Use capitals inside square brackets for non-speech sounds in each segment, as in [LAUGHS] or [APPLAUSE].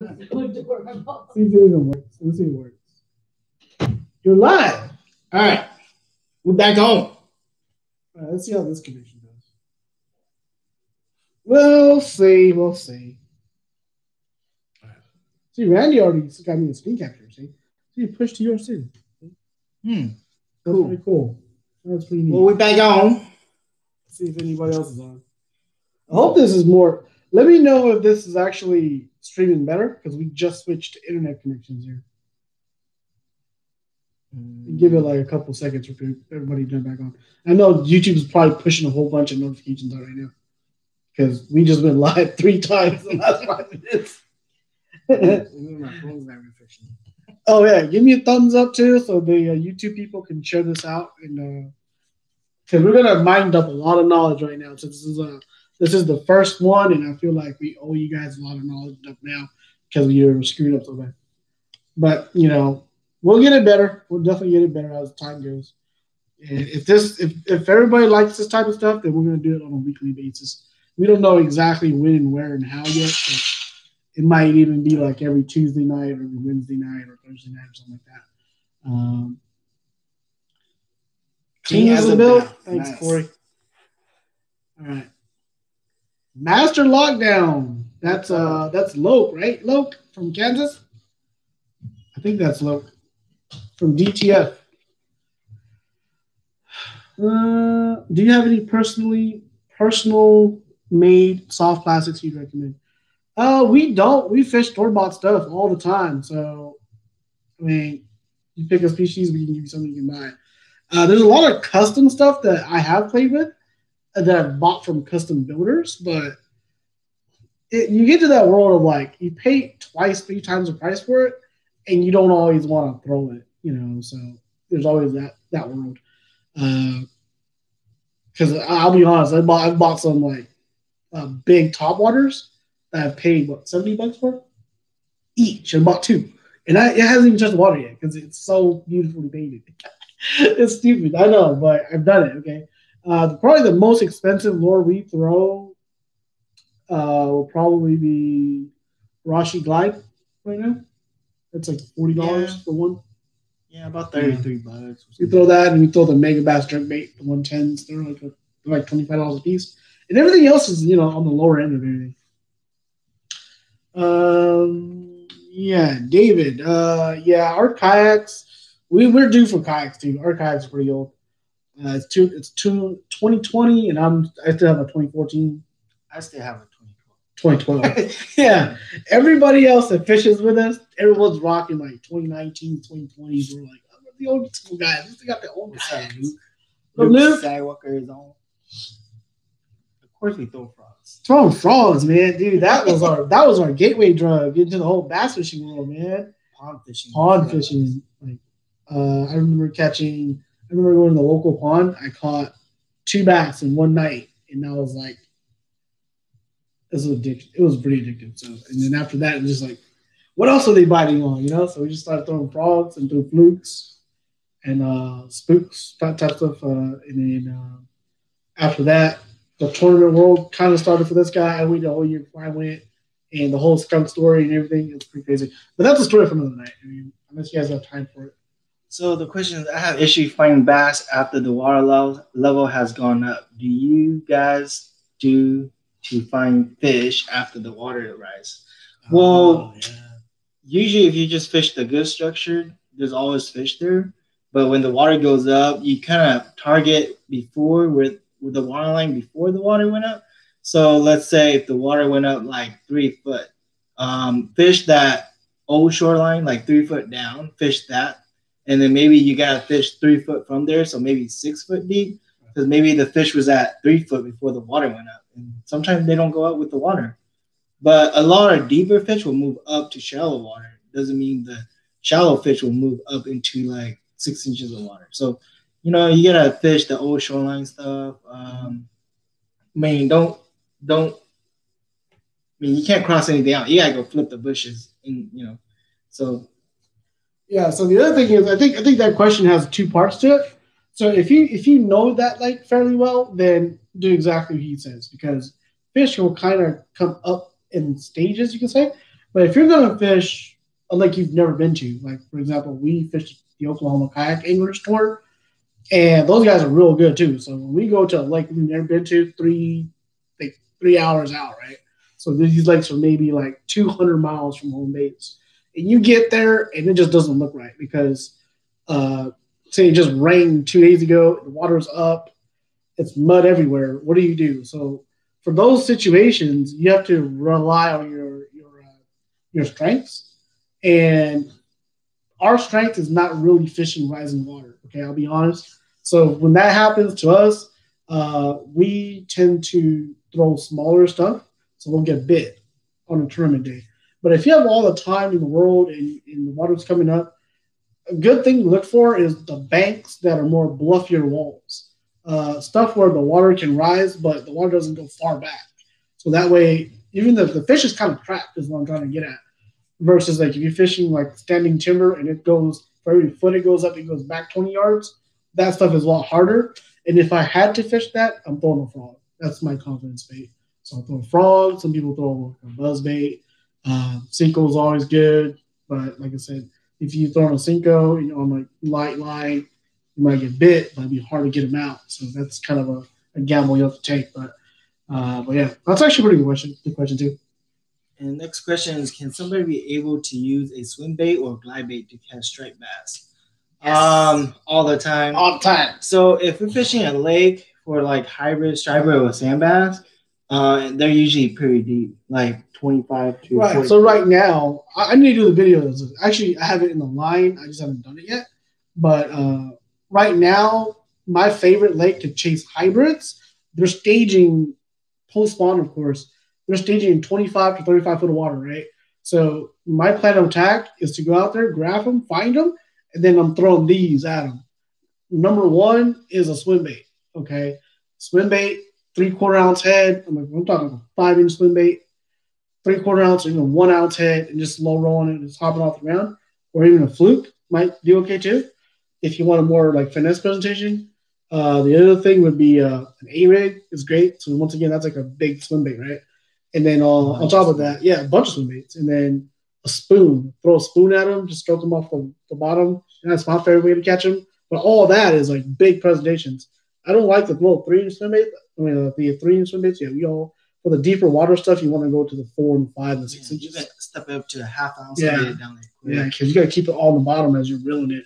See if it even works. Let's see if it works. You're live. All right. We're back on. All right, let's see how this connection goes. We'll see. We'll see. See, Randy already got me a screen capture. See, see, pushed to yours too. Hmm. That's Cool. pretty cool. That's pretty neat. Well, we're back on. see if anybody else is on. I hope this is more. Let me know if this is actually streaming better because we just switched to internet connections here. Give it like a couple seconds for everybody to jump back on. I know YouTube is probably pushing a whole bunch of notifications out right now because we just went [LAUGHS] live three times in the last five minutes. [LAUGHS] Oh yeah, give me a thumbs up too, so the uh, YouTube people can share this out and because we're gonna mind up a lot of knowledge right now. Since this is a this is the first one, and I feel like we owe you guys a lot of knowledge up now because you're screwing up so bad. But you know, we'll get it better. We'll definitely get it better as time goes. And if this, if, if everybody likes this type of stuff, then we're gonna do it on a weekly basis. We don't know exactly when and where and how yet. But it might even be like every Tuesday night or every Wednesday night or Thursday night or something like that. Um, King King is the a bill. Thanks, Nice. Corey. All right. Master Lockdown. That's uh that's Loke, right? Loke from Kansas. I think that's Loke from DTF. Uh, do you have any personally personal made soft plastics you'd recommend? Uh, we don't. We fish store bought stuff all the time. So, I mean, you pick a species, we can give you something you can buy. Uh, there's a lot of custom stuff that I have played with that I've bought from custom builders, but it, you get to that world of like you pay twice, three times the price for it, and you don't always want to throw it, you know. So there's always that that world. Because I'll be honest, I bought I bought some like uh, big top waters that I've paid what seventy bucks for each. I bought two, and I, it hasn't even touched water yet because it's so beautifully painted. [LAUGHS] it's stupid, I know, but I've done it. Okay, uh, probably the most expensive lure we throw uh, will probably be Rashi Glide right now. It's like forty dollars Yeah. for one. Yeah, about 33 bucks. We throw that, and we throw the Megabass jerkbait, the one tens. They're like they're like twenty five dollars a piece, and everything else is you know on the lower end of everything. Um, yeah, David. Uh, yeah, our kayaks. We we're due for kayaks too. Our kayaks are pretty old. Uh, it's two. It's two, 2020, and I'm I still have a 2014, I still have a 2012. 2012. [LAUGHS] yeah, everybody else that fishes with us, everyone's rocking like 2019, 2020. We're like, oh, the old school guys. We got the old What's up, kayaks. Luke? Luke Luke- Skywalker is on. Of course, we throw frogs. Throwing frogs, man, dude. That was our that was our gateway drug into the whole bass fishing world, man. Pond fishing. Pond fishing, like uh, I remember catching. I remember going to the local pond. I caught two bass in one night, and I was like, it was addictive. It was pretty addictive. So, and then after that, it was just like, what else are they biting on? You know. So we just started throwing frogs and threw flukes and uh, spooks, that type of stuff. Uh, and then uh, after that, the tournament world kind of started for this guy. I waited a whole year before I went, and the whole skunk story and everything. It's pretty crazy. But that's a story for another night. I mean, unless you guys have time for it. So the question is, I have issue finding bass after the water level level has gone up. Do you guys do to find fish after the water rise? Well, Oh, yeah. Usually, if you just fish the good structure, there's always fish there. But when the water goes up, you kind of target before with with the water line before the water went up. So let's say if the water went up like three foot, um, fish that old shoreline like three foot down, fish that, and then maybe you gotta fish three foot from there, so maybe six foot deep, because maybe the fish was at three foot before the water went up. And sometimes they don't go up with the water, but a lot of deeper fish will move up to shallow water. Doesn't mean the shallow fish will move up into like six inches of water. So, you know, you gotta fish the old shoreline stuff. Um, I mean, don't don't. I mean, you can't cross anything out. You gotta go flip the bushes, and you know. So Yeah. So the other thing is, I think I think that question has two parts to it. So if you if you know that like fairly well, then do exactly what he says because fish will kind of come up in stages, you can say. But if you're gonna fish a lake you've never been to, like for example, we fished the Oklahoma Kayak Anglers Tour, and those guys are real good too. So when we go to a lake we've never been to, three like three hours out, right? So these lakes are maybe like 200 miles from home base, and you get there and it just doesn't look right because, uh, say it just rained two days ago, the water's up, it's mud everywhere. What do you do? So for those situations, you have to rely on your your uh, your strengths, and our strength is not really fishing rising water. Okay, I'll be honest. So when that happens to us, uh, we tend to throw smaller stuff, so we'll get bit on a tournament day. But if you have all the time in the world and, and the water's coming up, a good thing to look for is the banks that are more bluffier walls uh, stuff where the water can rise, but the water doesn't go far back. So that way, even if the fish is kind of trapped, is what I'm trying to get at. Versus like if you're fishing like standing timber and it goes for every foot it goes up, it goes back 20 yards. That stuff is a lot harder. And if I had to fish that, I'm throwing a frog. That's my confidence bait. So I'll throw a frog. Some people throw a buzz bait. Uh, Senko is always good, but like I said, if you throw on a Senko, you know, on like light line, you might get bit, but it'd be hard to get them out. So that's kind of a, a gamble you have to take. But uh, but yeah, that's actually a pretty good question. Good question too. And next question is: Can somebody be able to use a swim bait or glide bait to catch striped bass? Yes. Um, all the time. All the time. So if we're fishing a lake for like hybrid striper or sand bass, uh, they're usually pretty deep, like 25 to right. 40. So right now, I, I need to do the videos. Actually, I have it in the line. I just haven't done it yet. But uh, right now, my favorite lake to chase hybrids, they're staging post spawn, of course. They're staging 25 to 35 foot of water, right? So my plan of attack is to go out there, grab them, find them, and then I'm throwing these at them. Number one is a swim bait. Okay, swim bait, three quarter ounce head. I'm, like, I'm talking five inch swim bait, three quarter ounce or even one ounce head, and just low rolling it, just hopping off the ground, or even a fluke might do okay too if you want a more like finesse presentation. Uh, the other thing would be uh, an A rig is great. So once again, that's like a big swim bait, right? And then uh, on top of that, yeah, a bunch of swim baits, and then a spoon. Throw a spoon at them, just stroke them off the, the bottom. And that's my favorite way to catch them. But all that is like big presentations. I don't like the little three inch swim bait. I mean, the three inch swim baits. Yeah, we all for the deeper water stuff, you want to go to the four and five and six yeah, inches. You got to step up to a half ounce. Yeah, down there. Yeah, because you got to keep it all on the bottom as you're reeling it.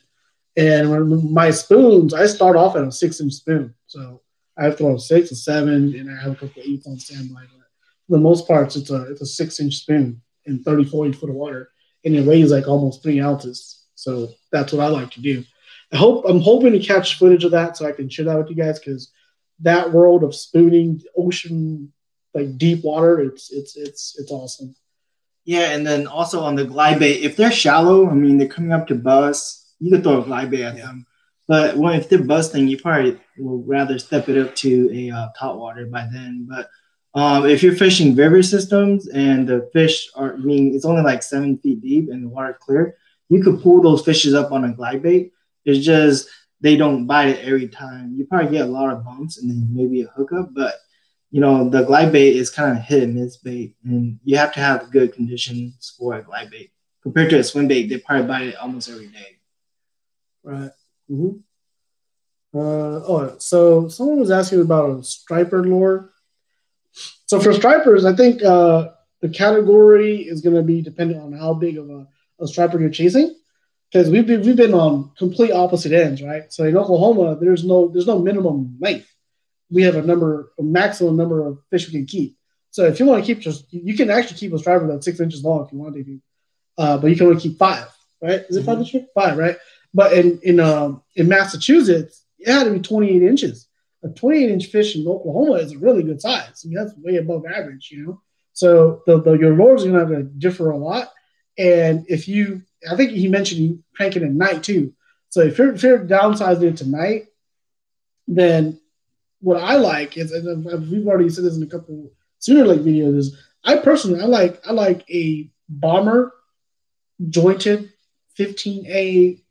And when my spoons, I start off at a six inch spoon. So I throw a six, a seven, and I have a couple of eights on standby. But for the most part, it's a it's a six inch spoon in 30, 40 foot of water. And it weighs like almost three ounces. So that's what I like to do. I hope I'm hoping to catch footage of that so I can share that with you guys because that world of spooning, ocean, like deep water, it's it's it's it's awesome. Yeah, and then also on the glide bait, if they're shallow, I mean they're coming up to bust you could throw a glide bait at yeah. them. But when if they're busting, you probably will rather step it up to a uh, top water by then. But um, if you're fishing river systems and the fish are, I mean, it's only like seven feet deep and the water clear, you could pull those fishes up on a glide bait. It's just they don't bite it every time. You probably get a lot of bumps and then maybe a hookup, but you know the glide bait is kind of hit and miss bait, and you have to have good conditions for a glide bait compared to a swim bait. They probably bite it almost every day. Right. Mm-hmm. Uh, oh, so someone was asking about a striper lure. So for stripers, I think uh, the category is going to be dependent on how big of a, a striper you're chasing, because we've been we've been on complete opposite ends, right? So in Oklahoma, there's no there's no minimum length. We have a number, a maximum number of fish we can keep. So if you want to keep just, you can actually keep a striper that's six inches long if you want to, uh, but you can only keep five, right? Is it five mm-hmm. Five, right? But in in um, in Massachusetts, it had to be 28 inches. A 28 inch fish in Oklahoma is a really good size. I mean, that's way above average, you know. So the, the your lures are gonna have to differ a lot. And if you, I think he mentioned you crank it at night too. So if you're if you're downsizing it tonight, then what I like is, and we've already said this in a couple Sooner Lake videos, is I personally I like I like a bomber jointed 15A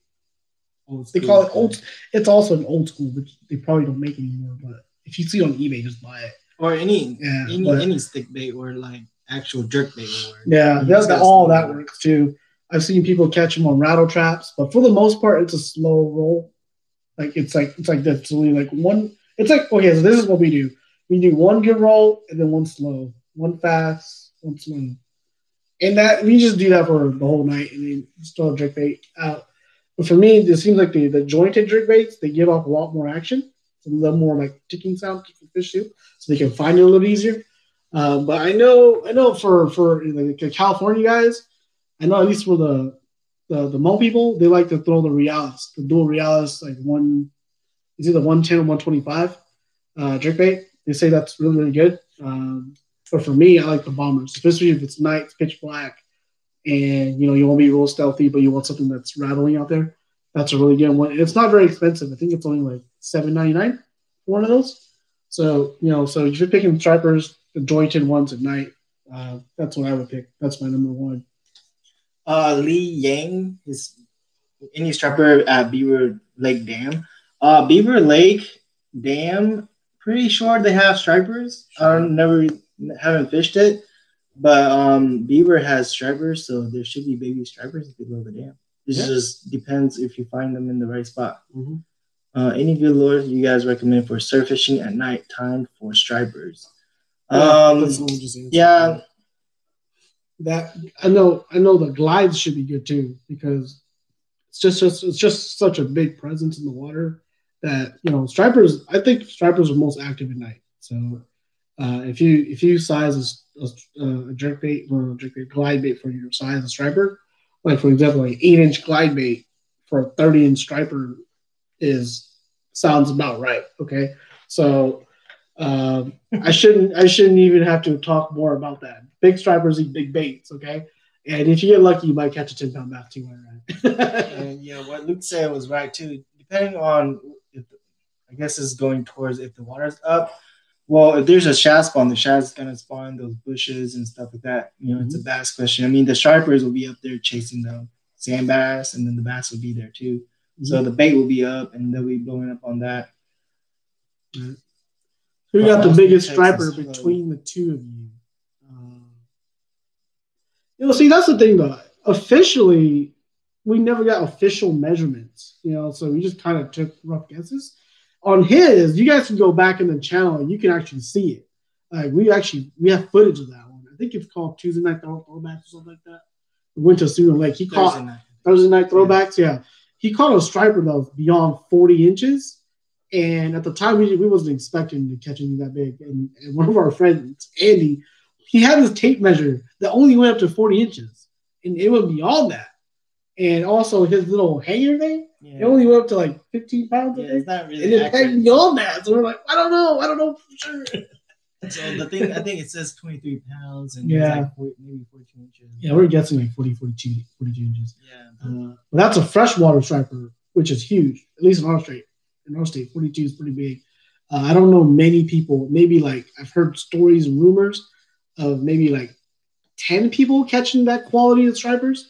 they call it old. It's also an old school, which they probably don't make anymore. But if you see it on eBay, just buy it. Or any yeah, any but, any stick bait or like actual jerk bait. Yeah, that's gotta all that works too. I've seen people catch them on rattle traps, but for the most part, it's a slow roll. Like it's like it's like that's only like one. It's like okay, so this is what we do. We do one good roll and then one slow, one fast, one slow, and that we just do that for the whole night and then throw a bait out. But for me, it seems like the the jointed jerk baits they give off a lot more action, a little more like ticking sound the fish too, so they can find it a little easier. Um, but I know, I know for for the California guys, I know at least for the the the Mo people, they like to throw the Realis, the Duo Realis, like one, it's either one ten or one twenty five, uh, jerk bait. They say that's really really good. Um, but for me, I like the bombers, especially if it's night, it's pitch black, and you know you want to be real stealthy, but you want something that's rattling out there. That's a really good one. It's not very expensive. I think it's only like seven ninety nine for one of those. So you know, so if you're picking stripers, the jointed ones at night, uh, that's what I would pick. That's my number one. Uh, Lee Yang is any striper at Beaver Lake Dam. Uh, Beaver Lake Dam, pretty sure they have stripers. I don't never haven't fished it, but um, Beaver has stripers, so there should be baby stripers if you go to the dam. It Yeah. just depends if you find them in the right spot. Mhm. Uh, any good lures you guys recommend for surf fishing at night time for stripers? Yeah, Um, that's I'm just answering. yeah, that I know. I know the glides should be good too because it's just, just it's just such a big presence in the water that you know stripers. I think stripers are most active at night. So uh, if you if you size a, a, a jerk bait or a jerk bait glide bait for your size of striper, like for example, like eight inch glide bait for a thirty inch striper is sounds about right. Okay, so um, [LAUGHS] I shouldn't I shouldn't even have to talk more about that. Big stripers eat big baits, okay? And if you get lucky, you might catch a ten pound bass too. Right? [LAUGHS] and yeah, what Luke said was right too. Depending on, I guess it's going towards if the water's up. Well, if there's a shad spawn, the shad's gonna spawn those bushes and stuff like that. You know, it's a bass question. I mean, the stripers will be up there chasing the sand bass, and then the bass will be there too. So the bait will be up, and they'll be blowing up on that. Who got the biggest striper between the two of you? Um, you know, see, that's the thing though. Officially, we never got official measurements. You know, so we just kind of took rough guesses. On his, you guys can go back in the channel and you can actually see it. Like we actually we have footage of that one. I think it's called Tuesday Night Throw- Throwbacks or something like that. We went to Silver Lake. He caught Thursday night. Thursday night throwbacks. Yeah. He caught a striper that was beyond 40 inches. And at the time, we, we wasn't expecting to catch anything that big. And, and one of our friends, Andy, he had this tape measure that only went up to 40 inches. And it went beyond that. And also his little hanger thing, it only went up to like 15 pounds, I yeah it's not really And it pegged beyond that. So we're like, I don't know. I don't know for sure. So the thing, I think it says 23 pounds and Yeah. like 40, maybe 14 inches. Yeah, we're guessing like 40, 42, 42 inches. Yeah. Uh, but that's a freshwater striper, which is huge, at least in our state. In our state, 42 is pretty big. Uh, I don't know many people, maybe like I've heard stories and rumors of maybe like 10 people catching that quality of stripers.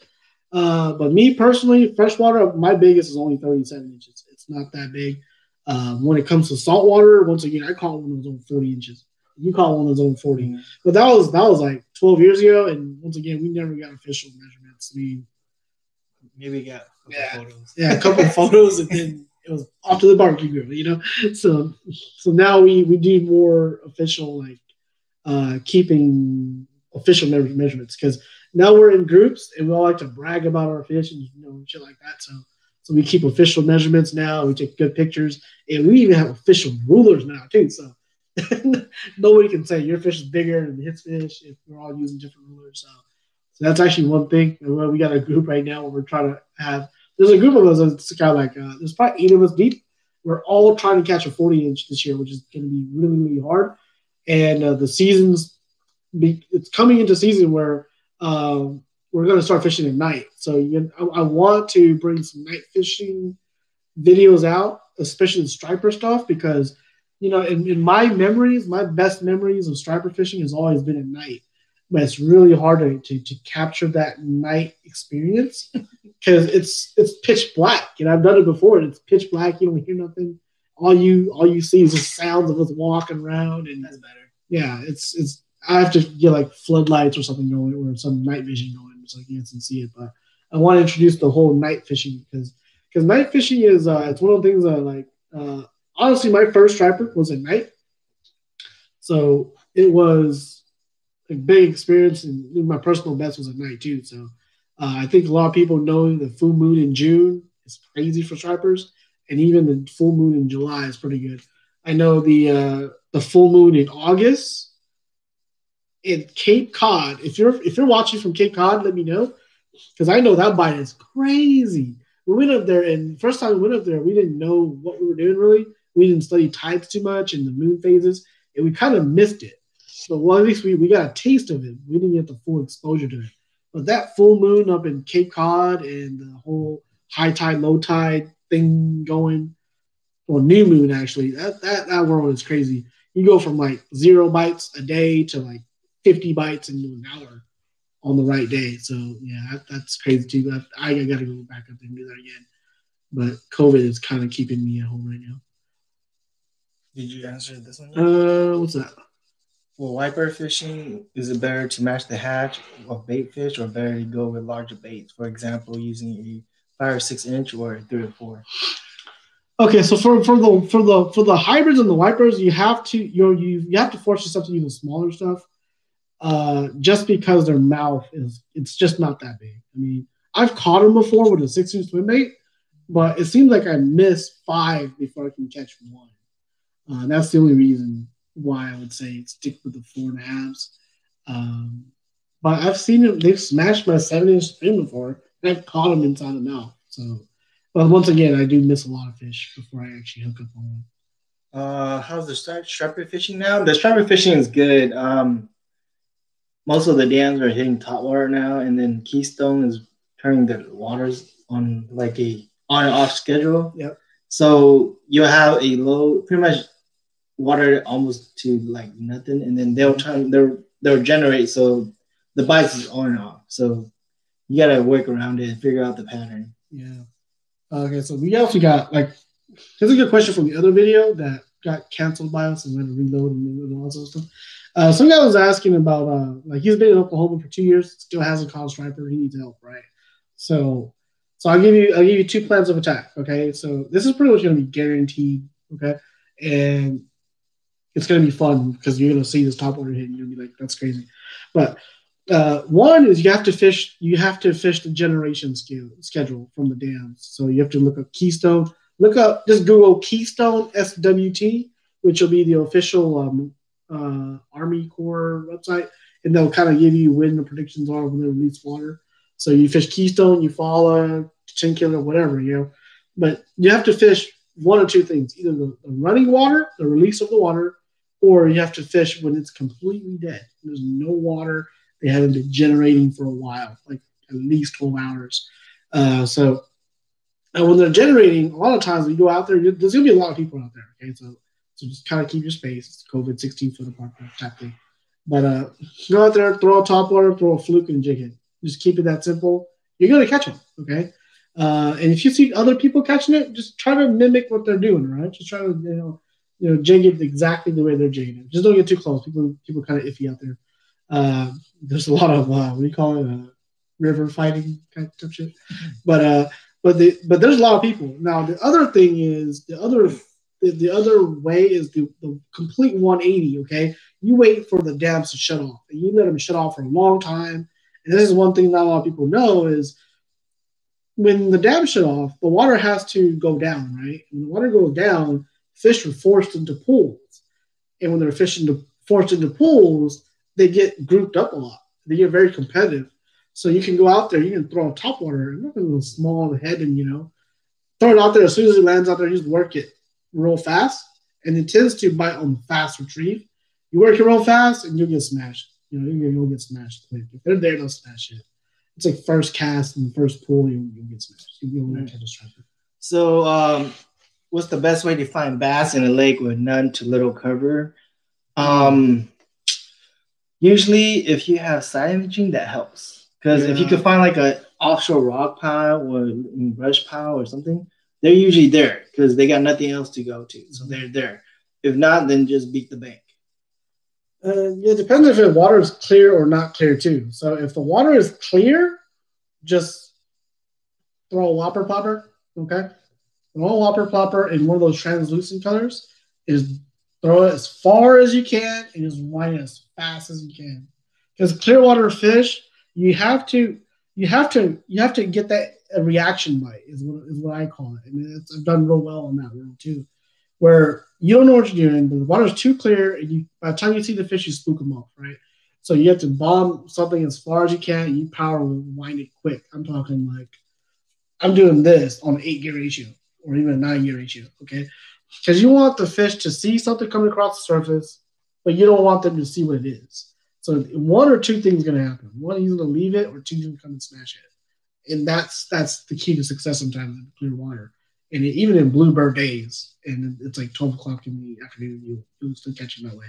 Uh, but me personally, freshwater, my biggest is only 37 inches. It's not that big. Um, when it comes to saltwater, once again, I caught one that was over 40 inches. You caught one that was over 40. But that was that was like 12 years ago, and once again, we never got official measurements. I mean, Maybe got a couple Yeah. photos. yeah, a couple of [LAUGHS] photos, and then it was off to the barbecue grill, you know. So, so now we we do more official, like uh, keeping official measurements because now we're in groups and we all like to brag about our fish and you know shit like that. So, so we keep official measurements now. We take good pictures, and we even have official rulers now too. So. [LAUGHS] Nobody can say your fish is bigger than his fish if we're all using different rulers. So, so that's actually one thing. We got a group right now where we're trying to have. There's a group of us. It's kind of like uh, there's probably eight of us deep. We're all trying to catch a 40 inch this year, which is going to be really really hard. And uh, the seasons, be, it's coming into season where um, we're going to start fishing at night. So you, I, I want to bring some night fishing videos out, especially the striper stuff, because you know, in, in my memories, my best memories of striper fishing has always been at night. But it's really hard to, to, to capture that night experience [LAUGHS] because it's it's pitch black. And I've done it before, and it's pitch black. You don't hear nothing. All you all you see is the sounds of us walking around, and That's better. yeah, it's it's I have to get like floodlights or something going or some night vision going so I can see it. But I want to introduce the whole night fishing because because night fishing is uh, it's one of the things that like uh, honestly my first striper was at night, so it was a big experience and my personal best was at night too. So uh, I think a lot of people know the full moon in June is crazy for stripers, and even the full moon in July is pretty good. I know the uh, the full moon in August in Cape Cod. If you're if you're watching from Cape Cod, let me know because I know that bite is crazy. We went up there, and first time we went up there, we didn't know what we were doing really. We didn't study tides too much and the moon phases, and we kind of missed it. So well, at least we, we got a taste of it. We didn't get the full exposure to it. But that full moon up in Cape Cod and the whole high tide, low tide thing going, or new moon actually, that that that world is crazy. You go from like zero bites a day to like 50 bites in an hour on the right day. So yeah, that, that's crazy too. I, I got to go back up and do that again. But COVID is kind of keeping me at home right now. Did you answer this one? Uh, what's that? Well, wiper fishing, is it better to match the hatch of bait fish or better to go with larger baits? For example, using a five or six inch or three or four? Okay, so for, for the for the for the hybrids and the wipers, you have to you you you have to force yourself to use the smaller stuff uh, just because their mouth is it's just not that big. I mean, I've caught them before with a six inch swim bait, but it seems like I miss five before I can catch one. Uh, that's the only reason why I would say stick with the four and a halves. Um, but I've seen them; they've smashed my seven inch string before, and I've caught them inside the mouth. So, but once again, I do miss a lot of fish before I actually hook up on one. Uh, how's the striper fishing now? The striper fishing is good. Um, most of the dams are hitting top water now, and then Keystone is turning the waters on like a on and off schedule. Yep. So you'll have a low, pretty much water almost to like nothing, and then they'll turn they'll they'll generate. So the bites is on and off. So you gotta work around it and figure out the pattern. Yeah. Okay, so we also got like here's a good question from the other video that got canceled by us and we had to reload and all that sort of stuff. Uh, some guy was asking about uh, like he's been in Oklahoma for two years, still hasn't a striper. He needs help, right? So, so I'll give you I'll give you two plans of attack. Okay, so this is pretty much going to be guaranteed. Okay, and it's going to be fun because you're going to see this top order hit and you'll be like, that's crazy. But uh, one is you have to fish. You have to fish the generation scale, schedule from the dams. So you have to look up Keystone. Look up just Google Keystone SWT, which will be the official um, uh, Army Corps website, and they'll kind of give you when the predictions are when they release water. So you fish Keystone, you follow Tenkiller, whatever, you know. But you have to fish one or two things: either the, the running water, the release of the water, or you have to fish when it's completely dead. There's no water. They haven't been generating for a while, like at least 12 hours. Uh, so and when they're generating, a lot of times you go out there, there's gonna be a lot of people out there. Okay, so so just kind of keep your space. It's COVID 16 foot apart type thing. But uh, go out there, throw a top water, throw a fluke, and jig it. Just keep it that simple. You're gonna catch them, okay? Uh, and if you see other people catching it, just try to mimic what they're doing, right? Just try to you know, you know, jig it exactly the way they're jigging it. Just don't get too close. People, people kind of iffy out there. Uh, there's a lot of uh, what do you call it, uh, river fighting kind of shit. But uh, but the but there's a lot of people. Now the other thing is the other the, the other way is the, the complete 180. Okay, you wait for the dams to shut off, and you let them shut off for a long time. And this is one thing not a lot of people know is when the dam shut off, the water has to go down, right? When the water goes down, fish are forced into pools, and when they're fishing forced into pools, they get grouped up a lot. They get very competitive. So you can go out there, you can throw a top water, nothing small head, and you know, throw it out there as soon as it lands out there, you just work it real fast, and it tends to bite on fast retrieve. You work it real fast, and you'll get smashed. You know, you'll get smashed quick. If they're there, they'll smash it. It's like first cast and first pull, you, will get smashed. You'll mm-hmm. catch a. So, um, what's the best way to find bass in a lake with none to little cover? Um, usually, if you have side imaging, that helps. Because yeah. if you could find like an offshore rock pile or brush pile or something, they're usually there because they got nothing else to go to. So they're there. If not, then just beat the bank. Uh, it depends if the water is clear or not clear too. So if the water is clear, just throw a Whopper Plopper. Okay, throw a Whopper Plopper in one of those translucent colors. Is throw it as far as you can and just wind it as fast as you can. Because clear water fish, you have to you have to you have to get that reaction bite is what is what I call it. And I've done real well on that one too, where you don't know what you're doing, but the water's too clear, and you by the time you see the fish, you spook them off, right? So you have to bomb something as far as you can. You power wind it quick. I'm talking like I'm doing this on an eight gear ratio or even a nine gear ratio, okay? Because you want the fish to see something coming across the surface, but you don't want them to see what it is. So one or two things going to happen. One, he's going to leave it, or two, he's going to come and smash it. And that's that's the key to success sometimes in clear water. And even in bluebird days, and it's like 12 o'clock in the afternoon, you, you'll still catch them that way.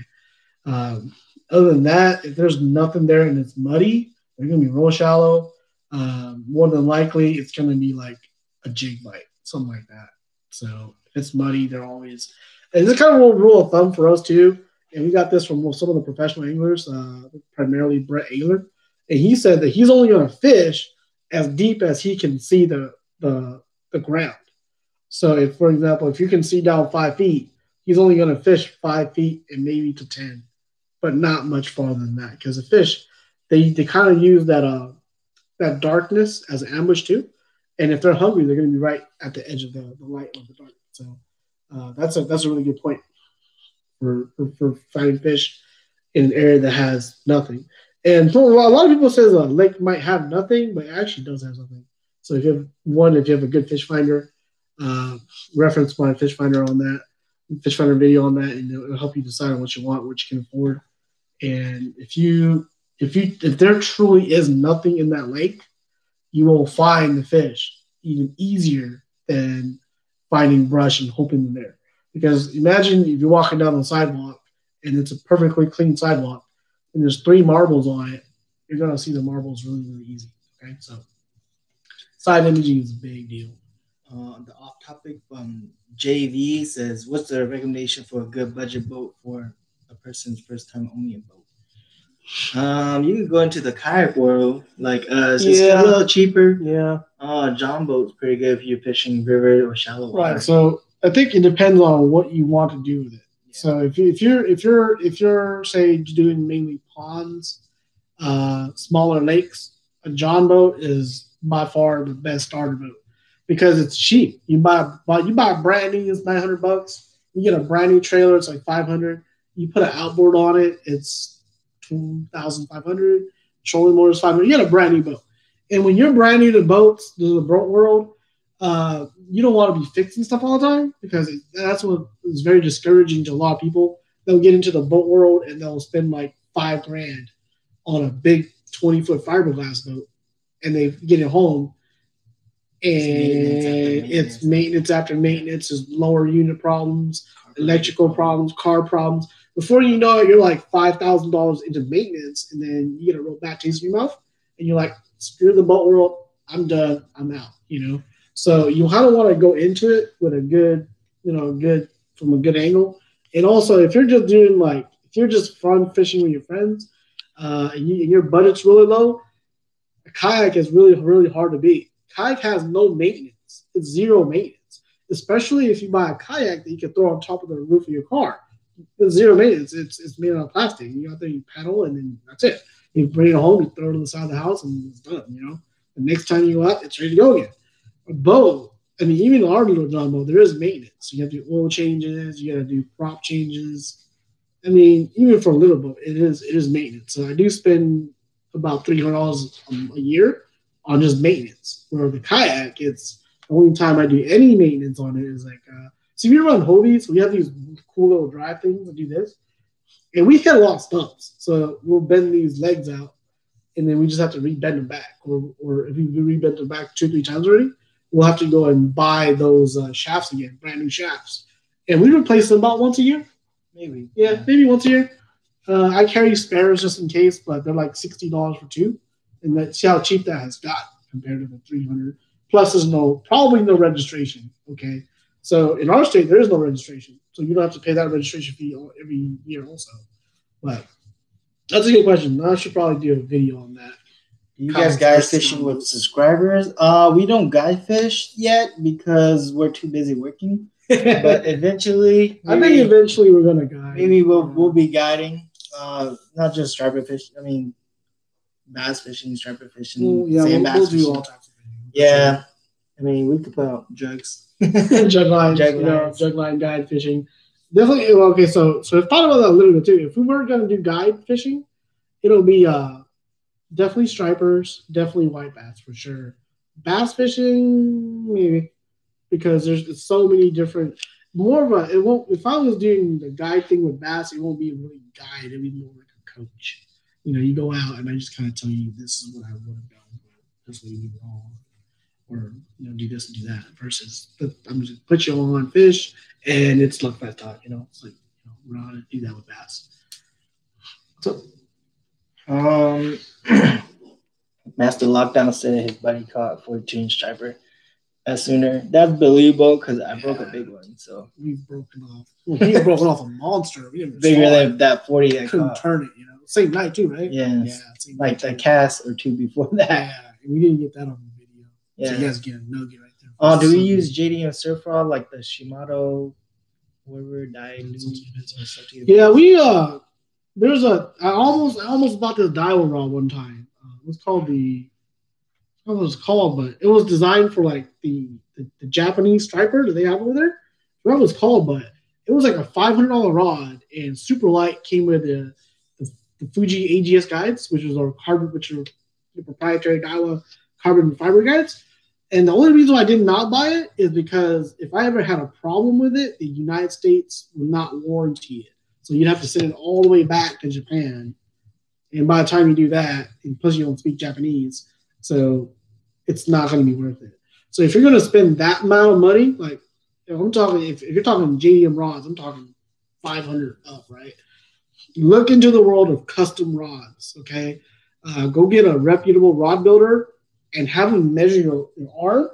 Um, other than that, if there's nothing there and it's muddy, they're going to be real shallow. Um, more than likely, it's going to be like a jig bite, something like that. So if it's muddy, they're always. And this kind of a rule of thumb for us too. And we got this from some of the professional anglers, uh, primarily Brent Ehrler, and he said that he's only going to fish as deep as he can see the the the ground. So, if for example, if you can see down five feet, he's only going to fish five feet and maybe to ten, but not much farther than that because the fish they they kind of use that uh that darkness as an ambush too. And if they're hungry, they're going to be right at the edge of the, the light of the dark. So uh, that's a that's a really good point for, for, for finding fish in an area that has nothing. And so a lot of people say a lake might have nothing, but it actually does have something. So if you have one, if you have a good fish finder, uh, reference my fish finder on that, fish finder video on that, and it'll help you decide on what you want, what you can afford. And if you if you if there truly is nothing in that lake, you will find the fish even easier than finding brush and hoping they're there. Because imagine if you're walking down the sidewalk and it's a perfectly clean sidewalk and there's three marbles on it, you're gonna see the marbles really, really easy. Okay, so side imaging is a big deal. Uh, the off topic um, JV says, "What's the recommendation for a good budget boat for a person's first time owning a boat?" Um, you can go into the kayak world, like uh, it's yeah. a little cheaper. Yeah. Uh, John boat's pretty good if you're fishing river or shallow water. Right. So I think it depends on what you want to do with it. Yeah. So if you if you're if you're if you're say doing mainly ponds, uh, smaller lakes, a John boat is by far the best starter boat because it's cheap. You buy, buy you buy a brand new, it's nine hundred bucks. You get a brand new trailer, it's like five hundred. You put an outboard on it, it's two thousand five hundred. Trolling motor is five hundred. You get a brand new boat, and when you're brand new to boats, to the boat world, uh, you don't want to be fixing stuff all the time because it, that's what is very discouraging to a lot of people. They'll get into the boat world and they'll spend like five grand on a big 20 foot fiberglass boat and they get it home and it's maintenance, it's maintenance after maintenance, is lower unit problems, electrical problems, car problems. Before you know it, you're like five thousand dollars into maintenance, and then you get a real bad taste in your mouth, and you're like, screw the boat world, I'm done, I'm out. You know, so you kind of want to go into it with a good, you know, good from a good angle. And also, if you're just doing like, if you're just fun fishing with your friends, uh, and, you, and your budget's really low, a kayak is really, really hard to beat. Kayak has no maintenance; it's zero maintenance. Especially if you buy a kayak that you can throw on top of the roof of your car. It's zero maintenance. It's it's made out of plastic. You go out there, you pedal, and then that's it. You bring it home, you throw it on the side of the house, and it's done. You know, the next time you go out, it's ready to go again boat, I mean, even our little boat, there is maintenance. You have to do oil changes, you got to do prop changes. I mean, even for a little boat, it is it is maintenance. So I do spend about three hundred dollars a year on just maintenance. Where the kayak, it's the only time I do any maintenance on it is like, uh, so if you run Hobies, we have these cool little drive things that do this, and we hit a lot of stumps. So we'll bend these legs out, and then we just have to rebend them back. Or, or if we rebend them back two, three times already, we'll have to go and buy those uh, shafts again, brand new shafts, and we replace them about once a year, maybe. Yeah, yeah. maybe once a year. Uh, I carry spares just in case, but they're like sixty dollars for two, and that, see how cheap that has got compared to the three hundred. Plus, there's no probably no registration. Okay, so in our state there is no registration, so you don't have to pay that registration fee every year also. But That's a good question. I should probably do a video on that. You guys guys fishing with subscribers? Uh, we don't guide fish yet because we're too busy working. [LAUGHS] but eventually, I think eventually we're gonna guide. Maybe we'll we'll be guiding. Uh, not just striper fish. I mean, bass fishing, striper fishing, Well, yeah, we'll, bass we'll fishing. do all types of videos. Yeah, I mean, we could put out jugs. [LAUGHS] jug lines, Jug you know, jug line guide fishing. Definitely. Okay, so so I've thought about that a little bit too. If we were gonna do guide fishing, it'll be uh definitely stripers, definitely white bass for sure. Bass fishing, maybe because there's so many different. More of a it won't. If I was doing the guide thing with bass, it won't be really guide. It'll be more like a coach. You know, you go out and I just kind of tell you this is what I would have done. This you do wrong or you know do this and do that versus I'm just put you on fish and it's luck fast talk. You know, it's like you know, we're not gonna do that with bass. So Um, [CLEARS THROAT] Master Lockdown said his buddy caught 14 striper as sooner. That's believable because I broke a big one, so we've broken off. Well, he had broken off a monster. We bigger than that 40 I couldn't caught. turn it. You know, same night too, right? Yes. Yeah, Like the cast or two before that. Yeah, we didn't get that on the video. So you guys get a nugget right there. Oh, do we use JDM surf rod like the Shimano, whatever or something? Yeah, we uh, there's a I almost I almost bought this Daiwa rod one time. Uh, it was called the I don't know what it was called, but it was designed for like the the, the Japanese striper that they have over there. I forgot what it's called, but it was like a five hundred dollar rod and super light. Came with the, the the Fuji AGS guides, which was our carbon, which are the proprietary Daiwa carbon fiber guides. And the only reason why I did not buy it is because if I ever had a problem with it, the United States would not warranty it. So you'd have to send it all the way back to Japan. And by the time you do that, and plus you don't speak Japanese, so it's not going to be worth it. So if you're going to spend that amount of money, like I'm talking, if, if you're talking JDM rods, I'm talking 500 up, right? Look into the world of custom rods. Okay, uh, go get a reputable rod builder and have them measure your, your arm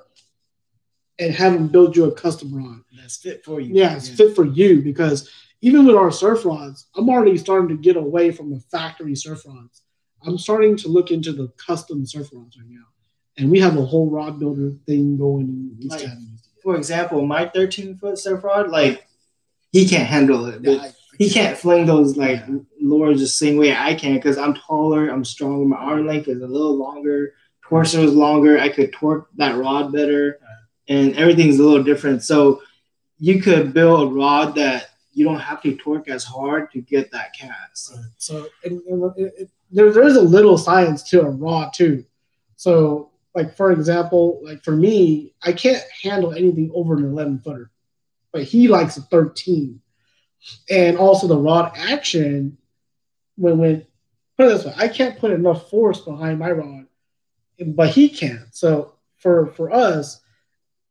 and have them build you a custom rod. That's fit for you. Yeah, it's fit for you because even with our surf rods, I'm already starting to get away from the factory surf rods. I'm starting to look into the custom surf rods right now. And we have a whole rod builder thing going in Like-. For example, my 13 foot surf rod, like he can't handle it. Yeah, he can't fling those like lures the same way I can because I'm taller, I'm stronger, my arm length is a little longer, torso is longer. I could torque that rod better, and everything's a little different. So you could build a rod that you don't have to torque as hard to get that cast. Right. So and, and it, it, there, there's a little science to a rod too. So like for example, like for me, I can't handle anything over an 11 footer, but he likes a 13. And also the rod action, when when put it this way, I can't put enough force behind my rod, but he can. So for for us,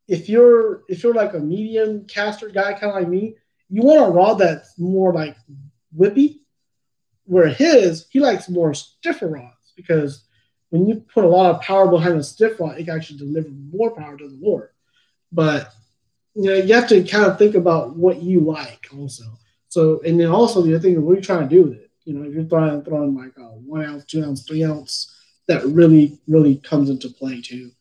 if you're if you're like a medium caster guy, kind of like me, you want a rod that's more like whippy. Where his, he likes more stiffer rods because when you put a lot of power behind a stiff rod, it can actually deliver more power to the lure. But you know, you have to kind of think about what you like also. So, and then also the other thing, what are you trying to do with it? You know, if you're throwing throwing like a one ounce, two ounce, three ounce, that really really comes into play too.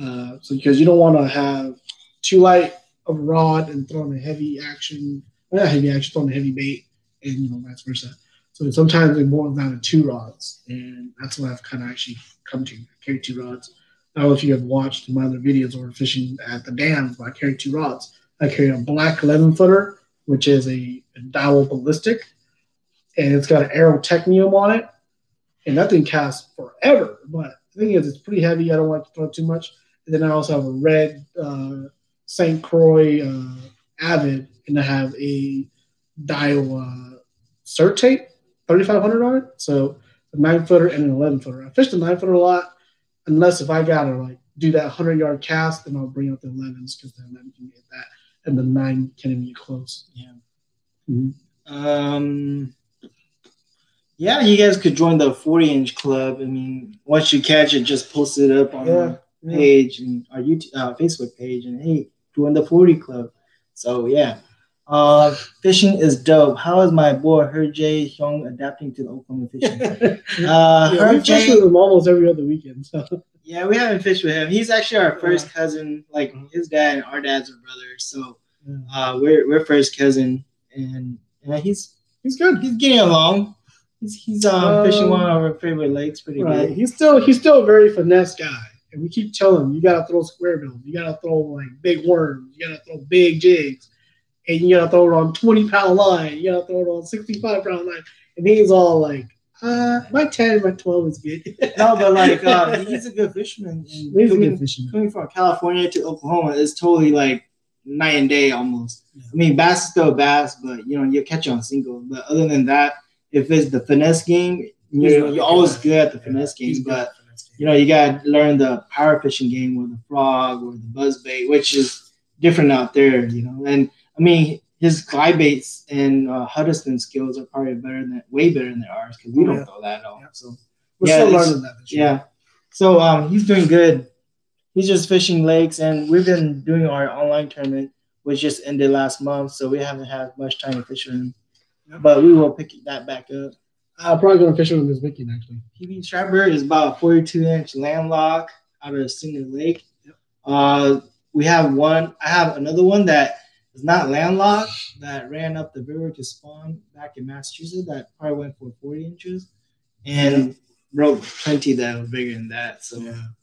Uh, so because you don't want to have too light a rod and throwing a heavy action, not heavy action, throwing a heavy bait, and you know vice versa. So sometimes it boils down to two rods, and that's what I've kind of actually come to. Carry two rods. I don't know if you have watched my other videos or fishing at the dams, but I carry two rods. I carry a black 11 footer, which is a, a Daiwa ballistic, and it's got an Aero Technium on it, and that thing casts forever. But the thing is, it's pretty heavy. I don't like to throw too much. And then I also have a red uh, St. Croix uh, Avid, and I have a Daiwa uh, Certate, 3500 on it. So a nine footer and an 11 footer. I fish the nine footer a lot, unless if I gotta like do that 100 yard cast, then I'll bring out the 11s because the 11 can get that, and the nine can even get close. Yeah. Mhm. Um. Yeah, you guys could join the 40 inch club. I mean, once you catch it, just post it up on Yeah, our yeah. page and our YouTube, uh, Facebook page, and hey, join the 40 club. So yeah, Uh, fishing is dope. How is my boy Her J Hyung adapting to the Oklahoma fishing? [LAUGHS] Uh, yeah, Her we fish with him almost every other weekend. So Yeah, we haven't fished with him. He's actually our first cousin. Like Uh-huh. his dad and our dads are brothers, so uh, we're we're first cousin, and yeah, he's he's good. he's getting along. He's he's um, Um, fishing one of our favorite lakes pretty Right. good. He's still he's still a very finesse guy. And we keep telling him you gotta throw square bills. you gotta throw like big worms, you gotta throw big jigs, and you gotta throw it on 20 pound line, you gotta throw it on 65 pound line. And he's all like, uh, my 10, my 12 is good. [LAUGHS] No, but like uh, [LAUGHS] he's a good fisherman. And He's a coming, good fisherman. coming from California to Oklahoma is totally like night and day almost. Yeah. I mean, bass is still bass, but you know you catch on single. But other than that, if it's the finesse game, you're, you're always good. at the Yeah, finesse game. he's But. You know, you got to learn the power fishing game or the frog or the buzz bait, which is different out there, you know. And I mean, his glide baits and uh, Huddleston skills are probably better than way better than ours because we don't Yeah. throw that at all. Yeah. So We're yeah, still learning that. yeah. So um, he's doing good. He's just fishing lakes, and we've been doing our online tournament, which just ended last month. So we haven't had much time to fish with him, Yeah. but we will pick that back up. I'm probably gonna fish with this weekend actually. PB Stratford is about a 42 inch landlock out of Sooner Lake. Uh, we have one. I have another one that is not landlocked that ran up the river to spawn back in Massachusetts. That probably went for 40 inches, and broke plenty that were bigger than that. So don't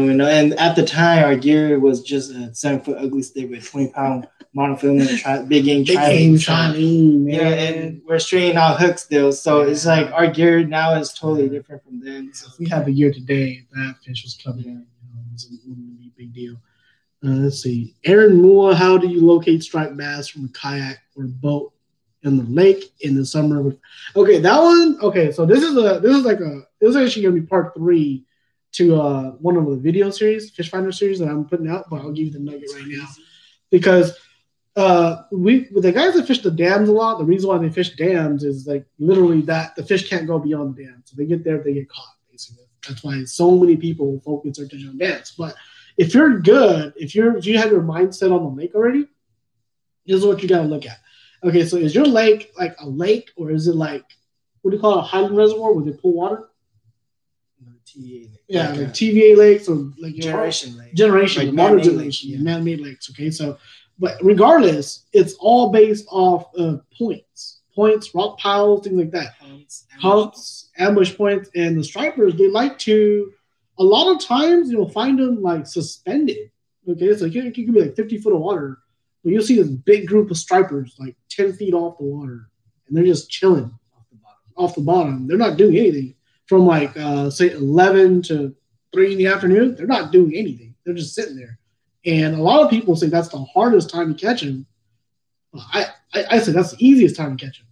even know. And at the time, our gear was just a seven foot Ugly Stik with 20 pound monofilament tri- big game Big tri- game tri- Chinese, yeah, and we're straightening out hooks still. So it's like our gear now is totally different from then. So if we have the year today, that fish was coming in. You know, it was a, wouldn't be a big deal. Uh, let's see. Aaron Moore, how do you locate striped bass from a kayak or boat in the lake in the summer? Okay, that one. Okay, so this is a this is like a this is actually gonna be part three to uh one of the video series, Fish Finder series that I'm putting out. But I'll give you the nugget right now because uh we the guys that fish the dams a lot. The reason why they fish dams is like literally that the fish can't go beyond the dam, so they get there, they get caught. Basically, that's why so many people focus their attention on dams. But if you're good, if you're if you have your mindset on the lake already, this is what you gotta look at. Okay, so is your lake like a lake or is it like what do you call it, a Highland Reservoir where they pull water? TVA, Yeah, like like uh, a TVA lakes or like you know, generation lake. generation, Like modern generation, lakes, yeah. man-made lakes. Okay, so but regardless, it's all based off of points, points, rock piles, things like that, Humps, humps, ambush points, and the stripers they like to. A lot of times you'll find them like suspended. Okay, so it could, it could be like 50 foot of water, but you'll see this big group of stripers like 10 feet off the water, and they're just chilling off the bottom. off the bottom. They're not doing anything from like uh, say eleven to three in the afternoon. They're not doing anything. They're just sitting there. And a lot of people say that's the hardest time to catch them. I, I I say that's the easiest time to catch them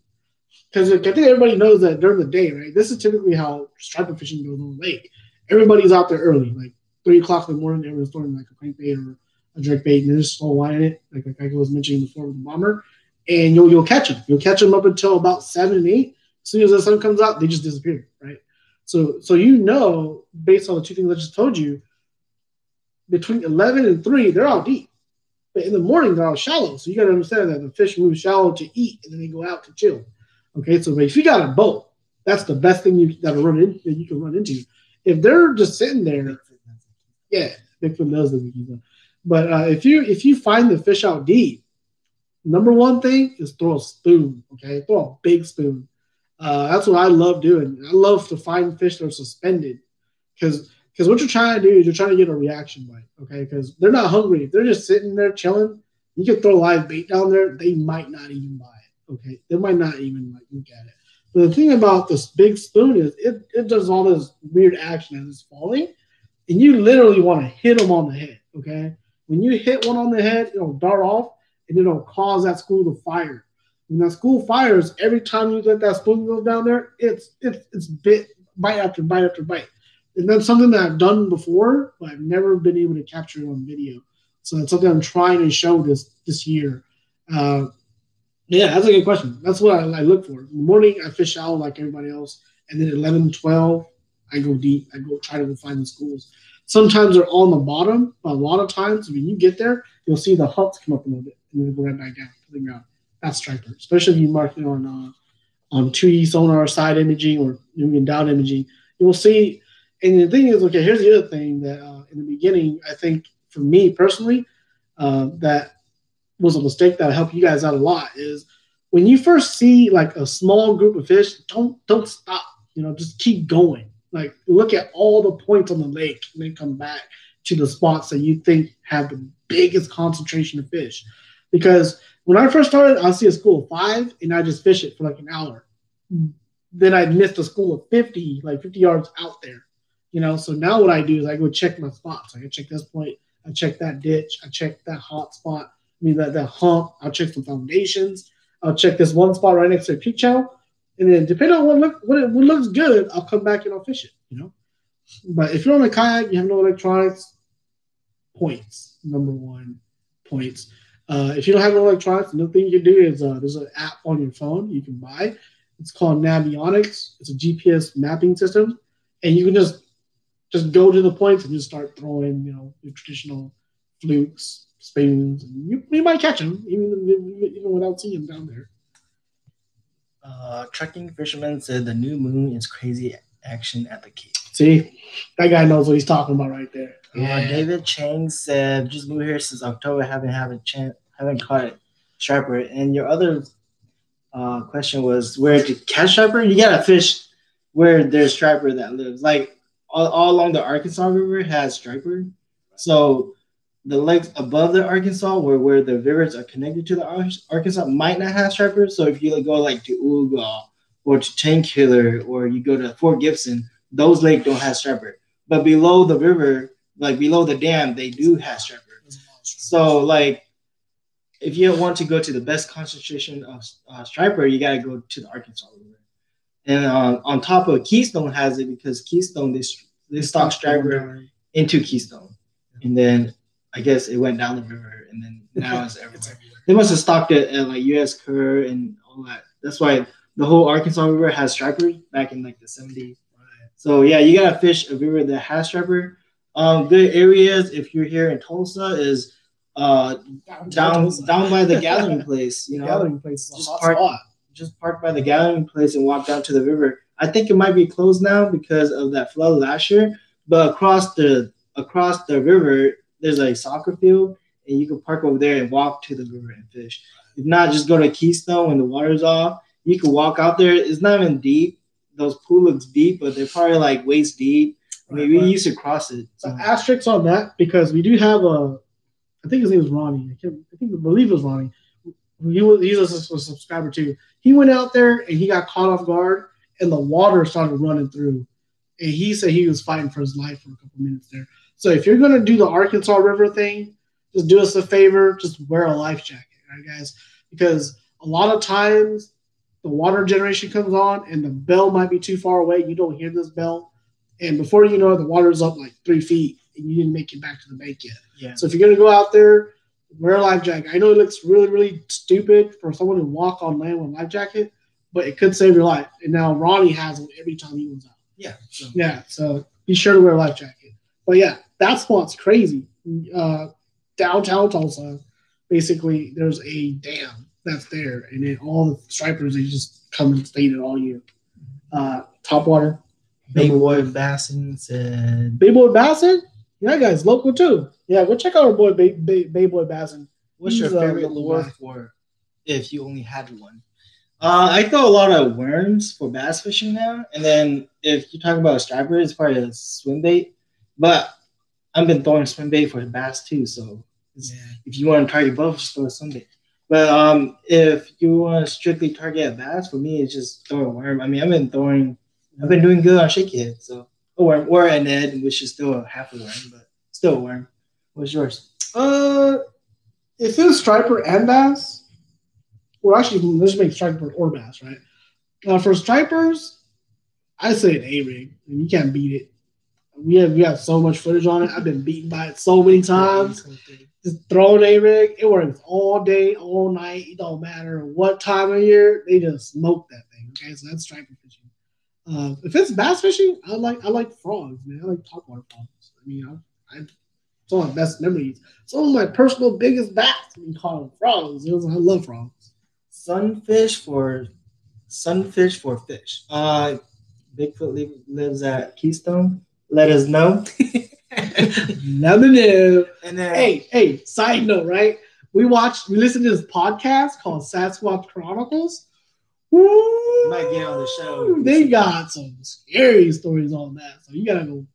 because I think everybody knows that during the day, right? This is typically how striper fishing goes on the lake. Everybody's out there early, like three o'clock in the morning. Everyone's throwing like a crankbait or a jerk bait, and they're just slow lining it, like, like I was mentioning before with the bomber. And you'll you'll catch them. You'll catch them up until about seven and eight as soon as the sun comes out, they just disappear, right? So, so you know, based on the two things I just told you, between eleven and three, they're all deep, but in the morning they're all shallow. So you got to understand that the fish move shallow to eat, and then they go out to chill. Okay, so if you got a boat, that's the best thing you that run in that you can run into. If they're just sitting there, yeah, Bigfoot knows the Wiki's But uh, if you if you find the fish out deep, number one thing is throw a spoon. Okay, throw a big spoon. Uh, that's what I love doing. I love to find fish that are suspended because because what you're trying to do is you're trying to get a reaction bite. Okay, because they're not hungry. If they're just sitting there chilling, you can throw live bait down there. They might not even buy it. Okay, they might not even like look at it. But the thing about this big spoon is it, it does all this weird action as it's falling, and you literally want to hit them on the head. Okay, when you hit one on the head, it'll dart off and it'll cause that school to fire. That school fires, every time you let that spoon go down there, it's it's it's bit bite after bite after bite. And that's something that I've done before, but I've never been able to capture it on video. So it's something I'm trying to show this this year. Uh, yeah, that's a good question. That's what I, I look for. In the morning, I fish out like everybody else, and then 11, 12, I go deep. I go try to go find the schools. Sometimes they're on the bottom, but a lot of times when you get there, you'll see the humps come up a little bit, and then go right back down to the ground. That's striper. Especially if you're marking on uh, on 2D sonar side imaging or even down imaging, you will see. And the thing is, okay, here's the other thing that uh, in the beginning, I think for me personally, uh, that was a mistake that helped you guys out a lot is when you first see like a small group of fish, don't don't stop. You know, just keep going. Like look at all the points on the lake and then come back to the spots that you think have the biggest concentration of fish. Because when I first started, I'll see a school of five and I just fish it for like an hour. Then I'd miss a school of 50, like 50 yards out there. You know, so now what I do is I go check my spots. I check this point, I check that ditch, I check that hot spot, I mean that, that hump, I'll check some foundations, I'll check this one spot right next to a peak channel. And then depending on what look what, what looks good, I'll come back and I'll fish it, you know. But if you're on a kayak, you have no electronics, points. Number one, points. Uh, if you don't have electronics, another thing you can do is uh, there's an app on your phone you can buy. It's called Navionics. It's a GPS mapping system, and you can just just go to the points and just start throwing, you know, your traditional flukes, spoons, and you, you might catch them even even without seeing them down there. Uh, trekking fisherman said the new moon is crazy action at the Cape. See, that guy knows what he's talking about right there. Yeah. David Chang said, "Just moved here since October. Haven't had a chance. Haven't caught striper." And your other uh, question was where to catch striper. You gotta fish where there's striper that lives. Like all, all along the Arkansas River has striper. So the lakes above the Arkansas, where where the rivers are connected to the Arkansas, might not have stripers. So if you go like to Uga or to Tenkiller or you go to Fort Gibson, those lakes don't have striper. But below the river, like below the dam, they do have striper. So like if you want to go to the best concentration of uh, striper, you got to go to the Arkansas River. And uh, on top of Keystone has it because Keystone they they stock striper into Keystone, and then I guess it went down the river, and then now it's [LAUGHS] everywhere. They must have stocked it at like U.S. Kerr and all that. That's why the whole Arkansas River has striper back in like the 70s. So yeah, you gotta fish a river that has striper. Um, good areas if you're here in Tulsa is uh down down by the gathering [LAUGHS] place. You know, gathering place just park just park by the gathering place and walk down to the river. I think it might be closed now because of that flood last year. But across the across the river, there's a soccer field, and you can park over there and walk to the river and fish. If not, just go to Keystone when the water's off. You can walk out there. It's not even deep. Those pool looks deep, but they're probably like waist deep. I mean, we used to cross it. So. Asterisks on that because we do have a, I think his name was Ronnie. I, can't, I think I believe it was Ronnie. He was he's a, a subscriber too. He went out there and he got caught off guard, and the water started running through, and he said he was fighting for his life for a couple minutes there. So if you're gonna do the Arkansas River thing, just do us a favor, just wear a life jacket, right, guys? Because a lot of times the water generation comes on and the bell might be too far away. You don't hear this bell, and before you know it, the water's up like three feet, and you didn't make it back to the bank yet. Yeah. So if you're gonna go out there, wear a life jacket. I know it looks really, really stupid for someone to walk on land with a life jacket, but it could save your life. And now Ronnie has one every time he goes out. Yeah. So. Yeah. So be sure to wear a life jacket. But yeah, that spot's crazy. Uh, downtown Tulsa, basically, there's a dam that's there, and then all the stripers they just come and stay it all year. Uh, top water. Big boy Bassin said. Big boy Bassin? Yeah, guys, local too. Yeah, go check out our boy Bay, Bay, Bassin. What's He's, your favorite uh, lure for if you only had one? Uh, I throw a lot of worms for bass fishing now, and then if you talk about striper, it's probably a swim bait. But I've been throwing swim bait for bass too, so yeah. if you want to target both, just throw a swim bait. But um, if you want to strictly target bass, for me, it's just throw a worm. I mean, I've been throwing, I've been doing good on shaky head, so a worm or an Ed, which is still a half a worm, but still a worm. What's yours? Uh, if it's striper and bass, well, actually, let's make striper or bass, right? Uh, for stripers, I say an A rig, and you can't beat it. We have we have so much footage on it. I've been beaten by it so many times. Just throw an A rig, it works all day, all night. It don't matter what time of year. They just smoke that thing. Okay, so that's striper fishing. Uh, if it's bass fishing, I like I like frogs, man. I like topwater frogs. I mean, I, I some of my best memories. Some of my personal biggest bass, we call them frogs. Was, I love frogs. sunfish for sunfish for fish. Uh, Bigfoot li- lives at Keystone. Let us know. [LAUGHS] Me know. [LAUGHS] And then Hey, hey, side note, right? We watched, we listened to this podcast called Sasquatch Chronicles. Woo! Might get on the show. They got some scary stories on that. So you gotta go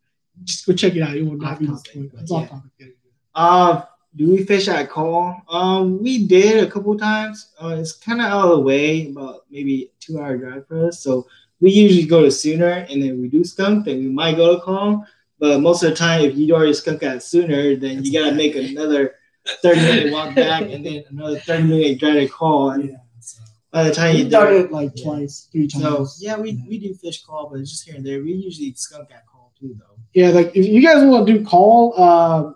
just go check it out. You will not be topic, disappointed. but off topic. Uh, do we fish at Kaw? Um, we did a couple times. Uh, it's kind of out of the way, about maybe two hour drive for us. So we usually go to Sooner, and then we do skunk. Then we might go to Kaw. But most of the time, if you already skunk at Sooner, then you gotta make another thirty minute walk back, and then another thirty minute drive to Kaw. And Yeah. So. by the time you We've do done it, it like Yeah. twice, three times. so times. yeah, we, we do fish Kaw, but it's just here and there. We usually skunk at Kaw too, though. Yeah, like if you guys want to do Kaw, uh,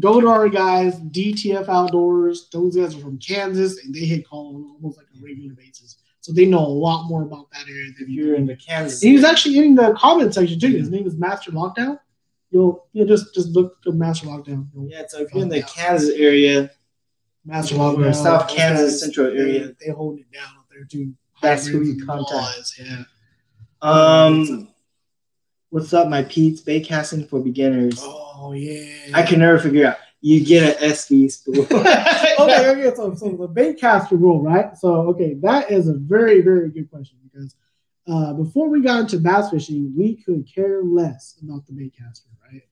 go to our guys, DTF Outdoors. Those guys are from Kansas, and they hit Kaw on almost like a regular basis. So they know a lot more about that area than If you you're in the Kansas, He was actually in the comment section too. His name is Master Lockdown. You'll you'll just just look up Master Lockdown. You'll- yeah. So if you're in the Kansas area, Master Or Lockdown, South Kansas guys, Central they- area. They, hold it down up there too. That's who you contact. laws, Yeah. Um, what's up, my Pete's bait casting for beginners? Oh yeah. I can never figure out. You get an SV spool. okay, okay. So, so the bait caster rule, right? So, okay, that is a very, very good question because uh, before we got into bass fishing, we could care less about the bait caster, right?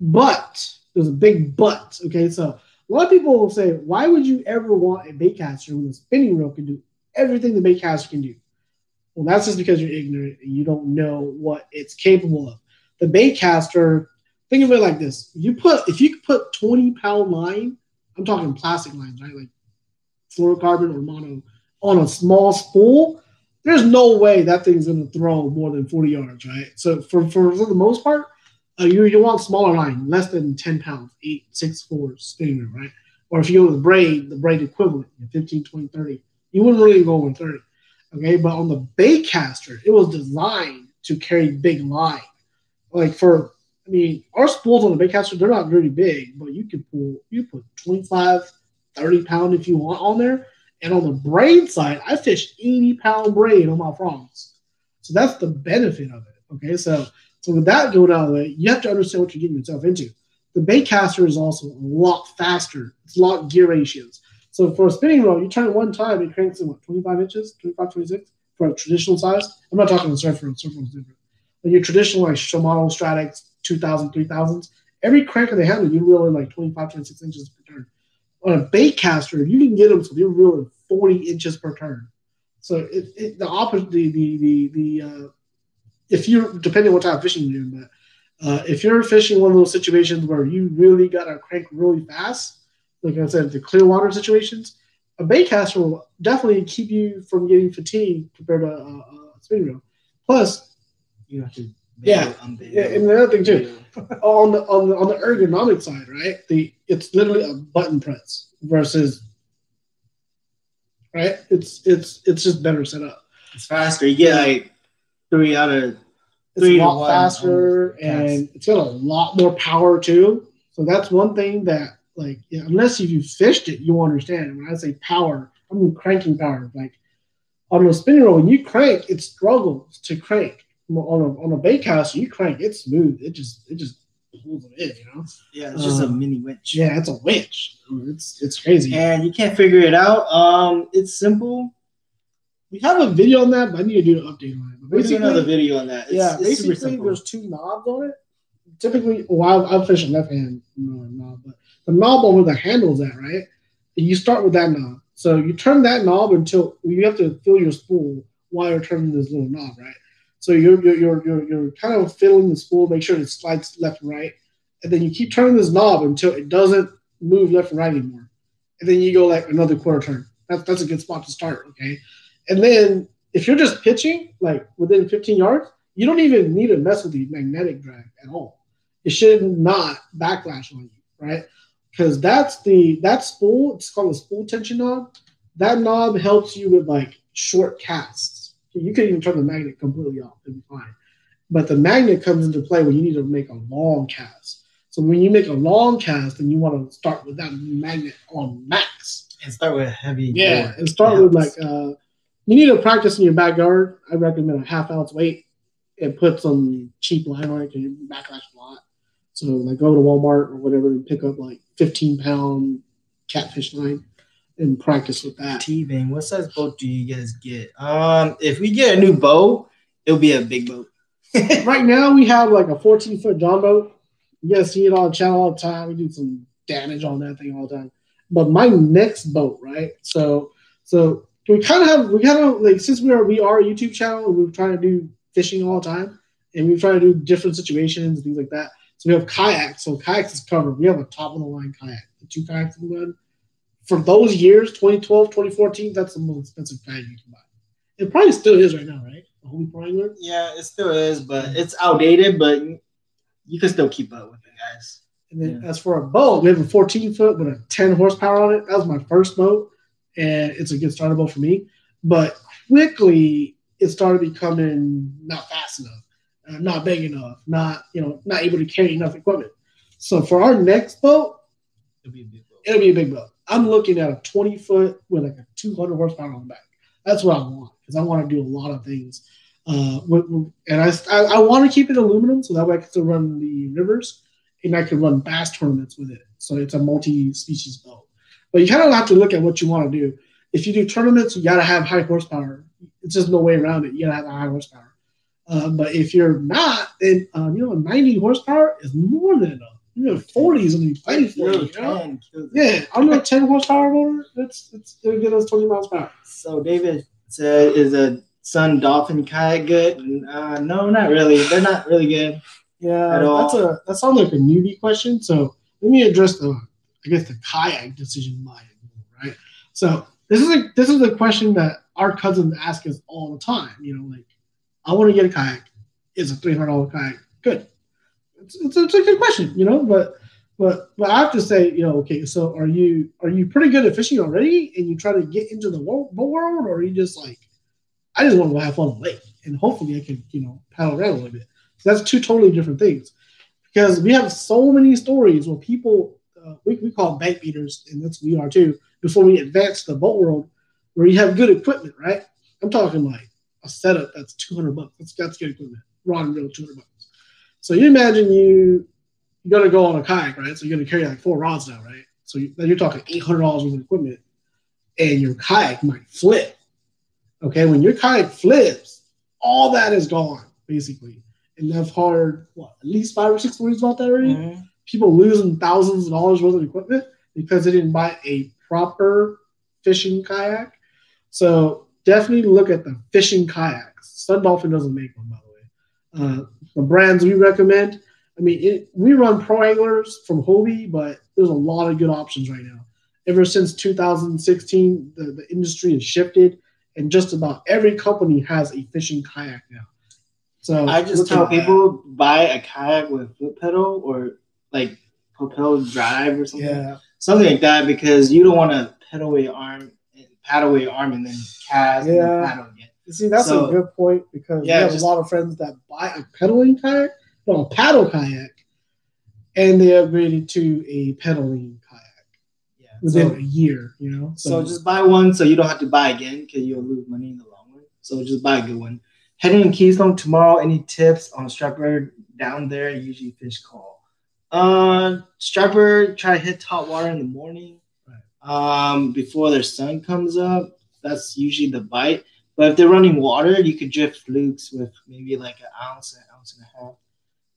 But there's a big but. Okay, so a lot of people will say, why would you ever want a bait caster when a spinning reel can do everything the bait caster can do? Well, that's just because you're ignorant and you don't know what it's capable of. The bait caster think of it like this: you put if you could put twenty pound line, I'm talking plastic lines, right, like fluorocarbon or mono, on a small spool. There's no way that thing's gonna throw more than forty yards, right? So for for, for the most part, uh, you you want smaller line, less than ten pounds, eight, six, four spinning reel, right? Or if you go with braid, the braid equivalent, 15, 20, 30, you wouldn't really go over 30. Okay, but on the bait caster, it was designed to carry big line. Like for I mean, our spools on the bait caster, they're not really big, but you can pull, you put 25, 30 pound if you want on there. And on the braid side, I fish 80 pound braid on my frogs. So that's the benefit of it. Okay. So, so with that going out of the way, you have to understand what you're getting yourself into. The bait caster is also a lot faster. It's a lot gear ratios. So for a spinning rod, you turn it one time, it cranks in what, 25 inches, 25, 26 for a traditional size. I'm not talking a surfer, reel, surf reel is different. But your traditional like Shimano Stradic 2000, 3000s, every crank of the handle, you reel in like 25, 26 inches per turn. On a bait caster, you can get them so they're reeling 40 inches per turn. So it, it the opposite, the, the, the, the, uh, if you're, depending on what type of fishing you're doing, but uh, if you're fishing one of those situations where you really got to crank really fast, like I said, the clear water situations, a bait caster will definitely keep you from getting fatigued compared to a, a spinning reel. Plus, you have to. Yeah. yeah, and another thing too, on the on the on the ergonomic side, right? The it's literally a button press versus right. It's it's it's just better set up. It's faster. You get like three out of It's Three a lot one faster and it's got a lot more power too. So that's one thing that like yeah, unless you've fished it, you'll understand. When I say power, I mean cranking power. Like on a spinning reel, when you crank, it struggles to crank. On a on a bait caster, you crank, it's smooth. It just it just pulls it in, you know. yeah, it's just a Um, mini winch. Yeah, it's a winch. It's it's crazy. and you can't figure it out. Um, it's simple. we have a video on that, but I need to do an update on it. We'll do another video on that. It's, yeah, it's basically there's two knobs on it. Typically, well, I've, I've left hand knob, but the knob on where the handle's at, right? And you start with that knob. So you turn that knob until you have to fill your spool while you're turning this little knob, right? So you're you're you're you're, you're kind of filling the spool, make sure it slides left and right, and then you keep turning this knob until it doesn't move left and right anymore. And then you go like another quarter turn. That's that's a good spot to start, okay? And then if you're just pitching like within 15 yards, you don't even need to mess with the magnetic drag at all. It should not backlash on you, right? Because that's the that spool. It's called a spool tension knob. That knob helps you with like short casts. You can even turn the magnet completely off; it'll be fine. But the magnet comes into play when you need to make a long cast. So when you make a long cast, then you want to start with that magnet on max. And start with heavy. Yeah, board. and start with like uh, you need to practice in your backyard. I recommend a half ounce weight and put some cheap line on it because you backlash a lot. So like go to Walmart or whatever and pick up like 15 pound catfish line and practice with that. T-Bang. What size boat do you guys get? Um, if we get a new boat, it'll be a big boat. [LAUGHS] right now we have like a 14 foot John boat. You guys see it on the channel all the time. We do some damage on that thing all the time. But my next boat, right? So so we kind of have we kind of like since we are we are a YouTube channel and we're trying to do fishing all the time and we're trying to do different situations and things like that. So we have kayaks. So kayaks is covered. We have a top of the line kayak. The two kayaks we run. For those years, 2012, 2014, that's the most expensive kayak you can buy. It probably still is right now, right? The Hobie Pro Angler. yeah, it still is, but it's outdated. But you can still keep up with it, guys. And then as for a boat, we have a 14 foot with a 10 horsepower on it. That was my first boat, and it's a good starter boat for me. But quickly, it started becoming not fast enough, uh, not big enough, not you know, not able to carry enough equipment. So for our next boat, It'll be a big boat. it'll be a big boat. I'm looking at a 20 foot with like a 200 horsepower on the back. That's what I want because I want to do a lot of things. Uh, and I, I, I want to keep it aluminum so that way I can still run the rivers and I can run bass tournaments with it. So it's a multi-species boat. But you kind of have to look at what you want to do. If you do tournaments, you got to have high horsepower. It's just no way around it. You got to have high horsepower. Uh, but if you're not, then um, you know, 90 horsepower is more than enough. You know, 40 is going to be plenty for you. you know? Ten kills it. Yeah, 10 horsepower motor, it's it's gonna get us 20 miles per hour. So David said, "Is a Sun Dolphin kayak good?" Uh, no, not really. They're not really good. Yeah, At all. that's a that sounds like a newbie question. So let me address the I guess the kayak decision mine, right? So this is a this is a question that our cousins ask us all the time. You know, like I want to get a kayak. Is a three hundred dollar kayak good? It's, it's, it's a good question, you know, but but but I have to say, you know, okay, so are you are you pretty good at fishing already, and you try to get into the wo- boat world, or are you just like, I just want to go have fun on the lake, and hopefully I can, you know, paddle around a little bit. So that's two totally different things, because we have so many stories where people uh, we we call them bank beaters, and that's we are too. Before we advance the boat world, where you have good equipment, right? I'm talking like a setup that's 200 bucks. That's that's good equipment. Rod and reel, 200 bucks. So you imagine you you're gonna go on a kayak, right? So you're gonna carry like four rods now, right? So you, you're talking eight hundred dollars worth of equipment, and your kayak might flip. Okay, when your kayak flips, all that is gone basically, and I've heard what at least five or six stories about that already. Mhm. People losing thousands of dollars worth of equipment because they didn't buy a proper fishing kayak. So definitely look at the fishing kayaks. Sun Dolphin doesn't make one, by the way. Uh, the brands we recommend. I mean, it, we run pro anglers from Hobie, but there's a lot of good options right now. Ever since 2016, the, the industry has shifted, and just about every company has a fishing kayak now. So I just tell people buy a kayak with foot pedal or like propel drive or something, yeah, something like that, because you don't want to pedal your arm, and paddle your arm, and then cast and Yeah. then paddle again. You see, that's So- a good point because Yeah, we have just- a lot of friends that buy a pedaling kayak, no, a paddle kayak, and they upgraded to a pedaling kayak Yeah. within So, a year. You know, so just buy one, so you don't have to buy again, because you'll lose money in the long run. So just buy a good one. Heading in Keystone tomorrow. Any tips on striper down there? Usually fish Kaw. Uh, striper try to hit top water in the morning. Um, before their sun comes up. That's usually the bite. But if they're running water, you could drift flukes with maybe like an ounce, an ounce and a half.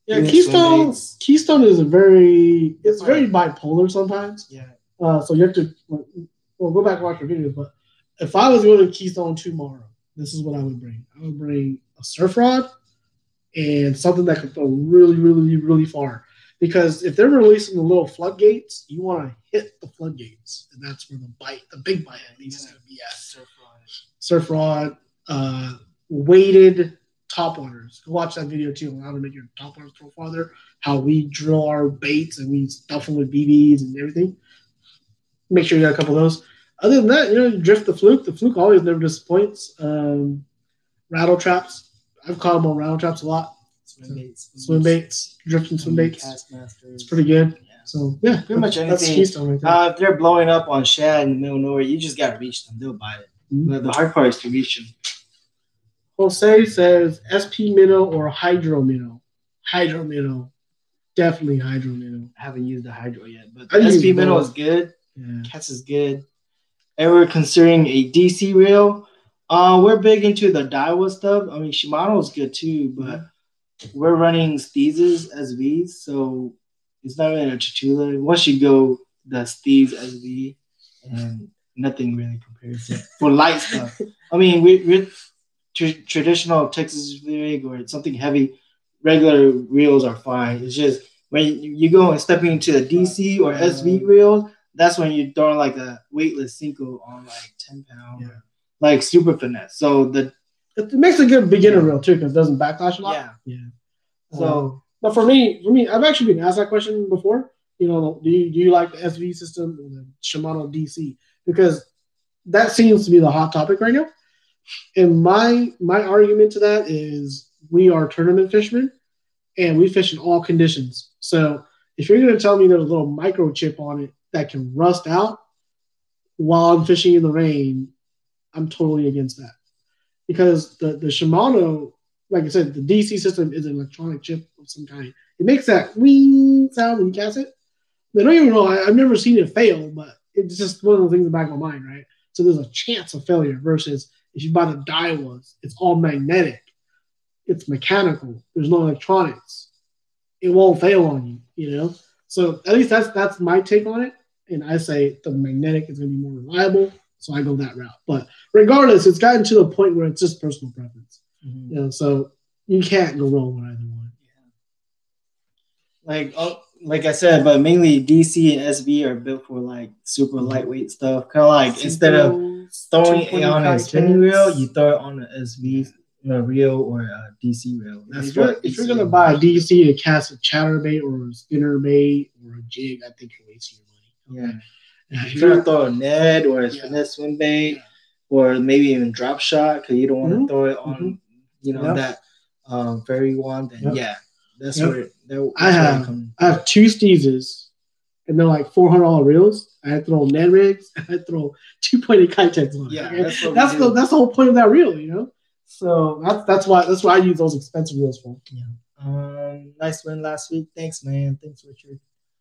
yeah, Keystone. Keystone is a very, it's very bipolar sometimes. Yeah. Uh, so you have to, well, go back and watch your videos. But if I was going to Keystone tomorrow, this is what I would bring. I would bring a surf rod and something that can throw really, really, really far. Because if they're releasing the little floodgates, you want to hit the floodgates, and that's where the bite, the big bite, needs to be at. Surf rod. Surf rod, uh, weighted top waters. Go watch that video too on how to make your top waters throw farther. How we drill our baits and we stuff them with BBs and everything. Make sure you got a couple of those. Other than that, you know, you drift the fluke. The fluke always never disappoints. Um, rattle traps. I've caught them on rattle traps a lot. Swim baits. Swim baits, drifting swim baits. It's pretty good. Yeah. So yeah, Pretty much anything. Right. Uh, if they're blowing up on shad in the middle of nowhere, you just gotta reach them. They'll buy it. Mhm. But the hard part is to reach them. Jose says SP minnow or hydro minnow. Hydro minnow, definitely hydro minnow. I haven't used the hydro yet, but the SP minnow is good. Yeah. Cats is good. And we're considering a DC reel. Uh, we're big into the Daiwa stuff. I mean, Shimano is good too, but we're running Steezes as SVs, so it's not really a Tatula. Once you go the Steez SV, and nothing really compares to for light stuff. I mean, we, we're tr- traditional Texas rig or something heavy. Regular reels are fine. It's just when you, go and stepping into the DC or SV uh, reels, that's when you're throwing like a weightless Senko on like 10 pound, Yeah. like super finesse. So the It, it makes a good beginner reel too because it doesn't backlash a lot. yeah, Yeah. so But for me, for me, I've actually been asked that question before. You know, do you, do you like the SV system or the Shimano DC? Because that seems to be the hot topic right now. And my my argument to that is we are tournament fishermen and we fish in all conditions. So if you're going to tell me there's a little microchip on it that can rust out while I'm fishing in the rain, I'm totally against that. Because the, the Shimano like I said, the DC system is an electronic chip of some kind. It makes that wing sound when you cast it. I don't even know. I, I've never seen it fail, but it's just one of the things in the back of my mind, right? So there's a chance of failure versus if you buy the Daiwas, it's all magnetic, it's mechanical. There's no electronics. It won't fail on you, you know. So at least that's that's my take on it. And I say the magnetic is going to be more reliable, so I go that route. But regardless, it's gotten to the point where it's just personal preference. Mm-hmm. You know, so you can't go wrong with either one. like oh, like I said, but mainly DC and SV are built for like super mm-hmm. lightweight stuff. Kind of like instead of throwing it on a spinning reel, you throw it on an SV a reel or a DC reel. That's if you're, what if you're gonna buy a DC to cast a chatterbait or a spinner bait or a jig, I think you're wasting your money. Yeah. And If you're gonna throw a Ned or a Yeah. finesse swim bait, Yeah. or maybe even drop shot because you don't want to Mhm. throw it on, Mhm. you know, Yep. that um, fairy one, then Yep. yeah, that's Yep. where it, that, that's I where have- I have two Steezes, and they're like four hundred dollar reels. I throw Ned rigs. I throw [LAUGHS] two pointed kitex on. Yeah, that's that's the that's the whole point of that reel, you know. So that's that's why that's why I use those expensive reels for. Um, nice win last week. Thanks, man. Thanks, Richard.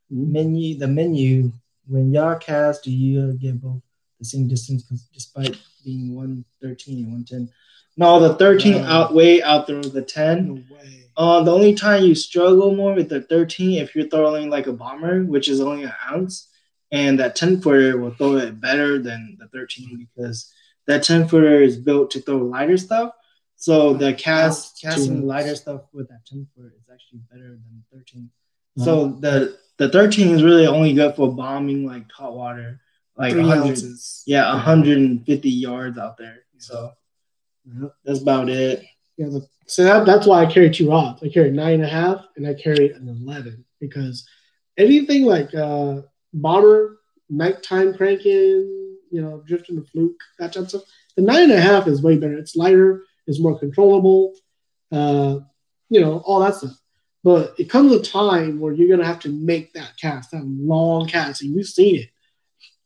Mhm. Menu, the menu. When y'all cast, do you get both the same distance despite being one thirteen and one ten? No, the thirteen No. outweigh out the the ten. No way. Uh, the only time you struggle more with the 13 if you're throwing like a bomber, which is only an ounce, and that 10 footer will throw it better than the 13 because that 10 footer is built to throw lighter stuff. So the cast casting lighter stuff with that 10 footer is actually better than 13. So the the 13 is really only good for bombing like hot water, like Three 100, ounces. yeah, 150 yards out there. So that's about it. Yeah, the, so that, that's why I carry two rods. I carry nine and a half, and I carry an eleven because anything like uh, bomber, nighttime cranking, you know, drifting the fluke, that type of stuff. The nine and a half is way better. It's lighter, it's more controllable, uh, you know, all that stuff. But it comes a time where you're gonna have to make that cast, that long cast, and you've seen it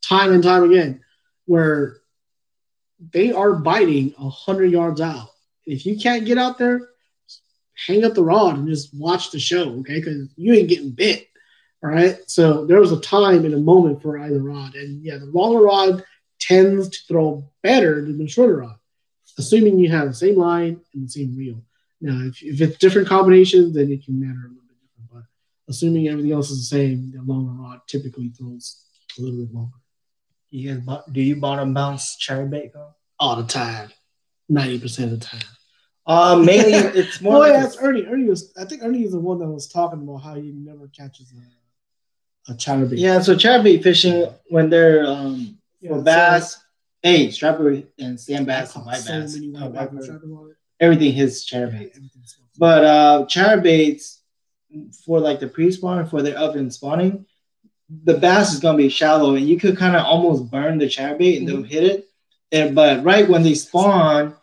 time and time again, where they are biting hundred yards out. If you can't get out there, hang up the rod and just watch the show, okay? Because you ain't getting bit. All right. So there was a time and a moment for either rod. And yeah, the longer rod tends to throw better than the shorter rod, assuming you have the same line and the same reel. Now, if, if it's different combinations, then it can matter a little bit different. But assuming everything else is the same, the longer rod typically throws a little bit longer. You guys, bo- do you bottom bounce chatterbait? Go? All the time. 90% of the time. Uh, mainly [LAUGHS] it's more Oh like it's Ernie. Ernie was. I think Ernie is the one that was talking about how he never catches a, a chatterbait. yeah. So chatterbait fishing when they're um Yeah, for so- bass, hey, strapper and sand bass and white so bass, many uh, white bass white and bass, trapping on it. everything his chatterbait. But uh, chatterbaits for like the pre-spawn for their up and spawning, the bass is gonna be shallow, and you could kind of almost burn the chatterbait and they'll hit it. And but right when they spawn,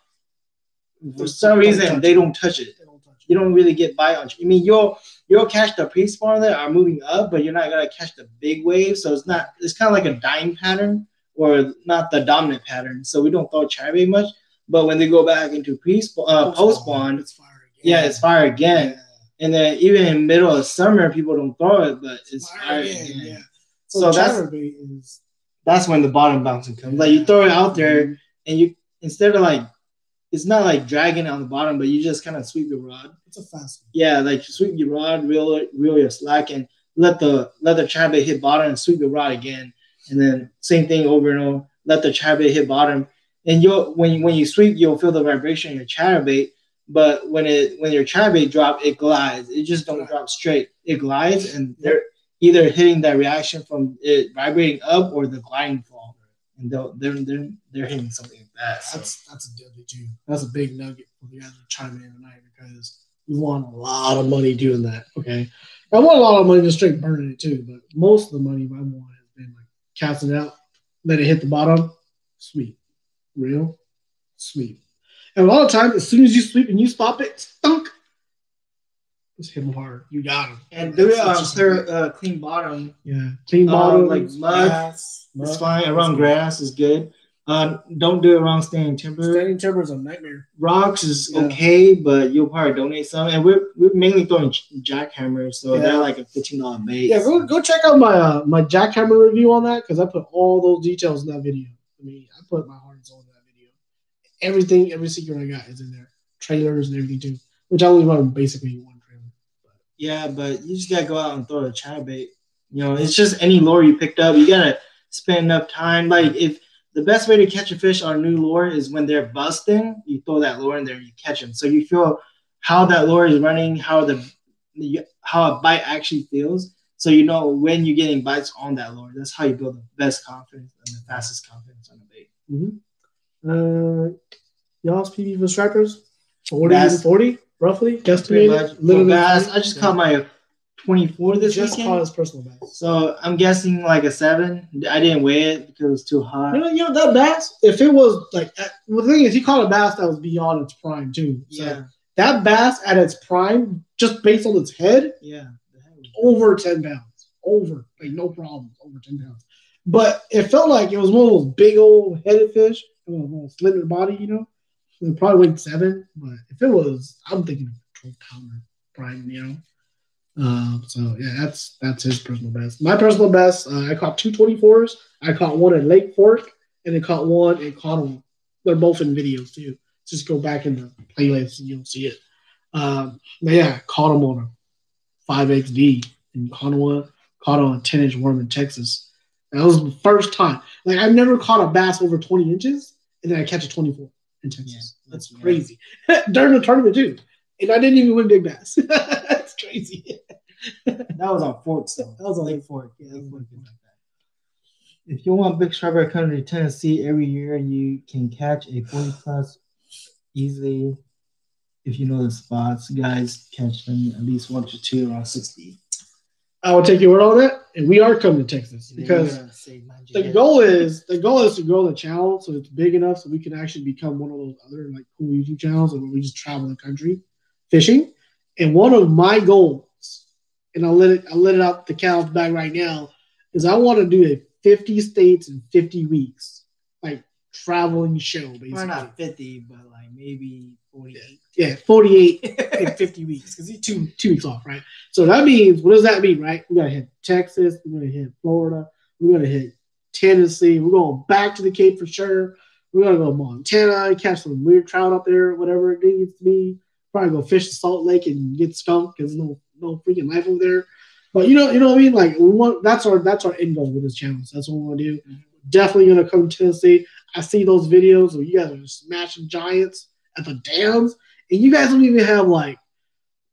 for some reason they don't touch it. They don't touch it. You don't really get bite on. I mean, you'll you'll catch the pre-spawn that are moving up, but you're not gonna catch the big wave. So it's not. It's kind of like a dying pattern or not the dominant pattern. So we don't throw chatterbait much. But when they go back into pre-spawn, uh, post-spawn, It's fire again. yeah, it's fire again. And then even in middle of summer, people don't throw it, but it's fire again. Yeah. So So, that's is that's when the bottom bouncing comes. Like you throw it out there, and you instead of like, it's not like dragging on the bottom, but you just kind of sweep your rod. it's a fast one. Yeah, like sweep your rod, reel it, reel your slack, and let the let the chatterbait hit bottom and sweep the rod again, and then same thing over and over. Let the chatterbait hit bottom, and you'll when you, when you sweep, you'll feel the vibration in your chatterbait. But when it when your chatterbait drop, it glides. It just don't drop straight. It glides, and they're either hitting that reaction from it vibrating up or the gliding fall, and they'll, they're they're they're hitting something like that. So. That's that's a deadly too. That's a big nugget for the guys to chime in tonight because we want a lot of money doing that. Okay, I want a lot of money just straight burning it too, but most of the money I want has been like casting it out, let it hit the bottom, sweep, real, sweep, and a lot of times as soon as you sweep and you spot it, stunk. Just hit them hard. You got them. and do it on That's just- clear, uh, clean bottom. Yeah, clean Um, bottom, like mud, grass, It's fine. Around grass is good. Uh, don't do it around standing timber. Standing timber is a nightmare. Rocks is Yeah. okay, but you'll probably donate some. And we're, we're mainly throwing jackhammers, so Yeah. they're like a fifteen dollar bait. Yeah, go, go check out my uh, my jackhammer review on that because I put all those details in that video. I mean, I put my heart and soul in that video. Everything, every secret I got is in there. Trailers and everything too, which I only run basically one trailer. Yeah, but you just gotta go out and throw a chatterbait. You know, it's just any lure you picked up. You gotta spend enough time. Like if the best way to catch a fish on a new lure is when they're busting, you throw that lure in there, you catch them. So you feel how that lure is running, how the the- how a bite actually feels. So you know when you're getting bites on that lure. That's how you build the best confidence and the fastest confidence on a bait. Mm-hmm. Uh, y'all's PB for stripers 40 Bass. 40 roughly guesstimated. much. Literally bass, I just caught my 24 this just weekend. caught his personal bass. So I'm guessing like a seven. I didn't weigh it because it was too hot. You know, you know that bass. If it was like, well, the thing is, he caught a bass that was beyond its prime too. So Yeah, that bass at its prime, just based on its head, yeah. over 10 pounds. Over, like no problem, over 10 pounds. But it felt like it was one of those big old headed fish, with a little slender body, you know. It probably weighed seven, but if it was, I'm thinking 12 pounder prime, you know. Um, so yeah, that's that's his personal best. My personal best, uh, I caught two 24s. I caught one at Lake Fork, and I caught one in Cottle. They're both in videos too. Just go back in the playlist and you'll see it. Um, but yeah, caught them on a 5XD in Conoway, caught on a 10 inch worm in Texas. That was the first time. Like I've never caught a bass over 20 inches, and then I catch a 24 in Texas. Yeah, that's yeah. crazy. [LAUGHS] During the tournament too, and I didn't even win big bass. [LAUGHS] that's crazy. That was on Forks though. That was on Lake Fork. Yeah, Lake Fork like that. If you want big to come to Tennessee every year, you can catch a 40 plus easily. If you know the spots, guys catch them at least one to two around 60. I will take your word on that, and we are coming to Texas because the goal is the goal is to grow the channel so it's big enough so we can actually become one of those other like cool YouTube channels where we just travel the country fishing. And one of my goals, and I'll let it I'll let it out the cow's bag right now, is I want to do a 50 states in 50 weeks, traveling show basically. Why not 50, but like maybe 48. Yeah, 48 [LAUGHS] in 50 weeks because he's two two weeks off, right? So that means what does that mean, right? We gotta hit Texas, we're gonna hit Florida, we're gonna hit Tennessee, we're going back to the Cape for sure. We're gonna go to Montana, catch some weird trout up there, whatever it needs to be. Probably go fish the Salt Lake and get skunked because no no freaking life over there. But you know, you know what I mean? Like we want that's our that's our end goal with this channel. So that's what we want to do. Mm-hmm. Definitely gonna come to Tennessee. I see those videos where you guys are smashing giants at the dams, and you guys don't even have like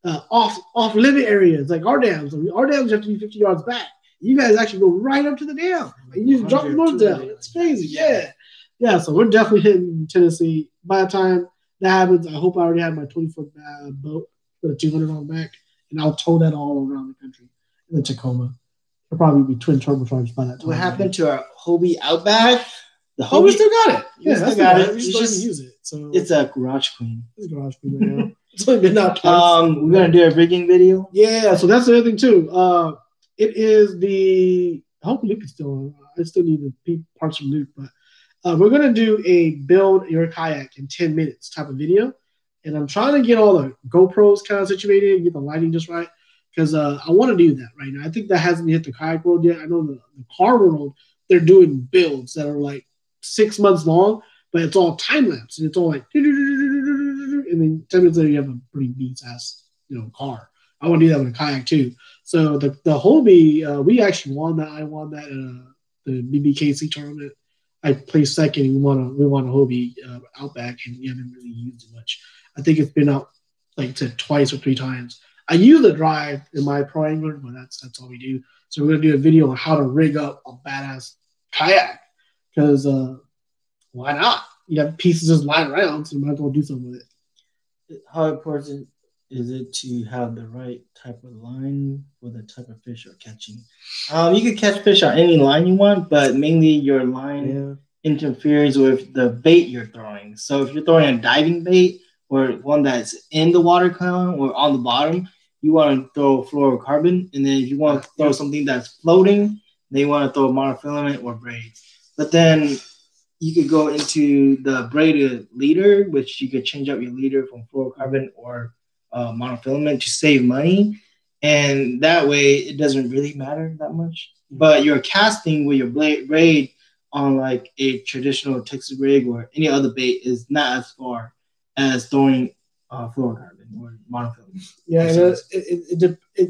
uh, off off limit areas like our dams. Our dams have to be 50 yards back. You guys actually go right up to the dam. And you just drop the 100, boats down. It's crazy. Yeah. Yeah. So we're definitely hitting Tennessee. By the time that happens, I hope I already have my 20 foot uh, boat with a 200 on the back, and I'll tow that all around the country in the Tacoma. It'll probably be twin turbocharged by that time. What happened to our Hobie Outback? The Oh, we still got it. Yeah, still got it. We still just- use it. So it's a garage queen. it's a garage queen right [LAUGHS] now. [LAUGHS] It's only twice. Um, we're gonna do a rigging video. Yeah, so that's the other thing too. Uh, it is the. I hope Luke is still. I still need the parts from Luke, but uh, we're gonna do a build your kayak in ten minutes type of video, and I'm trying to get all the GoPros kind of situated get the lighting just right because uh, I want to do that right now. I think that hasn't hit the kayak world yet. I know the, the car world they're doing builds that are like six months long, but it's all time lapse and it's all like and then ten minutes later you have a pretty beats ass you know car. I want to do that with a kayak too. So the the Hobie, uh, we actually won that. I won that in uh, the BBKC tournament. I placed second. We won a we won a Hobie uh, Outback, and we haven't really used it much. I think it's been out like to twice or three times. I use the drive in my pro angler, but that's that's all we do. So we're gonna do a video on how to rig up a badass kayak because uh, why not? You have pieces just lying around, so you might as well do something with it. How important is it to have the right type of line for the type of fish you're catching? Um, you can catch fish on any line you want, but mainly your line interferes with the bait you're throwing. So if you're throwing a diving bait or one that's in the water column or on the bottom, you want to throw fluorocarbon. And then if you want to throw something that's floating, then you want to throw monofilament or braid. But then you could go into the braided leader, which you could change up your leader from fluorocarbon or uh, monofilament to save money. And that way it doesn't really matter that much. But you're casting with your blade braid on like a traditional Texas rig or any other bait is not as far as throwing uh, fluorocarbon or monofilament. Yeah, it, it, it, it,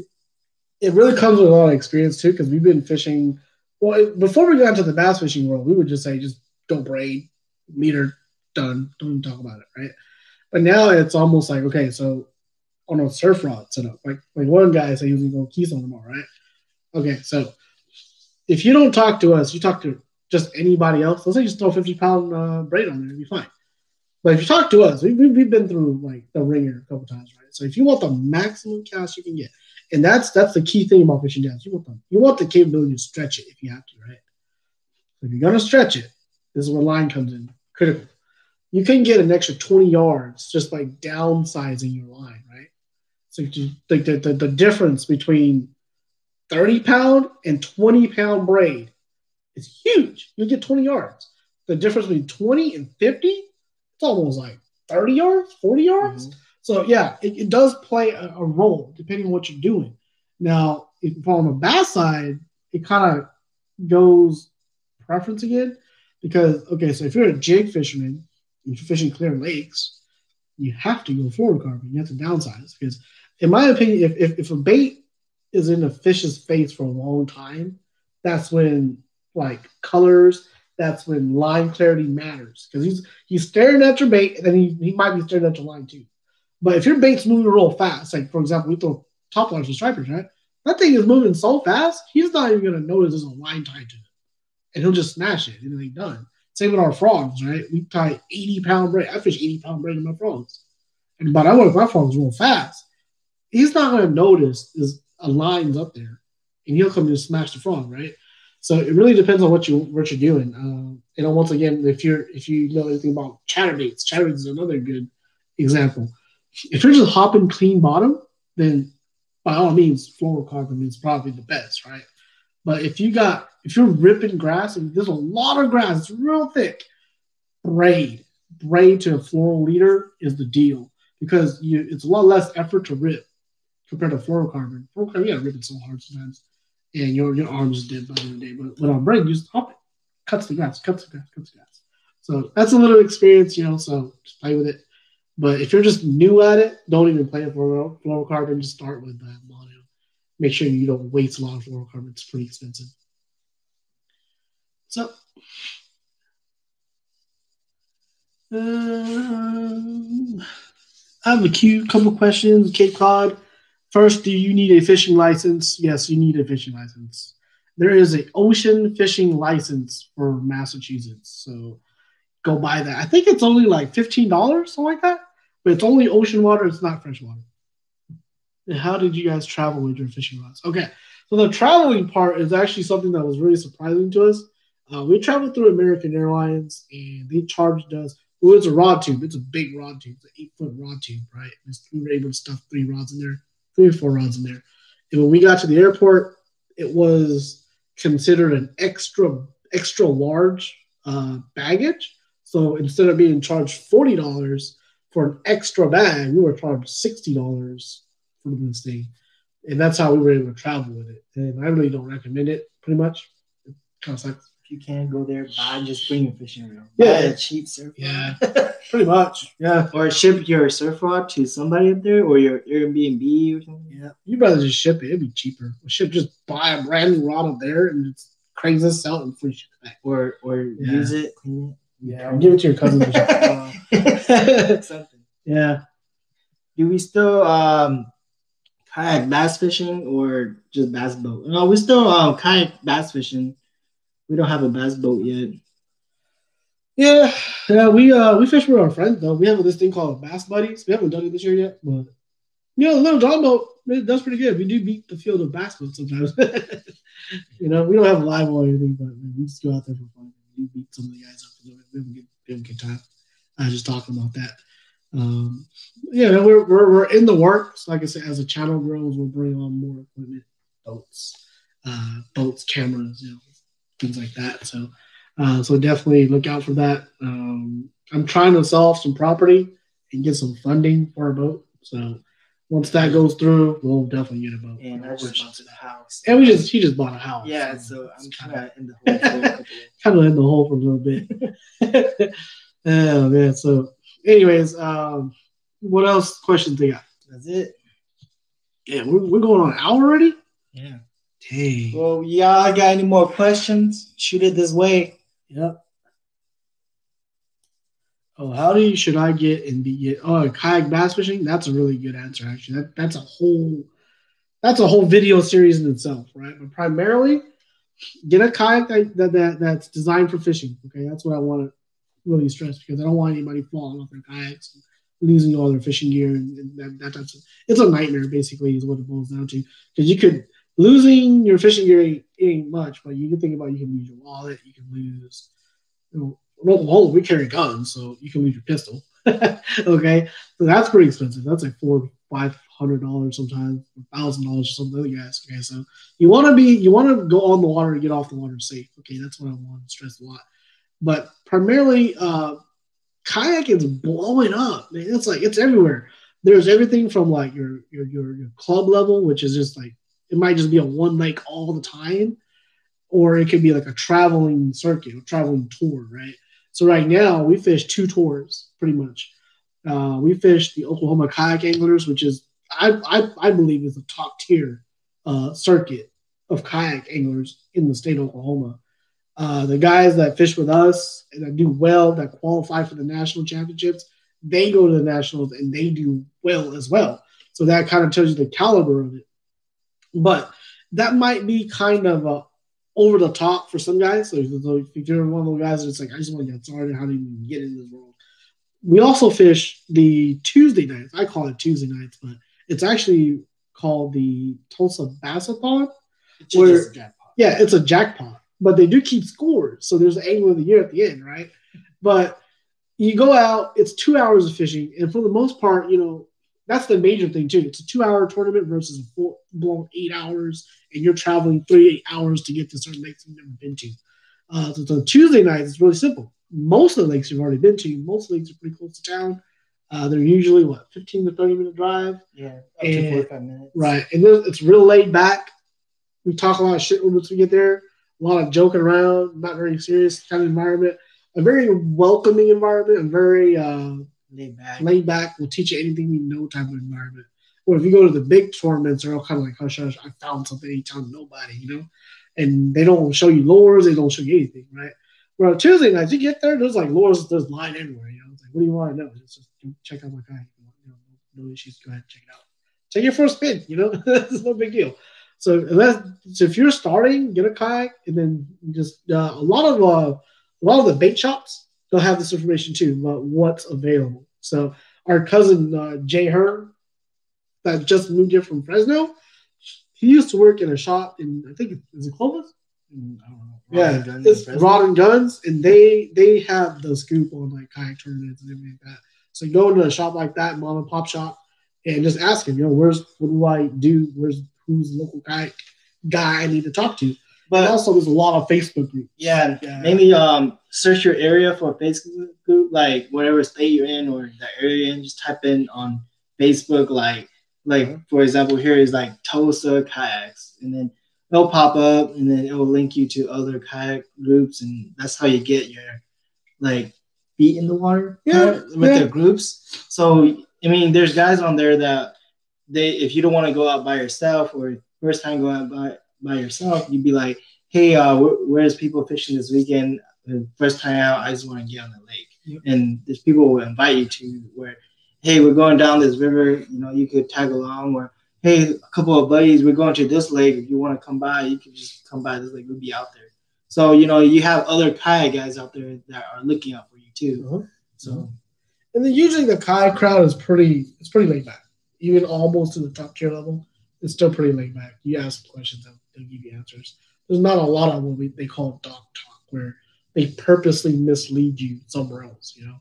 it really comes with a lot of experience too, because we've been fishing. Well, before we got into the bass fishing world, we would just say, just don't braid, meter, done. Don't even talk about it, right? But now it's almost like, okay, so on a surf rod setup, like like one guy said he was going to Keystone tomorrow, right? Okay, so if you don't talk to us, you talk to just anybody else. Let's say you just throw a 50 pound uh, braid on there, it'd be fine. But if you talk to us, we, we've been through like the ringer a couple times, right? So if you want the maximum cast you can get, and that's that's the key thing about fishing downs, you want the you want the capability to stretch it if you have to, right? So if you're gonna stretch it, this is where line comes in critical. You can get an extra 20 yards just by downsizing your line, right? So like the, the, the difference between 30 pound and 20 pound braid is huge. You get 20 yards. The difference between 20 and 50, it's almost like 30 yards, 40 yards. Mm-hmm. So yeah, it, it does play a, a, role depending on what you're doing. Now, if on the bass side, it kind of goes preference again because okay, so if you're a jig fisherman, if you're fishing clear lakes, you have to go fluorocarbon. You have to downsize because, in my opinion, if, if, if a bait is in a fish's face for a long time, that's when like colors, that's when line clarity matters because he's he's staring at your bait and then he, he might be staring at your line too. But if your bait's moving real fast, like for example, we throw top lines with stripers, right? That thing is moving so fast, he's not even gonna notice there's a line tied to it and he'll just smash it and then he's done. Same with our frogs, right? We tie 80 pound braid. I fish 80 pound braid in my frogs. And but I want my frogs real fast. He's not gonna notice there's a line's up there and he'll come and smash the frog, right? So it really depends on what you what you're doing. Um, and once again, if you're if you know anything about chatterbaits, chatterbaits is another good example. If you're just hopping clean bottom, then by all means, fluorocarbon is probably the best, right? But if you got if you're ripping grass and there's a lot of grass, it's real thick, braid, braid to a fluoro leader is the deal because you, it's a lot less effort to rip compared to fluorocarbon. Fluorocarbon, you gotta rip it so hard sometimes, and your your arms is dead by the end of the day. But with on braid, you just hop it, cuts the grass, cuts the grass, cuts the grass. So that's a little experience, you know. So just play with it. But if you're just new at it, don't even play fluorocarbon. Just start with that mono. Make sure you don't waste a lot of fluorocarbon. It's pretty expensive. So, um, I have a cute couple questions. Cape Cod. First, do you need a fishing license? Yes, you need a fishing license. There is a ocean fishing license for Massachusetts, so go buy that. I think it's only like fifteen dollars, something like that. But it's only ocean water; it's not fresh water. And how did you guys travel with your fishing rods? Okay, so the traveling part is actually something that was really surprising to us uh, we traveled through American Airlines and they charged us Well, it's a rod tube. It's a big rod tube. It's an eight foot rod tube, right? We were able to stuff three rods in there, three or four rods in there. And when we got to the airport, it was considered an extra extra large uh, baggage. So instead of being charged forty dollars for an extra bag, we were charged sixty dollars for this thing, and that's how we were able to travel with it. And I really don't recommend it. Pretty much, it kind of sucks. If you can't go there, buy just bring your fishing reel. Yeah. Buy a cheap surf. Yeah, [LAUGHS] pretty much. Yeah, or ship your surf rod to somebody up there, or your Airbnb or something. yeah. You'd rather just ship it. It'd be cheaper. Ship just buy a brand new rod up there and it's Craigslist out and free ship it back. Or or Yeah. use it, clean Yeah, or give it to your cousin. or [LAUGHS] something. yeah. Do we still um kayak bass fishing or just bass boat? No, we still um kayak bass fishing. We don't have a bass boat yet. Yeah, yeah, we uh we fish with our friends though. We have this thing called Bass Buddies. We haven't done it this year yet, but you know, the little John boat it does pretty good. We do beat the field of bass boats sometimes. [LAUGHS] you know, we don't have a live or anything, but we just go out there for fun. We beat some of the guys up. We good, we good time. I was just talking about that. Um, yeah, we're, we're we're in the works. Like I said, as the channel grows, we'll bring on more equipment, boats, uh, boats, cameras, you know, things like that. So. Uh, so definitely look out for that. Um, I'm trying to sell off some property and get some funding for a boat. So once that goes through, we'll definitely get a boat. And I just bought the house. and we just he just bought a house. Yeah, so I'm kind of in the hole a kind of in the hole for a little bit. [LAUGHS] [LAUGHS] oh man. So, anyways, um, what else questions they got? That's it. Yeah, we're, we're going on an hour already. Yeah. Dang. Well, y'all got any more questions? Shoot it this way. Yep. Oh, how do you, should I get and be oh kayak bass fishing? That's a really good answer actually. That that's a whole that's a whole video series in itself, right? But primarily get a kayak that, that, that that's designed for fishing. Okay, that's what I want to really stress because I don't want anybody falling off their kayaks losing all their fishing gear and, and that, that type of it's a nightmare basically is what it boils down to. Because you could losing your fishing gear ain't, ain't much, but you can think about you can lose your wallet, you can lose you know, Oklahoma, we carry guns, so you can lose your pistol. [LAUGHS] okay, so that's pretty expensive. That's like four, five hundred dollars sometimes, thousand dollars or something. Other guys. Okay, so you want to be, you want to go on the water and get off the water safe. Okay, that's what I want to stress a lot. But primarily, uh, kayak is blowing up. Man, it's like it's everywhere. There's everything from like your your your, your club level, which is just like it might just be a one lake all the time, or it could be like a traveling circuit, a traveling tour, right? So right now we fish two tours pretty much. Uh, we fish the Oklahoma Kayak Anglers, which is I I, I believe is the top tier uh, circuit of kayak anglers in the state of Oklahoma. Uh, the guys that fish with us and that do well, that qualify for the national championships, they go to the nationals and they do well as well. So that kind of tells you the caliber of it. But that might be kind of a over the top for some guys. So, if you're one of those guys that's like, I just want to get started, how do you get in this world? We also fish the Tuesday nights. I call it Tuesday nights, but it's actually called the Tulsa Bassathon. It's Where- just a jackpot. Yeah, it's a jackpot, but they do keep scores. So there's an angler of the year at the end, right? But you go out, it's two hours of fishing, and for the most part, you know, that's the major thing too. It's a two-hour tournament versus a full blown eight hours, and you're traveling three eight hours to get to certain lakes you've never been to. Uh, so, so Tuesday nights is really simple. Most of the lakes you've already been to. Most lakes are pretty close to town. Uh, they're usually what 15 to 30 minute drive. Yeah, up to 45 minutes. Right. And then it's real laid back. We talk a lot of shit once we get there. A lot of joking around, not very serious kind of environment. A very welcoming environment, a very uh, Laid back. laid back, will teach you anything you know type of environment. Or if you go to the big tournaments, they're all kind of like, hush, hush, I found something, ain't telling nobody, you know? And they don't show you lures, they don't show you anything, right? Well, Tuesday nights, you get there, there's like lures, there's line everywhere, you know? It's like, what do you want to know? Just, just check out my kayak. You know, no issues, go ahead and check it out take your first spin. You know, [LAUGHS] it's no big deal. So unless so if you're starting, get a kayak, and then just uh, a lot of uh, a lot of the bait shops they'll have this information too about what's available. So our cousin uh, Jay Hearn, that just moved here from Fresno, he used to work in a shop in I think is it Clovis? mm, I don't know. Yeah, Rod it's Rod and Guns, and they they have the scoop on like kayak tournaments and everything like that. So you go into a shop like that, mom and pop shop, and just ask him, you know, where's what do I do? Where's who's the local kayak guy I need to talk to? But But also, there's a lot of Facebook groups. yeah, Yeah. maybe um search your area for a Facebook group, like whatever state you're in or the area, and just type in on Facebook, like like for example, here is like Tulsa kayaks, and then it'll pop up, and then it will link you to other kayak groups, and that's how you get your like feet in the water. Yeah, with yeah. their groups. So I mean, there's guys on there that they if you don't want to go out by yourself or first time going out by by yourself, you'd be like, hey, uh, where, where's people fishing this weekend? The first time out, I just want to get on the lake. Yep. And there's people will invite you to where, hey, we're going down this river. You know, you could tag along. Or hey, a couple of buddies, we're going to this lake. If you want to come by, you can just come by this lake. We'll be out there. So you know, you have other kayak guys out there that are looking out for you too. Uh-huh. So And then usually the kayak crowd is pretty it's pretty laid back. Even almost to the top tier level, it's still pretty laid back. You ask questions, they'll, they'll give you answers. There's not a lot of what we, they call dog talk, where they purposely mislead you somewhere else, you know.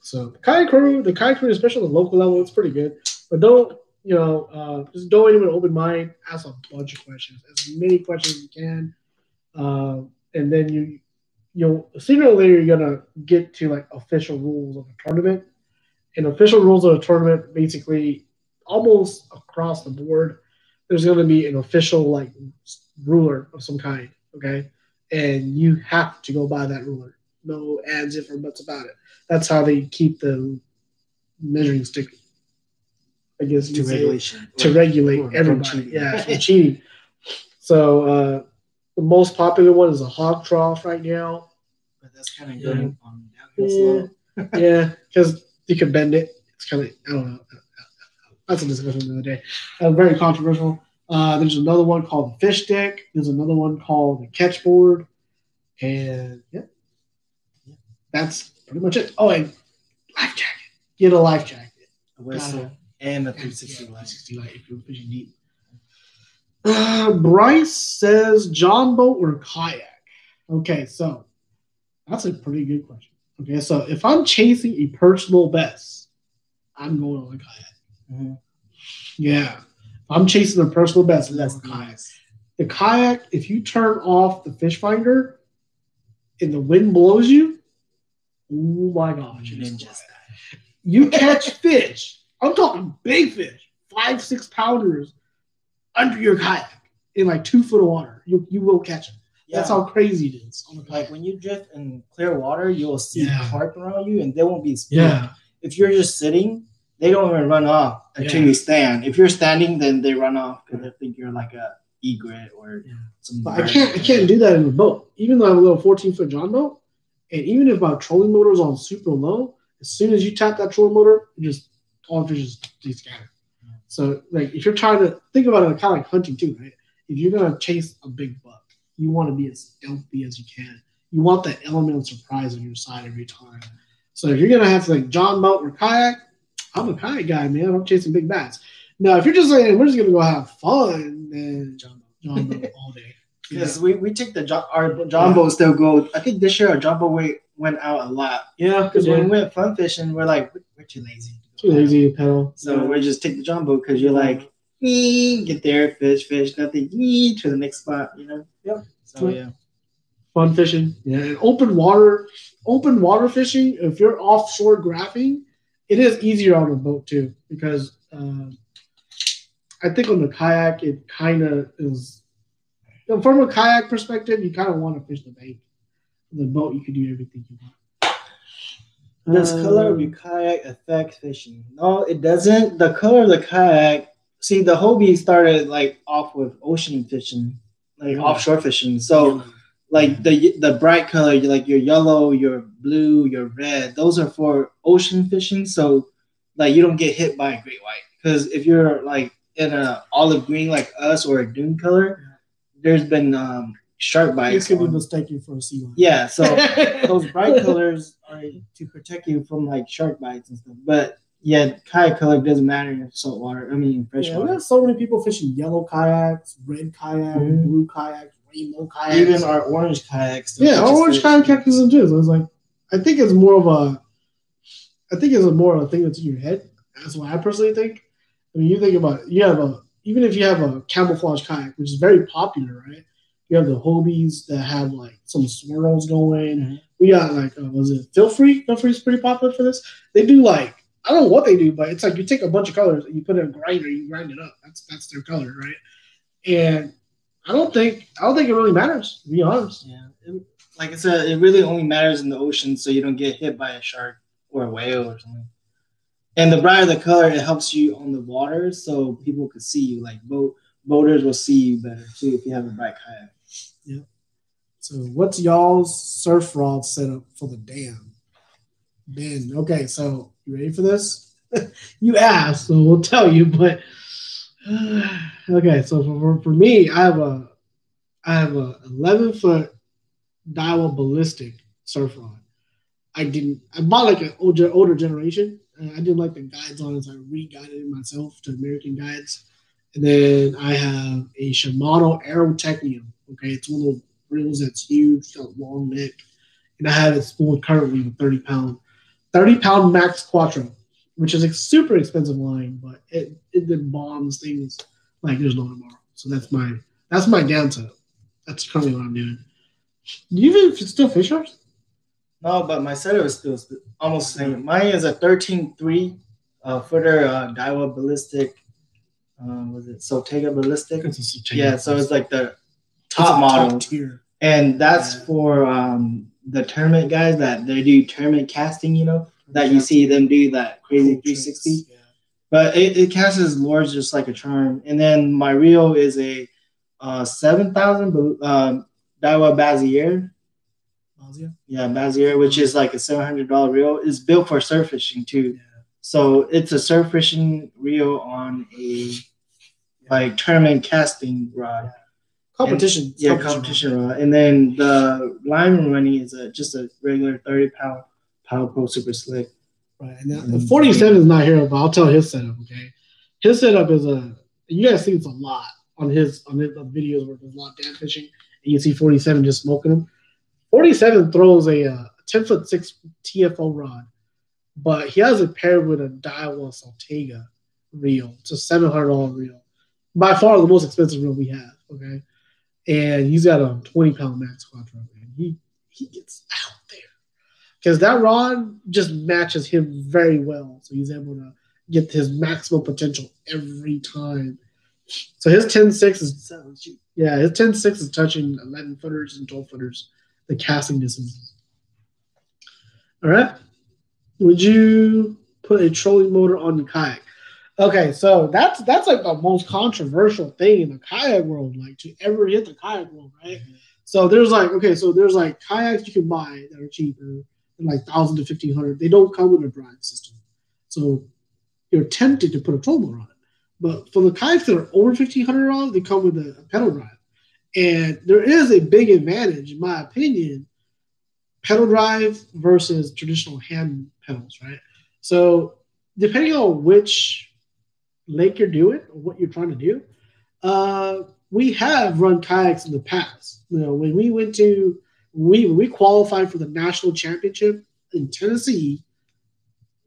So the kayak crew, the Kai crew, especially the local level, it's pretty good. But don't, you know, uh, just go in with an open mind. Ask a bunch of questions, as many questions as you can, uh, and then you you'll sooner or later you're gonna get to like official rules of a tournament. And official rules of a tournament basically almost across the board, there's gonna be an official like ruler of some kind, okay? And you have to go by that ruler. No ads, if or buts about it. That's how they keep the measuring stick. I guess to regulation to regulate everybody. Yeah, from [LAUGHS] cheating. So uh, the most popular one is a Hawg Trough right now. but that's kind of Yeah. going on downhill Yeah, yeah, because you can bend it. It's kind of I don't know. That's a discussion the other day. Uh, very controversial. Uh, there's another one called the fish stick. There's another one called the Ketch board, and yeah, yeah, that's pretty much it. Oh, and life jacket. Get a life jacket. A whistle and a 360 Yeah, light. 360 light if you're fishing deep. Uh, Bryce says John boat or kayak. Okay, so that's a pretty good question. Okay, so if I'm chasing a personal best, I'm going on a kayak. Mhm. Yeah, I'm chasing a personal best, Less I'm going on a kayak. The kayak, if you turn off the fish finder and the wind blows you, oh my gosh, You catch [LAUGHS] fish. I'm talking big fish, five, six pounders under your kayak in like two foot of water. You, you will catch them. That's how crazy it is on the Like when you drift in clear water, you will see Yeah. carp around you, and they won't be speeding. Yeah. If you're just sitting, they don't even run off until Yeah. you stand. If you're standing, then they run off because they think you're like a egret or Yeah. some. But I can't I can't do that in a boat. Even though I have a little 14 foot John boat, and even if my trolling motor is on super low, as soon as you tap that trolling motor, it just all the fish just they scatter. So like if you're trying to think about it kind of like hunting too, right? If you're gonna chase a big buck, you want to be as stealthy as you can. You want that element of surprise on your side every time. So if you're gonna have to like John boat or kayak, I'm a kayak guy, man. I'm chasing big bats. Now if you're just saying we're just gonna go have fun, then John boat, John [LAUGHS] all day. Because we, we take the jo- our jumbo still go. I think this year our jumbo weight went out a lot. Yeah, Because when we went fun fishing, we're like we're, too lazy. Too lazy to pedal. So we just take the jumbo because you're like, "Ee," get there, fish, fish, nothing, ee, to the next spot, you know. Yep. So yeah, fun fishing. Yeah, and open water, open water fishing. If you're offshore graphing, it is easier on the boat too because um, I think on the kayak it kind of is. you know, From a kayak perspective, you kind of want to fish the bank. The boat, you can do everything you want. does color of Um, your kayak affect fishing? No, it doesn't. The color of the kayak. See, the Hobie started like off with ocean fishing, like Yeah. offshore fishing. So like the the bright color, like your yellow, your blue, your red, those are for ocean fishing. So like you don't get hit by a great white because if you're like in a olive green like us or a dune color, there's been um, shark it bites. could be mistaken for a sea lion. yeah, so [LAUGHS] those bright colors are to protect you from like shark bites and stuff. But yeah, kayak color doesn't matter in salt water. I mean, Yeah, we freshwater. have so many people fishing yellow kayaks, red kayaks, Mhm. blue kayaks, rainbow kayaks. Even our orange kayaks. yeah, they're our orange like- kayak is too. So it's like, I think it's more of a, I think it's a more of a thing that's in your head. That's what I personally think. I mean, you think about it, you have a even if you have a camouflage kayak, which is very popular, right? You have the Hobies that have like some swirls going. Mhm. We got like, uh, was it Feelfree? Feel Free is pretty popular for this. They do like, I don't know what they do, but it's like you take a bunch of colors and you put it in a grinder, you grind it up. That's that's their color, right? And I don't think I don't think it really matters. To be honest. Yeah. It- like I said, it really only matters in the ocean so you don't get hit by a shark or a whale or something. And the brighter the color, it helps you on the water so people could see you. Like boat boaters will see you better too if you have a bright kayak. Yeah. So what's y'all's surf rod setup for the dam? Ben, okay, so you ready for this? [LAUGHS] you asked, so we'll tell you, but [SIGHS] [SIGHS] [SIGHS] okay, so for, for me, I have a I have a 11 foot Daiwa ballistic surf rod. I didn't I bought like an older older generation. Uh, I didn't like the guides on it, so I re-guided it myself to American guides. And then I have a Shimano Aero Technium. Okay, it's one of those reels that's huge, got long neck, and I have it spooled currently with 30 pound, 30 pound Max Quattro, which is a super expensive line, but it it then bombs things like there's no tomorrow. So that's my that's my down setup. That's currently what I'm doing. Do you even still fish yours? No, but my setup is still almost the same. Mine is a 13.3 uh, footer uh, Daiwa ballistic. Um, was it Saltiga ballistic? Yeah, so it's like the top model. tier. and that's Yeah. for um, the tournament guys that they do tournament casting. You know that you see them do that crazy 360. Yeah. But it, it casts as lures just like a charm. And then my reel is a uh, seven thousand um, Daiwa Basiair. Yeah, Basiair, which is like a seven hundred dollar reel, is built for surf fishing too. Yeah. So it's a surf fishing reel on a like tournament casting rod. Competition. Yeah, competition rod. And then the line running is a just a regular thirty pound Power Pro Super Slick. Right. And the 47 is not here, but I'll tell his setup, okay? His setup is a you guys see it's a lot on his on his on videos where there's a lot of dam fishing and you see 47 just smoking them. 47 throws a uh, 10 foot six TFO rod, but he has it paired with a Daiwa Saltiga reel. It's a $700 reel. By far the most expensive reel we have, okay? And he's got a 20 pound max quattro, and he he gets out because that rod just matches him very well. So he's able to get his maximum potential every time. So his 10-6 is yeah, his 10-6 is touching 11 footers and 12 footers, the casting distances. All right. Would you put a trolling motor on your kayak? Okay, so that's that's like the most controversial thing in the kayak world, like to ever hit the kayak world, right? Mm-hmm. So there's like okay, so there's like kayaks you can buy that are cheaper, like thousand to fifteen hundred. They don't come with a drive system, so you're tempted to put a motor on it. But for the kayaks that are over fifteen hundred dollars, they come with a, a pedal drive, and there is a big advantage, in my opinion, pedal drive versus traditional hand pedals, right? So depending on which lake you're doing or what you're trying to do, uh, we have run kayaks in the past. You know, when we went to we we qualified for the national championship in Tennessee,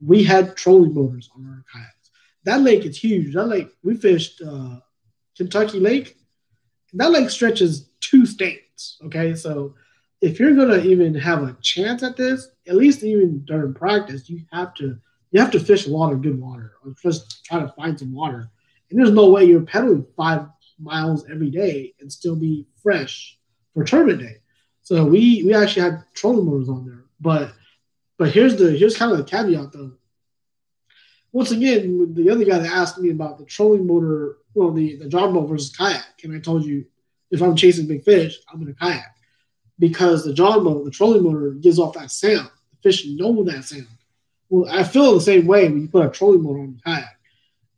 we had trolling motors on our kayaks. That lake is huge. That lake we fished uh, Kentucky Lake. That lake stretches two states. Okay, so if you're gonna even have a chance at this, at least even during practice, you have to you have to fish a lot of good water or just try to find some water. And there's no way you're pedaling five miles every day and still be fresh for tournament day. So we we actually had trolling motors on there. But but here's the here's kind of the caveat though. Once again, the other guy that asked me about the trolling motor, well, the, the John boat versus kayak, and I told you if I'm chasing big fish, I'm in a kayak. Because the John boat, the trolling motor gives off that sound. The fish know that sound. Well, I feel the same way when you put a trolling motor on the kayak.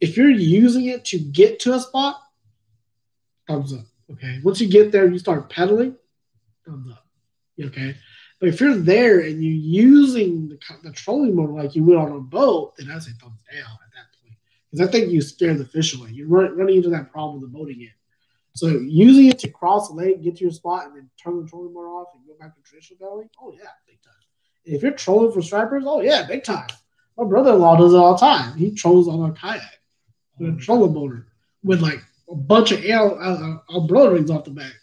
If you're using it to get to a spot, thumbs up. Okay. Once you get there, you start pedaling, thumbs up. Okay. But if you're there and you're using the, the trolling motor like you would on a boat, then I say thumbs down at that point. Because I think you scare the fish away. You're run, running into that problem with the boat again. So using it to cross the lake, get to your spot, and then turn the trolling motor off and go back to traditional paddling, oh yeah, big time. If you're trolling for stripers, oh yeah, big time. My brother-in-law does it all the time. He trolls on a kayak with a trolling motor with like a bunch of air, uh, uh, umbrella rings off the back.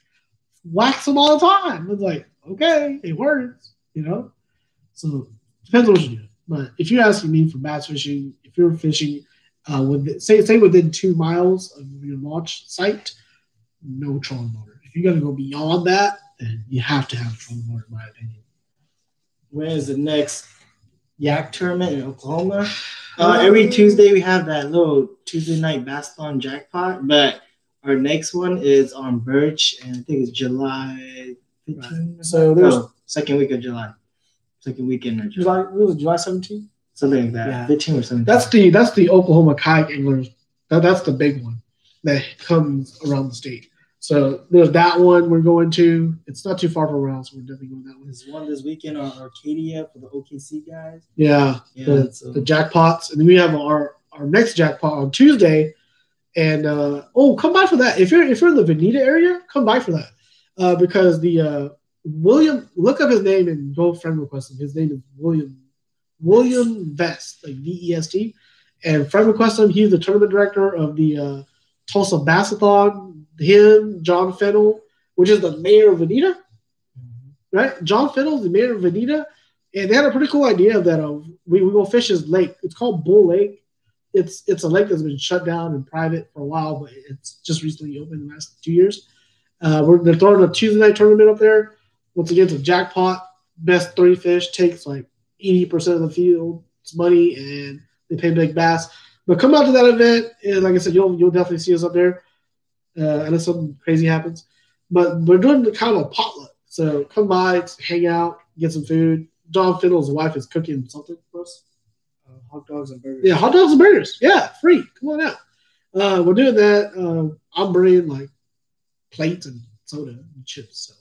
Wax them all the time. It's like, okay, it works, you know? So depends on what you do. But if you're asking me for bass fishing, if you're fishing uh, with say say within two miles of your launch site, no trolling motor. If you're gonna go beyond that, then you have to have a trolling motor, in my opinion. When is the next yak tournament in Oklahoma? Uh, every Tuesday we have that little Tuesday night Bassathon jackpot, but our next one is on Birch, and I think it's July 15th. Right. So there's no, second week of July, second weekend of July. Was it July 17th? something like that. Yeah. 15 or something. That's the that's the Oklahoma kayak anglers. That, that's the big one that comes around the state. So there's that one we're going to. It's not too far from around, so we're definitely going that one. There's one this weekend on Arcadia for the OKC guys. Yeah, Yeah, the, so- the jackpots, and then we have our our next jackpot on Tuesday. And uh, oh, come by for that. If you're if you're in the Vinita area, come by for that uh, because the uh, William look up his name and go friend request him. His name is William William Vest, like V E S T, and friend request him. He's the tournament director of the uh, Tulsa Bassathon. Him, John Fennell, which is the mayor of Vinita right? John Fiddle's the mayor of Vinita, and they had a pretty cool idea that uh, we, we go fish his lake. It's called Bull Lake. It's it's a lake that's been shut down and private for a while, but it's just recently opened in the last two years. Uh, we're they're throwing a Tuesday night tournament up there. Once again, it's a jackpot. Best three fish takes like eighty percent of the field. It's money, and they pay big bass. But come out to that event, and like I said, you'll you'll definitely see us up there, uh, unless something crazy happens. But we're doing the kind of a potluck. So come by, hang out, get some food. John Fiddle's wife is cooking something for us. Hot dogs and burgers. Yeah, hot dogs and burgers. Yeah, free. Come on out. Uh, we're doing that. Uh, I'm bringing like plates and soda and chips. So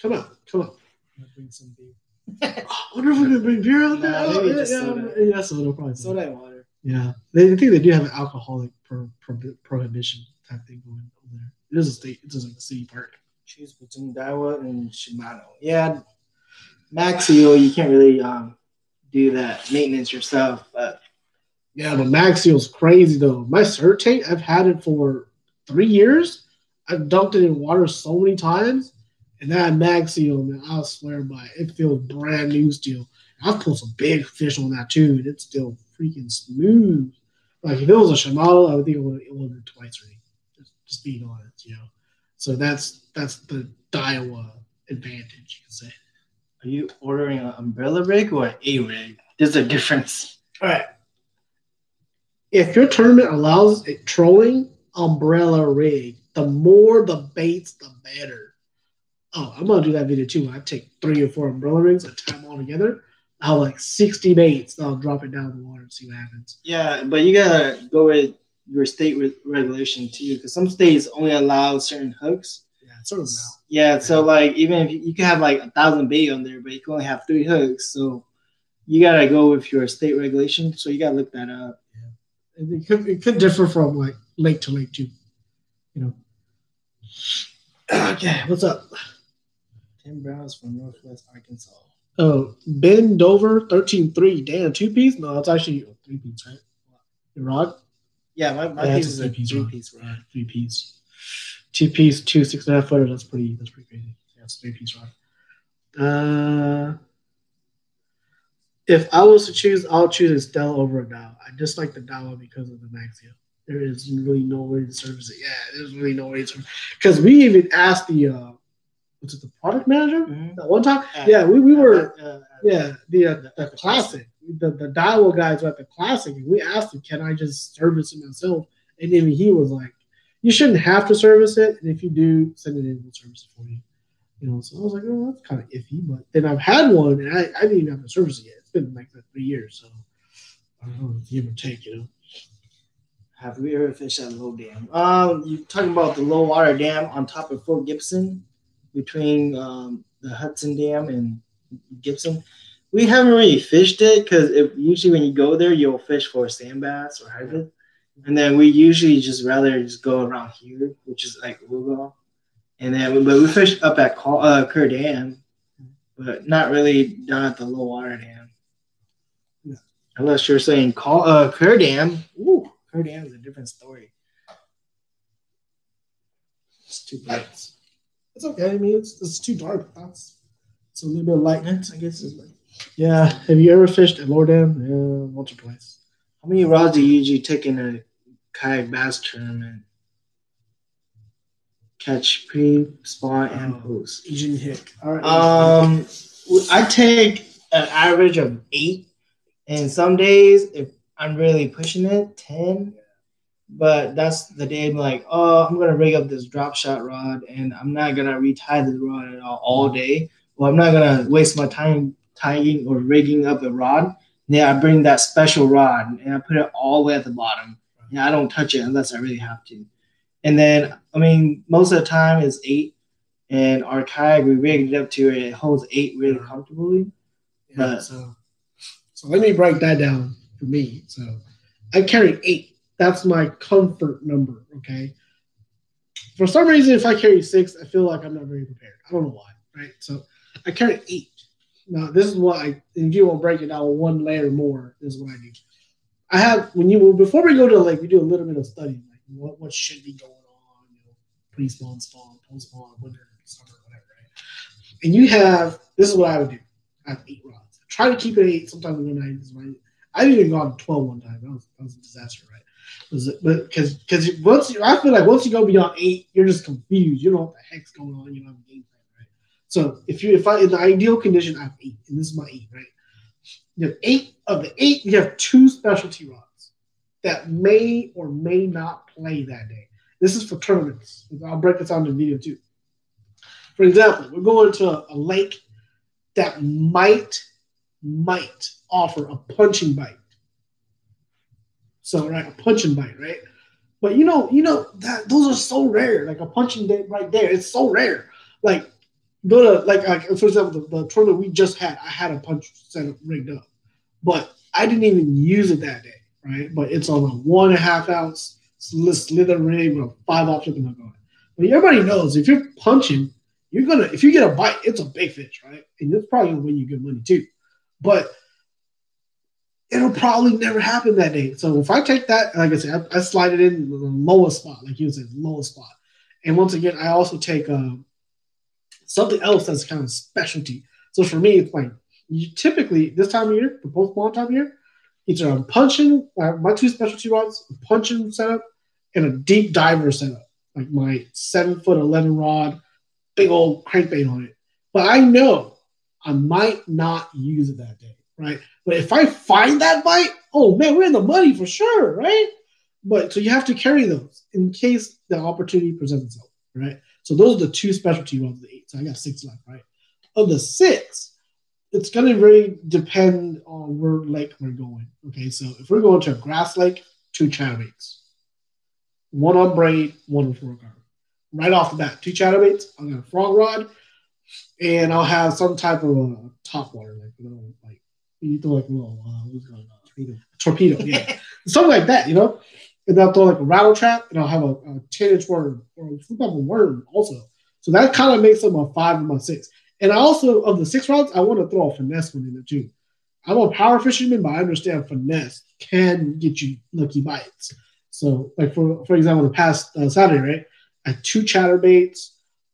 come out, come out. I'll bring some beer. [LAUGHS] I wonder if we're gonna bring beer out there. Nah, Oh, yeah, yeah, soda. yeah, soda probably. Soda and water. Yeah, they I think they do have an alcoholic pro, pro, prohibition type thing going over there. It is a state. It's just like a city park. choose between Daiwa and Shimano. Yeah, Maxio, you can't really um do that maintenance yourself, but Yeah, but Maxio's crazy though. My Certate, I've had it for three years. I've dumped it in water so many times, and that Maxio, man, I swear by it, it feels brand new still. I've pulled some big fish on that too, and it's still freaking smooth. Like if it was a Shimano, I would think it would it would twice already. Just, just being honest, you know. So that's that's the Daiwa advantage, you can say. Are you ordering an umbrella rig or an A rig? There's a difference. All right. If your tournament allows a trolling umbrella rig, the more the baits, the better. Oh, I'm gonna do that video too. I take three or four umbrella rigs and tie them all together. I'll have like 60 baits. I'll drop it down in the water and see what happens. Yeah, but you gotta go with your state re- regulation too, because some states only allow certain hooks. Yeah, sort of amount. Yeah, so like even if you, you can have like a thousand bait on there, but you can only have three hooks, so you gotta go with your state regulation. So you gotta look that up. And It could, it could differ from like lake to lake too. You know. Okay, what's up? Tim Brown's from Northwest Arkansas. Oh, Ben Dover, 13-3. Damn, two piece? No, it's actually a three piece, right? Your rod? Yeah, my, my Yeah, piece is a a three-piece three rod. piece rod. Three piece, two piece, two six and a half footers. That's pretty. That's pretty crazy. Yeah, it's three piece rod. Uh, if I was to choose, I'll choose a Stella over a Dow. I just like the Dow because of the Maxia. There is really no way to service it. Yeah, there's really no way to service because we even asked the uh, what's it, the product manager Mhm. that one time. Uh, Yeah, we, we were uh, yeah, the uh, the classic, the the Daiwa guys were at the classic, and we asked him, "Can I just service it myself?" And then he was like, "You shouldn't have to service it, and if you do, send it in, service for you." You know, so I was like, "Oh, that's kind of iffy," but then I've had one, and I, I didn't even have to service it yet. It's been like three years, so I don't know, give or take, you know. Have we ever fished at Low Dam? Um, you talking about the low water dam on top of Fort Gibson, between um, the Hudson Dam and Gibson? We haven't really fished it because usually when you go there, you'll fish for sand bass or hybrid. And then we usually just rather just go around here, which is like Louisville. And then, but we fished up at Col- uh, Kerr Dam, but not really down at the low water dam. Yeah. Unless you're saying Col- uh, Kerr Dam. Ooh, Kerr Dam is a different story. It's too bright. It's okay. I mean, it's, it's too dark. That's it's a little bit of lightness, I guess. Is like, yeah. Have you ever fished at Lower Dam? Yeah, once or twice. How many rods do you usually take in a kayak bass tournament? Catch pre, spawn, and post. Asian hick. All right. Um, I take an average of eight, and some days if I'm really pushing it, ten. But that's the day I'm like, oh, I'm gonna rig up this drop shot rod, and I'm not gonna retie the rod at all, all day. Well, I'm not gonna waste my time tying or rigging up a rod. Then I bring that special rod and I put it all the way at the bottom. And I don't touch it unless I really have to. And then, I mean, most of the time it's eight, and our kayak we rigged it up to it. It holds eight really uh-huh. comfortably. Yeah, so, so let me break that down for me. So I carry eight. That's my comfort number. Okay. For some reason, if I carry six, I feel like I'm not very prepared. I don't know why. Right. So I carry eight. Now this is what I. If you to break it down one layer more, this is what I do. I have when you before we go to like, we do a little bit of studying, like what what should be going on, you know, pre-spawn, spawn, post-spawn, winter, summer, whatever. Right. And you have this is what I would do. I have eight rods. I try to keep it eight. Sometimes when I is my I even gone 12 one time. That was, that was a disaster, right? Because because once you, I feel like once you go beyond eight, you're just confused. You don't know what the heck's going on. You don't have a game? So if you if I in the ideal condition, I have eight, and this is my eight, right? You have eight of the eight. You have two specialty rods that may or may not play that day. This is for tournaments. I'll break this down in the video too. For example, we're going to a lake that might might offer a punching bite. So right, a punching bite, right? But you know, you know that those are so rare. Like a punching bite right there, it's so rare. Like go to like, like for example, the, the tournament we just had, I had a punch set up rigged up, but I didn't even use it that day, right? But it's on a one and a half ounce slither rig with a five off flipping hook on. But everybody knows if you're punching, you're gonna if you get a bite, it's a big fish, right? And it's probably gonna win you good money too. But it'll probably never happen that day. So if I take that, like I said, I, I slide it in the lowest spot, like you said, lowest spot. And once again, I also take um, something else that's kind of specialty. So for me, it's like you typically this time of year, the post spawn time of year, either I'm punching uh, my two specialty rods, a punching setup, and a deep diver setup, like my seven foot eleven rod, big old crankbait on it. But I know I might not use it that day, right? But if I find that bite, oh man, we're in the money for sure, right? But so you have to carry those in case the opportunity presents itself, right? So those are the two specialty ones of the eight. So I got six left, right? Of the six, it's going to really depend on where lake we're going. Okay, so if we're going to a grass lake, two chatterbaits, one on braid, one on fork arm. Right off the bat, two chatterbaits. I'm gonna frog rod, and I'll have some type of a top water, like you know, like you throw like a little uh, what's going on, torpedo, torpedo, yeah, [LAUGHS] something like that, you know. And I'll throw like a rattle trap, and I'll have a, a ten inch worm or some type of worm also. So that kind of makes them a five and my six. And I also of the six rods, I want to throw a finesse one in there too. I'm a power fisherman, but I understand finesse can get you lucky bites. So, like for for example, the past uh, Saturday, right? I had two chatterbaits.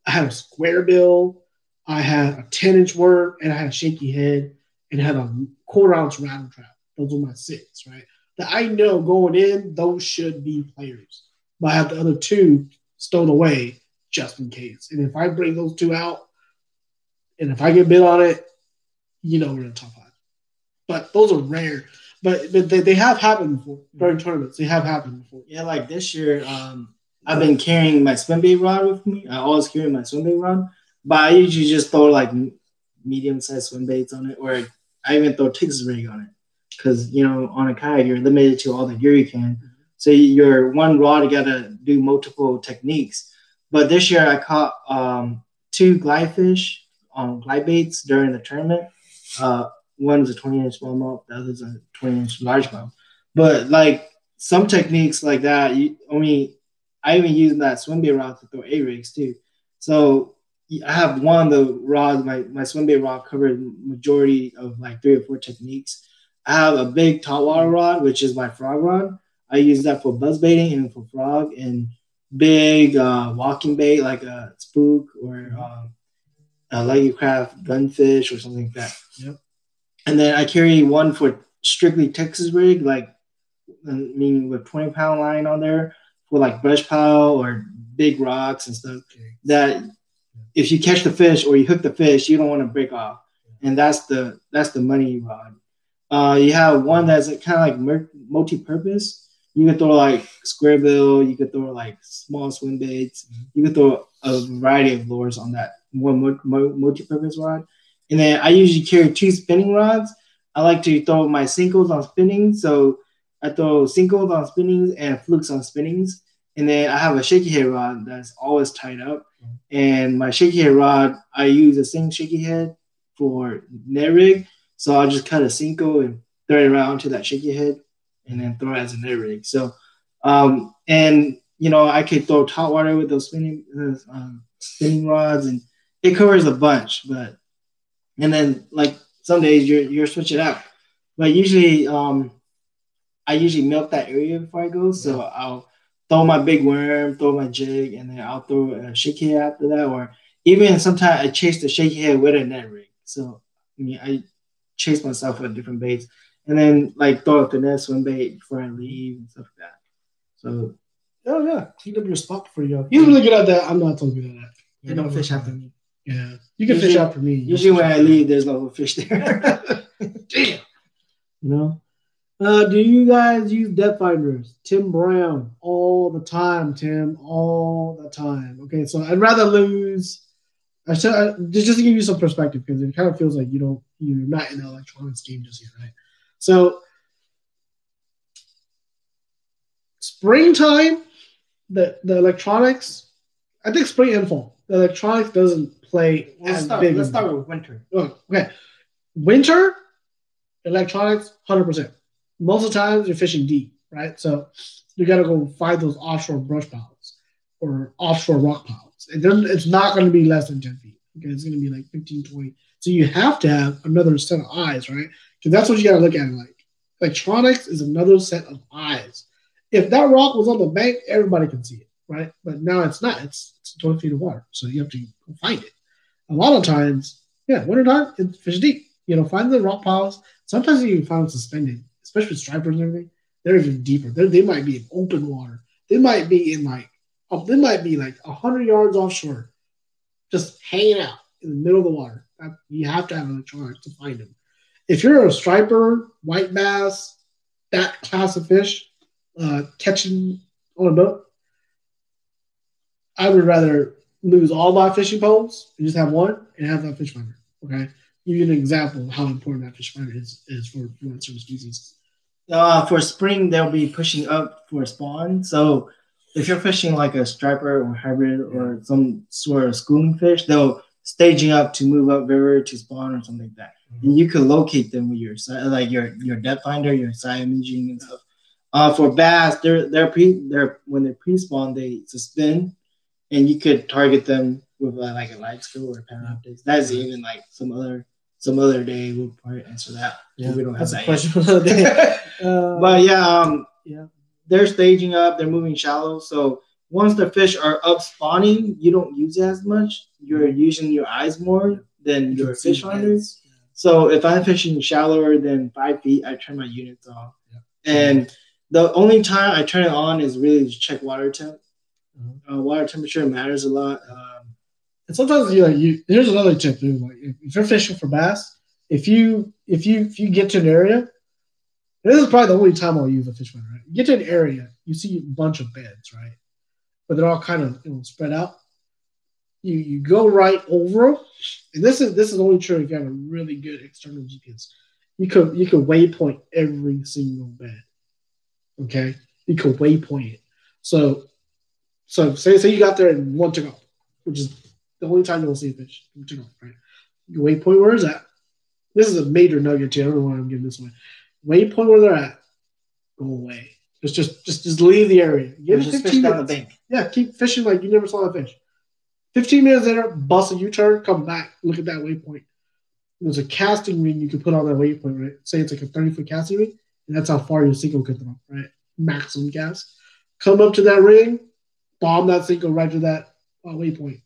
I had a square bill. I had a 10 inch worm, and I had a shaky head, and I had a quarter ounce rattle trap. Those were my six, right? That I know going in, those should be players. But I have the other two stowed away just in case. And if I bring those two out, and if I get bit on it, you know we're in the top five. But those are rare. But, but they, they have happened before during tournaments. They have happened before. Yeah, like this year, um, I've been carrying my swim bait rod with me. I always carry my swim bait rod, but I usually just throw like medium sized swim baits on it, or I even throw Texas rig on it. Because you know, on a kayak, you're limited to all the gear you can. So your one rod, you gotta do multiple techniques. But this year, I caught um, two glide fish on glide baits during the tournament. Uh, one's a 20 inch smallmouth, the other's a 20 inch largemouth. But like some techniques like that, you only I even use that swim bait rod to throw A rigs too. So I have one of the rods, my, my swim bait rod covered majority of like three or four techniques. I have a big top water rod, which is my frog rod. I use that for buzz baiting and for frog and big uh, walking bait like a spook or um, a Lucky Craft gunfish or something like that. Yep. And then I carry one for strictly Texas rig, like uh, meaning with 20 pound line on there for like brush pile or big rocks and stuff Okay. that if you catch the fish or you hook the fish, you don't want to break off, and that's the that's the money rod. Uh, you have one that's kind of like multi-purpose. You can throw like square bill, you could throw like small swim baits, you can throw a variety of lures on that one mu- mu- multi-purpose rod. And then I usually carry two spinning rods. I like to throw my Senkos on spinning, so I throw Senkos on spinnings and flukes on spinnings. And then I have a shaky head rod that's always tied up. And my shaky head rod, I use a same shaky head for Ned rig. So I'll just cut a Senko and throw it around to that shaky head and then throw it as a Ned rig. So, um, and you know, I could throw top water with those spinning, uh, um, spinning rods and it covers a bunch. But, and then like some days you're, you're switching out. But usually, um, I usually milk that area before I go. So I'll throw my big worm, throw my jig, and then I'll throw a shaky head after that. Or even sometimes I chase the shaky head with a Ned rig. So I mean, I chase myself with different baits, and then like throw a finesse swim bait before I leave and stuff like that. So Oh yeah, clean up your spot before you go. He's really good at that. I'm not so good at that. you don't fish after me. Yeah, you can Usually- fish out for me. Usually when I leave, there's no fish there. Damn. [LAUGHS] You know? Uh, do you guys use depth finders? Tim Brown, all the time, Tim, all the time. Okay, so I'd rather lose. I said I, just just to give you some perspective because it kind of feels like you don't you're not in the electronics game just yet, right? So springtime, the the electronics, I think spring and fall, the electronics doesn't play let's as start. big. Let's start with winter. Oh, okay. Winter, electronics, 100%. Most of the times you're fishing deep, right? So you got to go find those offshore brush piles or offshore rock piles. And then it's not going to be less than 10 feet. Okay, it's going to be like 15, 20. So you have to have another set of eyes, right? Because that's what you got to look at like. Electronics is another set of eyes. If that rock was on the bank, everybody can see it, right? But now it's not. It's, it's 20 feet of water. So you have to find it. A lot of times, yeah, wintertime, it's fish deep. You know, find the rock piles. Sometimes you can find them suspended, especially with stripers and everything. They're even deeper. They're, they might be in open water. They might be in like, oh, they might be like 100 yards offshore, just hanging out in the middle of the water. You have to have electronics to find them. If you're a striper, white bass, that class of fish, uh, catching on a boat, I would rather lose all my fishing poles and just have one and have that fish finder. Okay. Give you an example of how important that fish finder is, is for, for certain species. Uh, for spring, they'll be pushing up for spawn. So if you're fishing like a striper or hybrid or some sort of schooling fish, they'll staging up to move up river to spawn or something like that. And you could locate them with your like your your depth finder, your side imaging and stuff. Uh, for bass, they're they're pre they're when they pre spawn they suspend, and you could target them with uh, like a LiveScope or Panoptix. That's even like some other some other day we'll probably answer that. Yeah, we don't have that question for another day. [LAUGHS] Uh, But yeah, um, Yeah. They're staging up. They're moving shallow. So once the fish are up spawning, you don't use it as much. You're using your eyes more than your fish finders. So if I'm fishing shallower than five feet, I turn my units off. And the only time I turn it on is really to check water temp. Mhm. Uh, water temperature matters a lot. Um, And sometimes you like you. Here's another tip, dude. Like if, if you're fishing for bass, if you if you if you get to an area, this is probably the only time I'll use a fish finder. Right? You get to an area, you see a bunch of beds, right? But they're all kind of you know spread out. You you go right over and this is this is only true if you have a really good external GPS. You could you could waypoint every single bed. Okay, you could waypoint it. So so say say you got there and one took off, which is the only time you'll see a fish. Took off, right? Your waypoint where is that? This is a major nugget too. I don't know why I'm giving this one. Waypoint where they're at. Go away. Just just just just leave the area. Give just 15 fish down the bank. Yeah, keep fishing like you never saw that fish. 15 minutes later, bust a U-turn, come back, look at that waypoint. There's a casting ring you can put on that waypoint, right? Say it's like a 30 foot casting ring, and that's how far your single can throw, right? Maximum cast. Come up to that ring, bomb that single right to that uh, waypoint.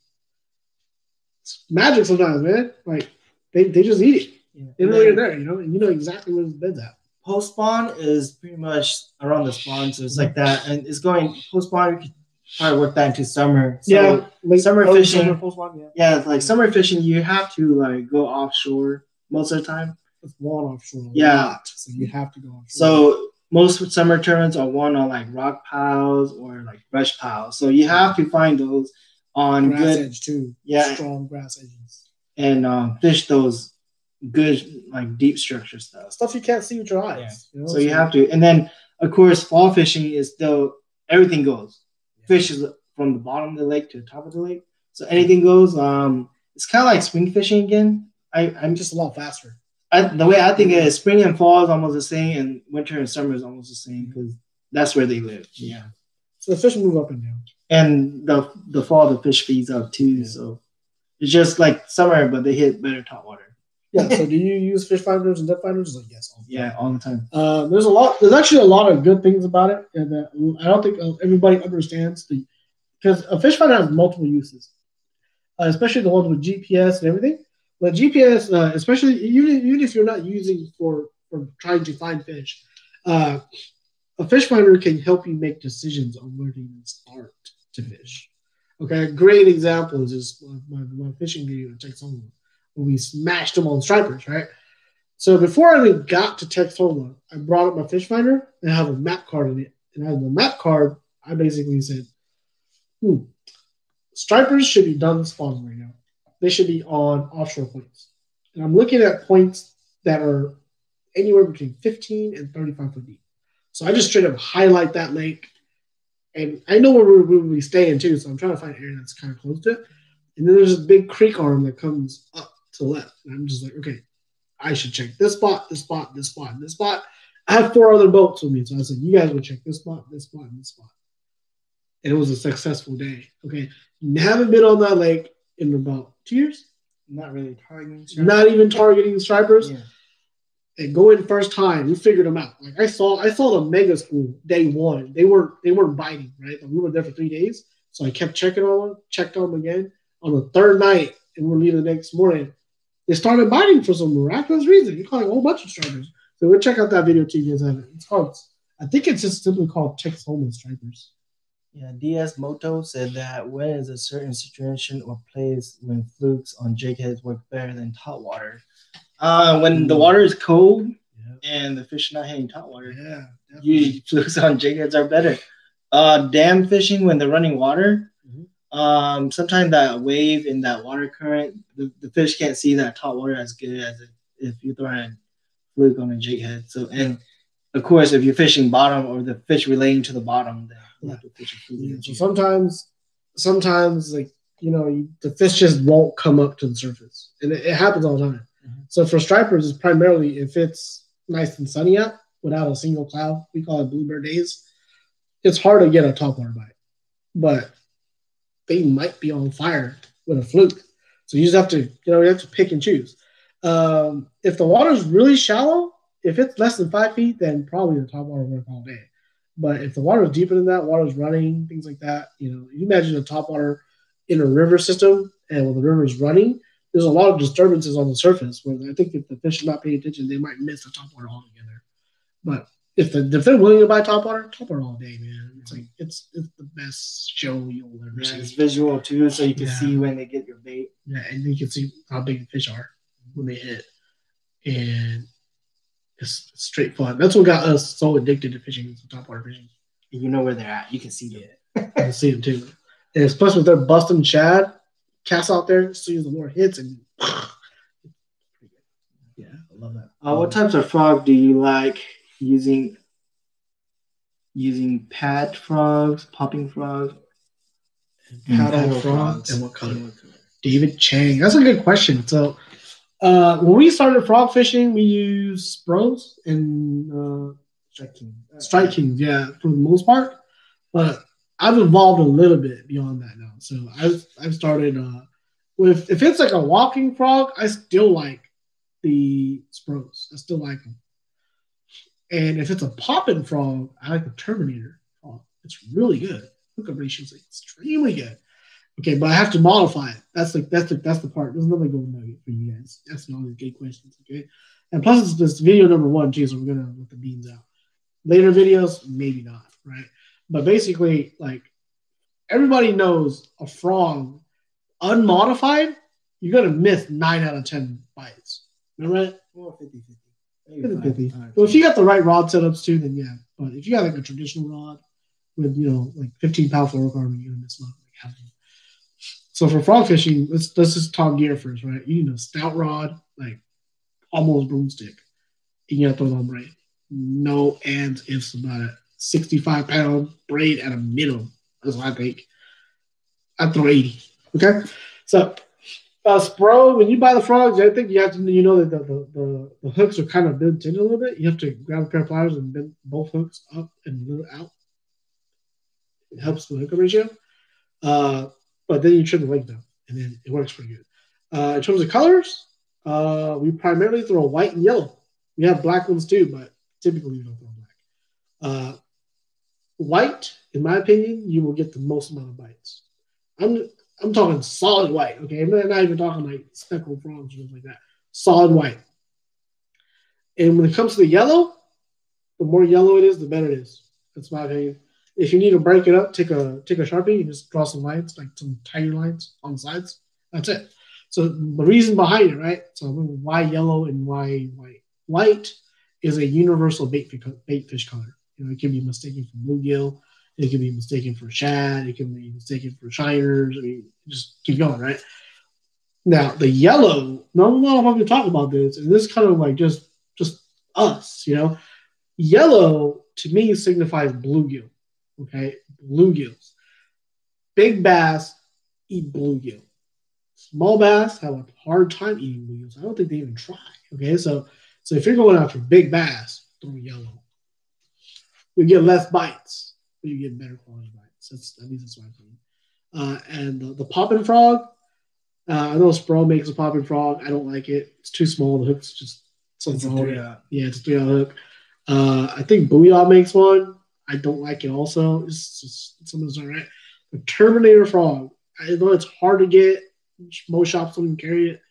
It's magic sometimes, man. Like they, they just eat it. Yeah. They know you're there, you know, and you know exactly where the bed's at. Post spawn is pretty much around the spawn, so it's like that, and it's going post spawn. You could probably work that into summer. So, yeah, summer early fishing. yeah. yeah, like summer fishing, you have to like go offshore most of the time. It's one offshore. Yeah. so you have to go offshore. So most summer tournaments are won on like rock piles or like brush piles. So you have to find those on grass good edge too. Yeah. strong grass edges. and um, fish those good like deep structure stuff. Stuff you can't see with your eyes. You know? So you have to, and then of course fall fishing is still everything goes. Fish is from the bottom of the lake to the top of the lake, so anything goes. Um, it's kind of like spring fishing again. I, I'm I'm just just a lot faster. I, the way I think it is, spring and fall is almost the same, and winter and summer is almost the same because that's where they live. Yeah, So the fish move up and down. and the the fall the fish feeds up too. Yeah. So it's just like summer, but they hit better top water. Yeah. so [LAUGHS] do you use fish finders and depth finders? Like yes. all the time. Yeah, all the time. Uh, there's a lot. There's actually a lot of good things about it, and that I don't think everybody understands the because a fish finder has multiple uses, uh, especially the ones with GPS and everything. But GPS, uh, especially even, even if you're not using for for trying to find fish, uh, a fish finder can help you make decisions on where to even start to fish. Okay, a great example is this my, my, my fishing video in Texoma when we smashed them on stripers, right? So before I even got to Texoma, I brought up my fish finder and I have a map card in it. And on the map card, I basically said, hmm, stripers should be done spawning right now. They should be on offshore points. And I'm looking at points that are anywhere between 15 and 35 foot deep. So I just straight up highlight that lake. And I know where we're, where we staying too. So I'm trying to find an area that's kind of close to it. And then there's a big creek arm that comes up to left. And I'm just like, okay, I should check this spot, this spot, this spot, this spot. I have four other boats with me. So I said, you guys go check this spot, this spot, and this spot. And it was a successful day. Okay. Haven't been on that lake in about two years. Not really targeting. Not even targeting stripers. Yeah. And go in first time, we figured them out. Like I saw, I saw the mega school day one. They weren't, they weren't biting, right? We were there for three days, so I kept checking on them, checked on them again. On the third night, and we're leaving the next morning, they started biting for some miraculous reason. You caught a whole bunch of stripers. So we'll check out that video too. Guys. It's called, I think it's just simply called Texas Homeless Stripers. Yeah, DS Moto said that when is a certain situation or place when flukes on jig heads work better than top water? Uh, when the water is cold Yeah. and the fish are not hitting top water, Yeah. you flukes on jig heads are better. Uh, dam fishing when they're running water. Um, sometimes that wave in that water current, the, the fish can't see that top water as good as if, if you throw a fluke on a jig head. So, and of course, if you're fishing bottom or the fish relating to the bottom, then you have to fish a fluke. Yeah, so sometimes, sometimes like you know, you, the fish just won't come up to the surface, and it, it happens all the time. Mhm. So for stripers, it's primarily if it's nice and sunny out without a single cloud. We call it bluebird days. It's hard to get a top water bite, but they might be on fire with a fluke. So you just have to, you know, you have to pick and choose. Um, if the water is really shallow, if it's less than five feet, then probably the top water work all day. But if the water is deeper than that, water is running, things like that, you know, you imagine a top water in a river system, and when the river is running, there's a lot of disturbances on the surface. Where I think if the fish are not paying attention, they might miss the top water altogether. But if the if they're willing to buy top water, top water all day, man. It's like it's it's the best show you'll ever Yeah, see. it's visual too, so you can Yeah. see when they get your bait. Yeah, and you can see how big the fish are when they hit, and it's straight fun. That's what got us so addicted to fishing, to top water fishing. You know where they're at. You can see them. [LAUGHS] I see them too. And plus with their busting shad, cast out there, see the more hits and [SIGHS] yeah, I love that. Uh, what types of frog do you like using? Using pad frogs, popping frogs, paddle frogs. and what color? David Chang. That's a good question. So uh, when we started frog fishing, we used Spros and uh, Strike King. Strike Kings, yeah, for the most part. But I've evolved a little bit beyond that now. So I've I've started uh with if it's like a walking frog, I still like the Spros. I still like them. And if it's a popping frog, I like the Terminator frog. It's really good. Hookup ratio is extremely good. Okay, but I have to modify it. That's the that's the that's the part. There's another golden nugget for you guys. Asking all these good questions. Okay. And plus it's this video number one, too, so we're gonna let the beans out. Later videos, maybe not, right? But basically, like everybody knows a frog unmodified, you're gonna miss nine out of ten bites. Remember that? Or 50 50. 50. Well, if you got the right rod setups too, then yeah. But if you got like a traditional rod with you know like 15 pound fluorocarbon, you're gonna miss not like them. So for frog fishing, let's let's just talk gear first, right? You need a stout rod, like almost broomstick, and you to throw it on braid. No ands, ifs about it. 65 pound braid at a minimum. That's what I think. I'd throw 80. Okay. So uh, Spro, when you buy the frogs, I think you have to you know that the, the, the, the hooks are kind of bent in a little bit. You have to grab a pair of pliers and bend both hooks up and out. It helps the hookup ratio. Uh, but then you trim the length down, and then it works pretty good. Uh, in terms of colors, uh, we primarily throw white and yellow. We have black ones too, but typically we don't throw black. Uh, white, in my opinion, you will get the most amount of bites. I'm I'm talking solid white. Okay, I'm not even talking like speckled frogs or something like that. Solid white. And when it comes to the yellow, the more yellow it is, the better it is. That's my opinion. If you need to break it up, take a take a sharpie and just draw some lines, like some tiny lines on the sides. That's it. So the reason behind it, right? So why yellow and why white? White is a universal bait bait fish color. You know, it can be mistaken for bluegill. It can be mistaken for shad. It can be mistaken for shiners. I mean, just keep going, right? Now the yellow. Not a lot of people talk about this, and this is kind of like just just us, you know. Yellow to me signifies bluegill. Okay, bluegills. Big bass eat bluegill. Small bass have a hard time eating bluegills. I don't think they even try. Okay, so so if you're going after big bass, throw yellow. You get less bites, but you get better quality bites. That's at least that's my opinion. Uh, and the, the popping frog, uh, I know Spro makes a popping frog. I don't like it. It's too small. The hook's just something three wrong. Yeah, it's a three out hook. Uh, I think Booyah makes one. I don't like it also. It's just something's not right. The Terminator Frog. I know it's hard to get. Most shops don't even carry it.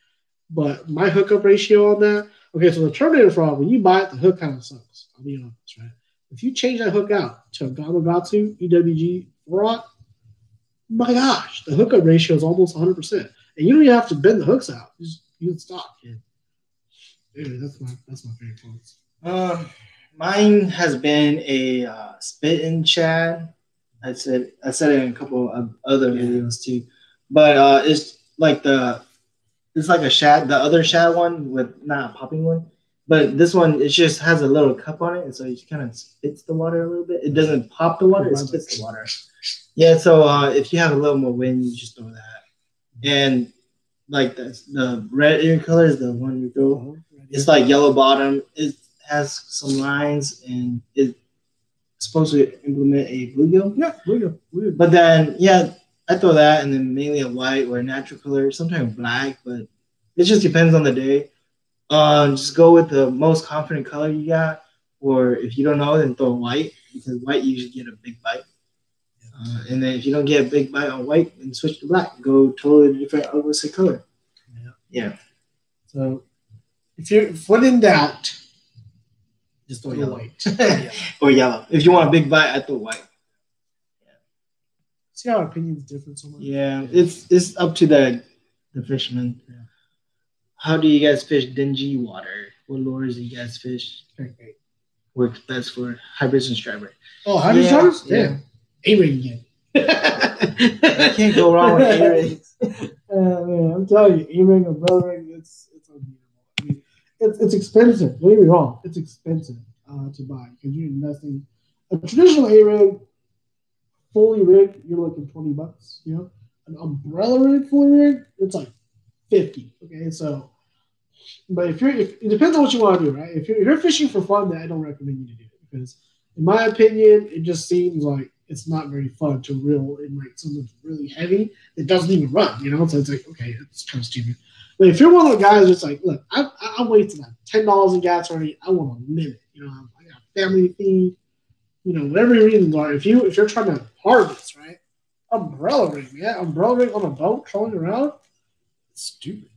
But my hookup ratio on that. Okay, so the Terminator Frog, when you buy it, the hook kind of sucks. I'll be honest, right? If you change that hook out to a Gamakatsu EWG rod, my gosh, the hookup ratio is almost 100%. And you don't even have to bend the hooks out. You just you can stop. Yeah. That's my that's my favorite frogs. Um, mine has been a uh, spit in Chad. I said I said it in a couple of other Yeah. videos too, but uh, it's like the it's like a shad, the other shad one with not a popping one, but this one it just has a little cup on it, and so it kind of spits the water a little bit. It doesn't pop the water; it spits the water. Yeah, so uh, if you have a little more wind, you just throw that, and like the, the red ear color is the one you throw. It's like yellow bottom. It has some lines and it's supposed to implement a bluegill. Yeah, weird. But then, yeah, I throw that and then mainly a white or a natural color, sometimes black, but it just depends on the day. Um, just go with the most confident color you got, or if you don't know, then throw white because white you usually get a big bite. Uh, and then if you don't get a big bite on white, then switch to black. Go totally different opposite color. Yeah. Yeah. So if you're if when in doubt, Just throw yellow. white. [LAUGHS] Or yellow. If you want a big bite, I throw white. See how opinions differ so much. Yeah, it's it's up to the the fisherman. Yeah. How do you guys fish dingy water? What lures do you guys fish? Okay. Works best for hybrids and striper. Oh, many Yeah, stars? yeah. Damn. A-rig again. I can't go wrong with [LAUGHS] A-rigs. Uh, man, I'm telling you, A-rig or brother ring, it's it's unbeatable. I mean, it's it's expensive. Don't get me wrong, it's expensive uh, to buy because you're investing. A traditional A-rig, fully rigged, you're looking twenty bucks. You know, an umbrella rig, fully rigged, it's like fifty. Okay, so. But if you're, if, it depends on what you want to do, right? If you're, if you're fishing for fun, then I don't recommend you to do it. because, in my opinion, it just seems like it's not very fun to reel in like something really heavy that doesn't even run. You know, so it's like okay, it's kind of stupid. But if you're one of the guys that's like, look, I, I, I'm wasting like ten dollars in gas already. I want a limit. You know, I got family to feed. You know, whatever your reasons are. If you if you're trying to harvest, right? Umbrella rig, yeah, umbrella rig on a boat trolling around. It's stupid.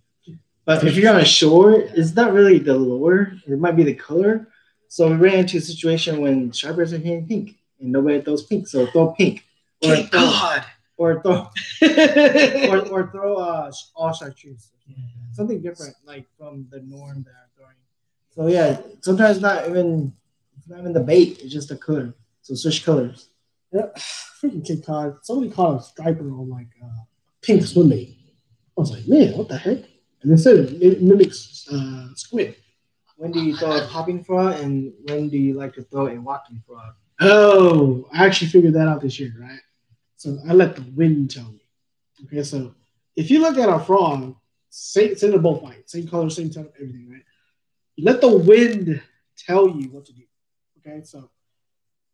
But if you're on a shore, it's not really the lure. It might be the color. So we ran into a situation when sharpers are hitting pink and nobody throws pink. So throw pink. Or Thank throw, God. or throw [LAUGHS] or, or throw uh, all chartreuse. Something different, like from the norm that I'm throwing. So yeah, sometimes not even it's not even the bait, it's just the color. So switch colors. Yeah, [SIGHS] freaking kid caught somebody caught a striper on like uh, pink swim bait. I was like, man, what the heck? And they said it, mimics uh, squid. When do you throw a popping frog and when do you like to throw a walking frog? Oh, I actually figured that out this year, right? So I let the wind tell me. Okay, so if you look at a frog, same, it's in the both white, same color, same type, of everything, right? You let the wind tell you what to do. Okay, so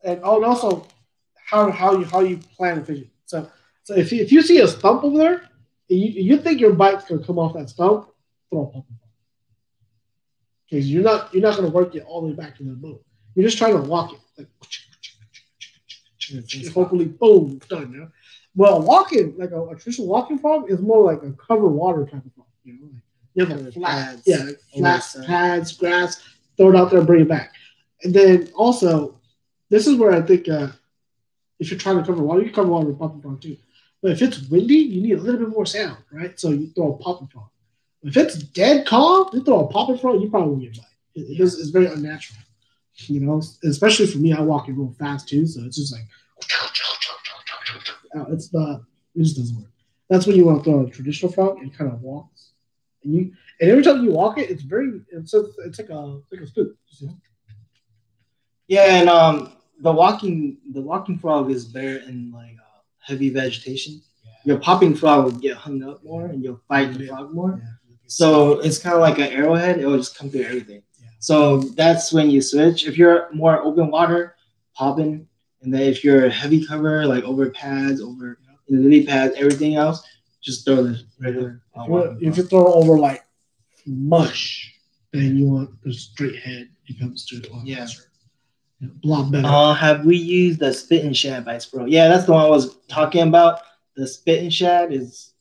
and oh, and also how how you how you plan fishing. So so if you, if you see a stump over there, you you think your bite's gonna come off that stump, throw a popping frog. Because you're not you're not gonna work it all the way back to the boat. You're just trying to walk it. Like, hopefully, boom, done. You know? Well, walking like a, a traditional walking frog is more like a cover water type of frog. You know, like you have a flat, pads yeah, flat pads, grass, throw it out there, bring it back. And then also, this is where I think uh, if you're trying to cover water, you can cover water with popping frog too. But if it's windy, you need a little bit more sound, right? So you throw a popping frog. If it's dead calm, you throw a popping frog, you probably won't get bite. It, it is, it's very unnatural, you know. Especially for me, I walk it real fast too, so it's just like uh, it's not. It just doesn't work. That's when you want to throw a traditional frog and kind of walks, and you and every time you walk it, it's very it's a, it's like a like a spook. Yeah, and um, the walking the walking frog is better in like uh, heavy vegetation. Your popping frog will get hung up more, and you'll fight the frog more. So it's kind of like an arrowhead; it will just come through everything. Yeah. So that's when you switch. If you're more open water, popping, and then if you're heavy cover, like over pads, over lily pads, everything else, just throw the regular. Uh, If you, if you throw over like mush, then you want the straight head. It comes to a Yeah. Yeah, a lot better. Uh, have we used the spit and shad by Spro? Yeah, that's the one I was talking about. The spit and shad is,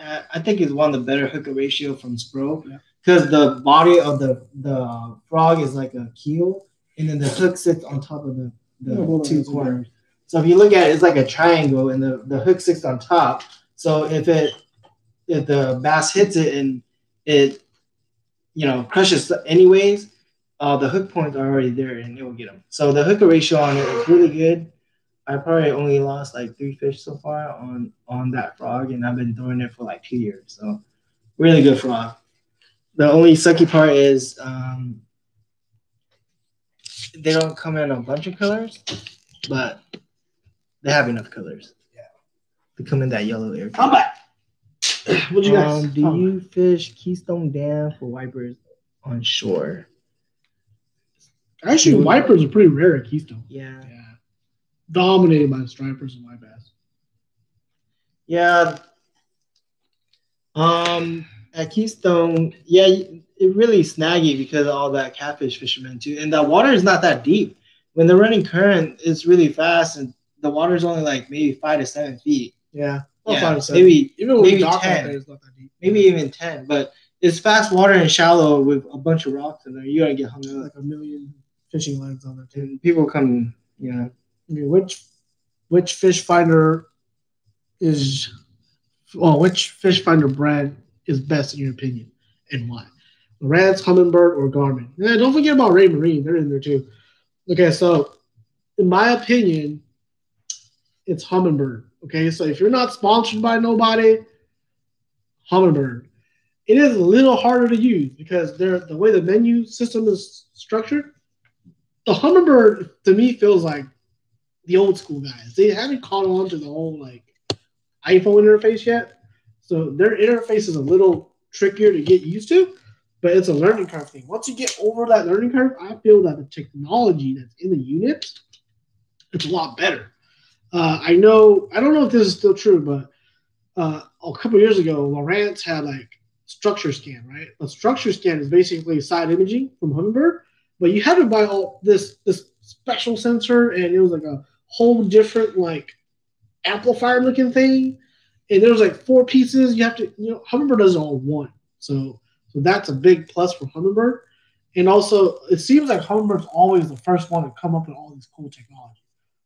uh, I think, is one of the better hooker ratio from Spro Yeah. because the body of the the frog is like a keel, and then the hook sits on top of the, the Yeah, two corners. So if you look at it, it's like a triangle, and the, the hook sits on top. So if it if the bass hits it and it you know crushes anyways, uh, the hook points are already there and it will get them. So the hooker ratio on it is really good. I probably only lost like three fish so far on on that frog, and I've been throwing it for like two years. So really good frog. The only sucky part is um, they don't come in a bunch of colors, but they have enough colors. Yeah. They come in that yellow area. Come back. What you guys? Um, do you fish Keystone Dam for wipers on shore? Actually, wipers are pretty rare at Keystone. Yeah. Yeah, dominated by stripers and white bass. Yeah. Um, at Keystone, yeah, it really snaggy because of all that catfish fishermen too, and the water is not that deep. When the running current is really fast, and the water is only like maybe five to seven feet. Yeah, Yeah, maybe even maybe we dock out 10. there, it's not maybe even ten, but it's fast water and shallow with a bunch of rocks in there. You're gonna get hung up, like a million fishing lines on there too. and people come, you know. Which which fish finder is well, which fish finder brand is best in your opinion and why? Lowrance, Humminbird, or Garmin? Yeah, don't forget about Raymarine. They're in there too. Okay, so in my opinion, it's Humminbird. Okay, so if you're not sponsored by nobody, Humminbird. It is a little harder to use because they're the way the menu system is structured. The Humminbird to me feels like the old school guys. They haven't caught on to the whole like iPhone interface yet. So their interface is a little trickier to get used to. but it's a learning curve thing. Once you get over that learning curve, I feel that the technology that's in the unit, it's a lot better. Uh, I know, I don't know if this is still true, but uh, a couple years ago, Lowrance had like structure scan, right? A structure scan is basically side imaging from Humminbird, but you had to buy all this this special sensor, and it was like a whole different like amplifier looking thing. And there was like four pieces. You have to, you know, Humminbird does it all one. So so that's a big plus for Humminbird. And also, it seems like Humminbird's always the first one to come up with all these cool technology.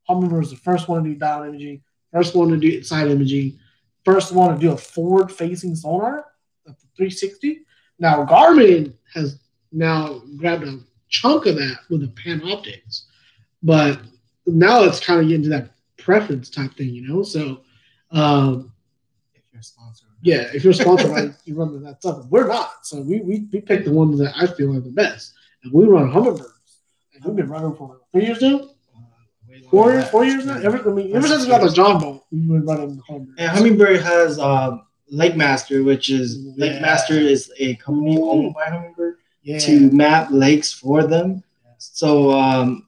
Humminbird's the first one to do dial imaging, first one to do side imaging, first one to do a forward-facing sonar, the 360. Now Garmin has now grabbed a chunk of that with the Panoptix, but now it's kind of getting to that preference type thing, you know. So, um, If you're sponsored. yeah, if you're sponsored by [LAUGHS] you run that stuff. We're not, so we we, we pick the ones that I feel are the best, and we run Humminbirds, and we've been running for like three years now, Uh, way longer four years, four years now. Ever, I mean, ever since we got the John boat, we've been running Humminbirds. And Humminbird has um, LakeMaster, which is LakeMaster is a company owned by Humminbird yeah, to map lakes for them. So um,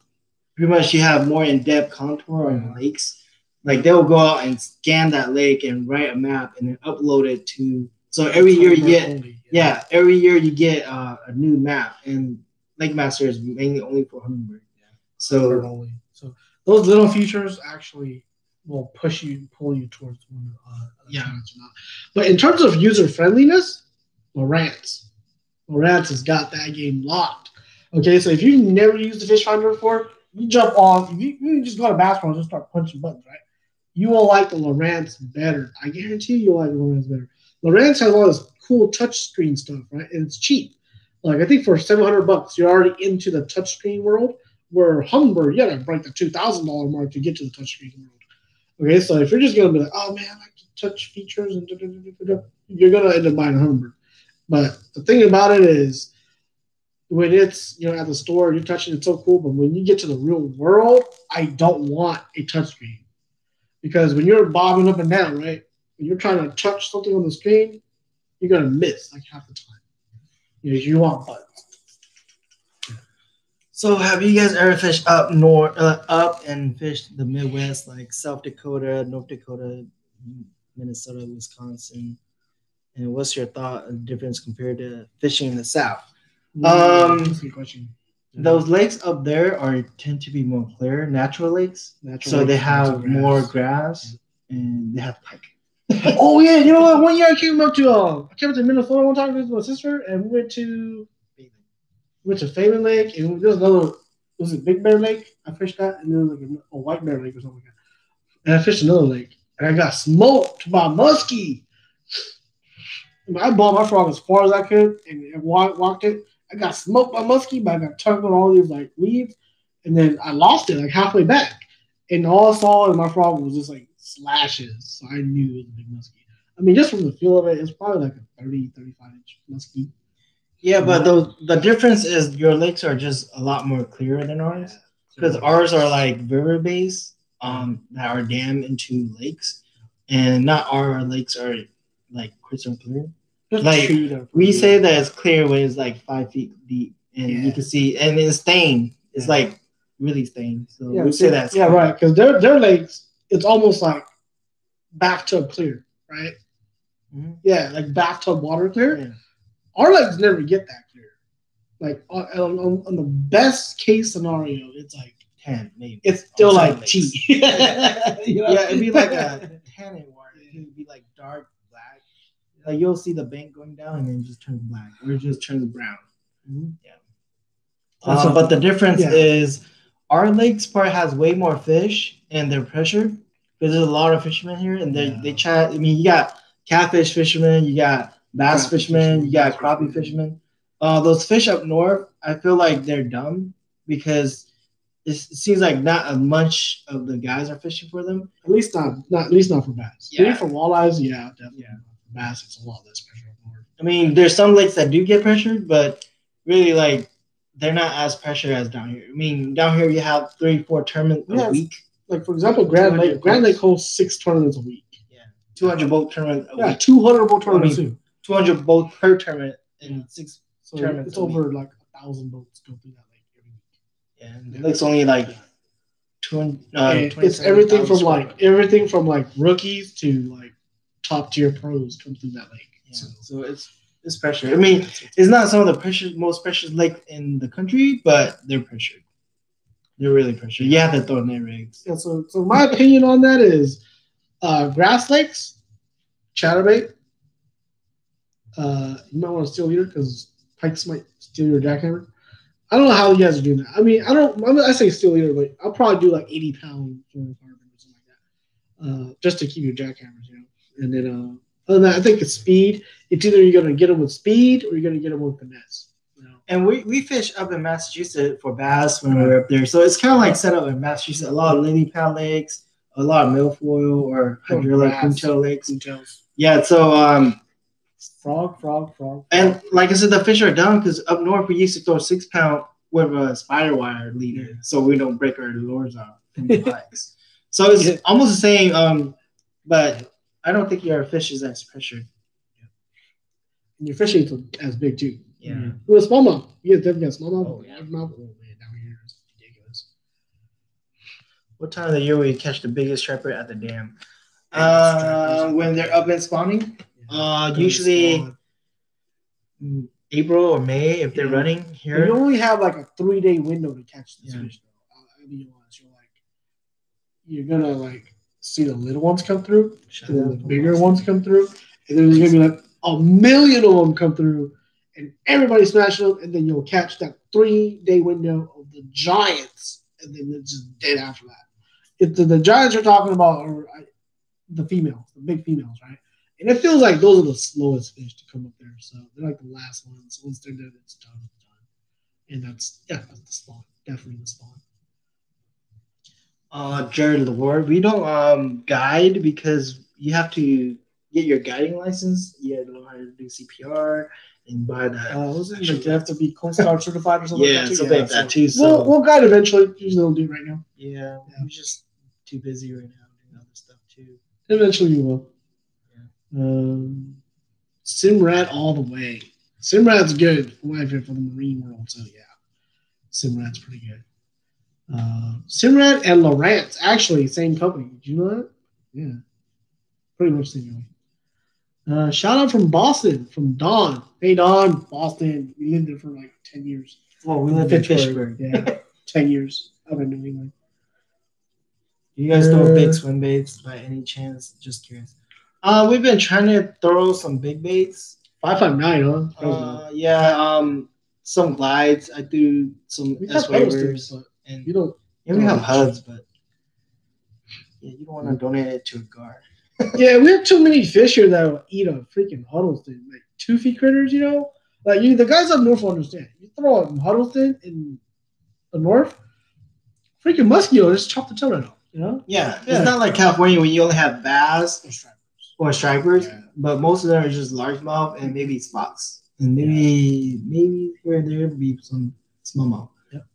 pretty much you have more in depth contour on lakes. Like they'll go out and scan that lake and write a map and then upload it to. So every year you get yeah every year you get uh, a new map and LakeMaster is mainly only for Humminbird. Yeah. So only. So those little features actually will push you, pull you towards one uh, Yeah. electronics or not. But in terms of user friendliness, Lowrance, Lowrance has got that game locked. Okay, so if you've never used the fish finder before, you jump on, you, you just go to basketball and just start punching buttons, right? You will like the Lowrance better. I guarantee you, you'll like the Lowrance better. Lowrance has all this cool touch screen stuff, right? And it's cheap. Like I think for seven hundred bucks, you're already into the touchscreen world. Where Humminbird, you gotta break the two thousand dollar mark to get to the touchscreen world. Okay, so if you're just gonna be like, oh man, I like touch features and you're gonna end up buying a Humminbird. But the thing about it is, when it's you know at the store, you're touching it so cool. But when you get to the real world, I don't want a touchscreen because when you're bobbing up and down, right, when you're trying to touch something on the screen, you're gonna miss like half the time. You know, you want buttons. So have you guys ever fished up north, uh, up and fished the Midwest, like South Dakota, North Dakota, Minnesota, Wisconsin? And what's your thought and difference compared to fishing in the South? Um, That's a good question. Those lakes up there are tend to be more clear, natural lakes. Natural So they have more grass. grass and they have pike. [LAUGHS] oh yeah, you know what? One year I came up to uh, I came up to Minnesota one time with my sister, and we went to went to Phalen Lake, and there was another was it Big Bear Lake? I fished that, and there was like a, a White Bear Lake or something like that. And I fished another lake, and I got smoked by muskie. I bought my frog as far as I could, and, and walked, walked it. I got smoked by muskie, but I got tugged on all these like weeds, and then I lost it like halfway back. And all I saw in my frog was just like slashes. So I knew it was a big muskie. I mean, just from the feel of it, it's probably like a 30, 35 inch muskie. Yeah, but the the difference is your lakes are just a lot more clearer than ours because ours are like river based um that are dammed into lakes, and not our lakes are like crystal clear. Just like, We say that it's clear when it's like five feet deep, and you can see, and it's stained. It's Yeah. like really stained. So Yeah, we say that. yeah, right. Because their their lakes, it's almost like bathtub clear, right? Mhm. Yeah, like bathtub water clear. Yeah. Our lakes never get that clear. Like on, on, on the best case scenario, it's like Ten maybe. it's still like tea. [LAUGHS] You know? Yeah, it'd be like a [LAUGHS] tannin water. It'd be like dark. Like you'll see the bank going down and then it just turns black or it just turns brown. Yeah. That's Uh, a- but the difference yeah. is our lakes part has way more fish and they're pressured because there's a lot of fishermen here and they Yeah. they chat. I mean, you got catfish fishermen, you got bass Crappie fishermen, you got crappie fishermen. fishermen. Uh, those fish up north, I feel like they're dumb because it seems like not a much of the guys are fishing for them. At least not, not at least not for bass. Yeah. Maybe for walleyes, yeah, definitely. Yeah. For bass, it's a lot less pressure up north. I mean, there's some lakes that do get pressured, but really, like, they're not as pressured as down here. I mean, down here you have three, four tournaments Yeah. a week, Like for example, Grand 200 Lake, Grand Lake holds six tournaments a week. Yeah, 200 boat tournament a Yeah, week, two hundred boat tournaments too. 200 boat per tournament in six So Tournaments it's a week. over like a thousand boats go through that lake every week. Yeah, and the lake's only like two hundred. Uh, it's everything from like everything from like rookies to like top tier pros come through that lake. Yeah, So, so it's it's pressure. I mean, it's not some of the pressure most precious lake in the country, but they're pressured. They're really pressured. Yeah, they're throw their rigs. yeah, so, so my opinion on that is uh, grass lakes, chatterbait. Uh, you might want to steel leader because pikes might steal your jackhammer. I don't know how you guys are doing that. I mean, I don't. I, mean, I say steel leader, but I'll probably do like eighty pound fluorocarbon or something like that, uh, just to keep your jackhammers, you know. And then, uh, other than that, I think it's speed. It's either you're gonna get them with speed or you're gonna get them with finesse. You know. And we, we fish up in Massachusetts for bass when we were up there. So it's kind of like set up in Massachusetts. A lot of lily pad lakes, a lot of milfoil or hydrilla grass. lakes. Details. Yeah, so um, Frog, frog, frog. and like I said, the fish are dumb because up north we used to throw six pound with a SpiderWire leader, so we don't break our lures off from [LAUGHS] the pikes. So it's Yeah. almost the same. Um, but I don't think your fish is as pressured. and your fishing's as big too. Yeah. With a smallmouth, you guys definitely got smallmouth. Oh, yeah. Oh man, down here is ridiculous. What time of the year will you catch the biggest striper at the dam? Uh, when they're up and spawning. Uh, usually mm, April or May if they're Yeah. running here. You only have like a three day window to catch this Yeah. fish. Though. I'll, I'll be honest. You're like, you're gonna like see the little ones come through, and then the bigger ones come through, and then there's gonna be like a million of them come through, and everybody smashing them, and then you'll catch that three day window of the giants, and then it's just dead after that. If the, the giants are talking about are I, uh, the females, the big females, right? And it feels like those are the slowest fish to come up there. So they're like the last ones. Once they're dead, it's done. It's done. And that's yeah, that's the spawn. Definitely the spawn. Uh, Jared the Lord, we don't um guide because you have to get your guiding license. You have to know how to do CPR and buy that. Uh, like you have to be Coast Guard [LAUGHS] certified or something? yeah, like that too? something like so- that too. So We'll, we'll guide eventually. Usually don't do it right now. yeah, we're just too busy right now doing other stuff too. Eventually we will. Yeah. Um, Simrad all the way. Simrad's good my for the marine world. So yeah, Simrad's pretty good. Uh, Simrad and Lowrance actually same company. Did you know that? Yeah, pretty much same company. Uh, shout out from Boston from Don. Hey Don, Boston. We lived there for like ten years. Well, we lived in Fitchburg. Yeah, [LAUGHS] ten years up in New England. You guys throw Uh, big swim baits by any chance? Just curious. Uh, we've been trying to throw some big baits. Five five nine, huh? That was. Uh, yeah, um, some glides. I do some S-Wavers, and you don't. yeah, we have HUDs, but yeah, you don't want to donate it to a guard. [LAUGHS] Yeah, we have too many fish here that will eat a freaking Huddleston, like two feet critters. You know, like you, the guys up north will understand. You throw a Huddleston in the north, freaking mosquito just chop the tail off. You know, Yeah, Yeah. it's not like California when you only have bass Or stripers. or stripers, Yeah. but most of them are just largemouth and maybe spots, and maybe maybe here and there be some smallmouth.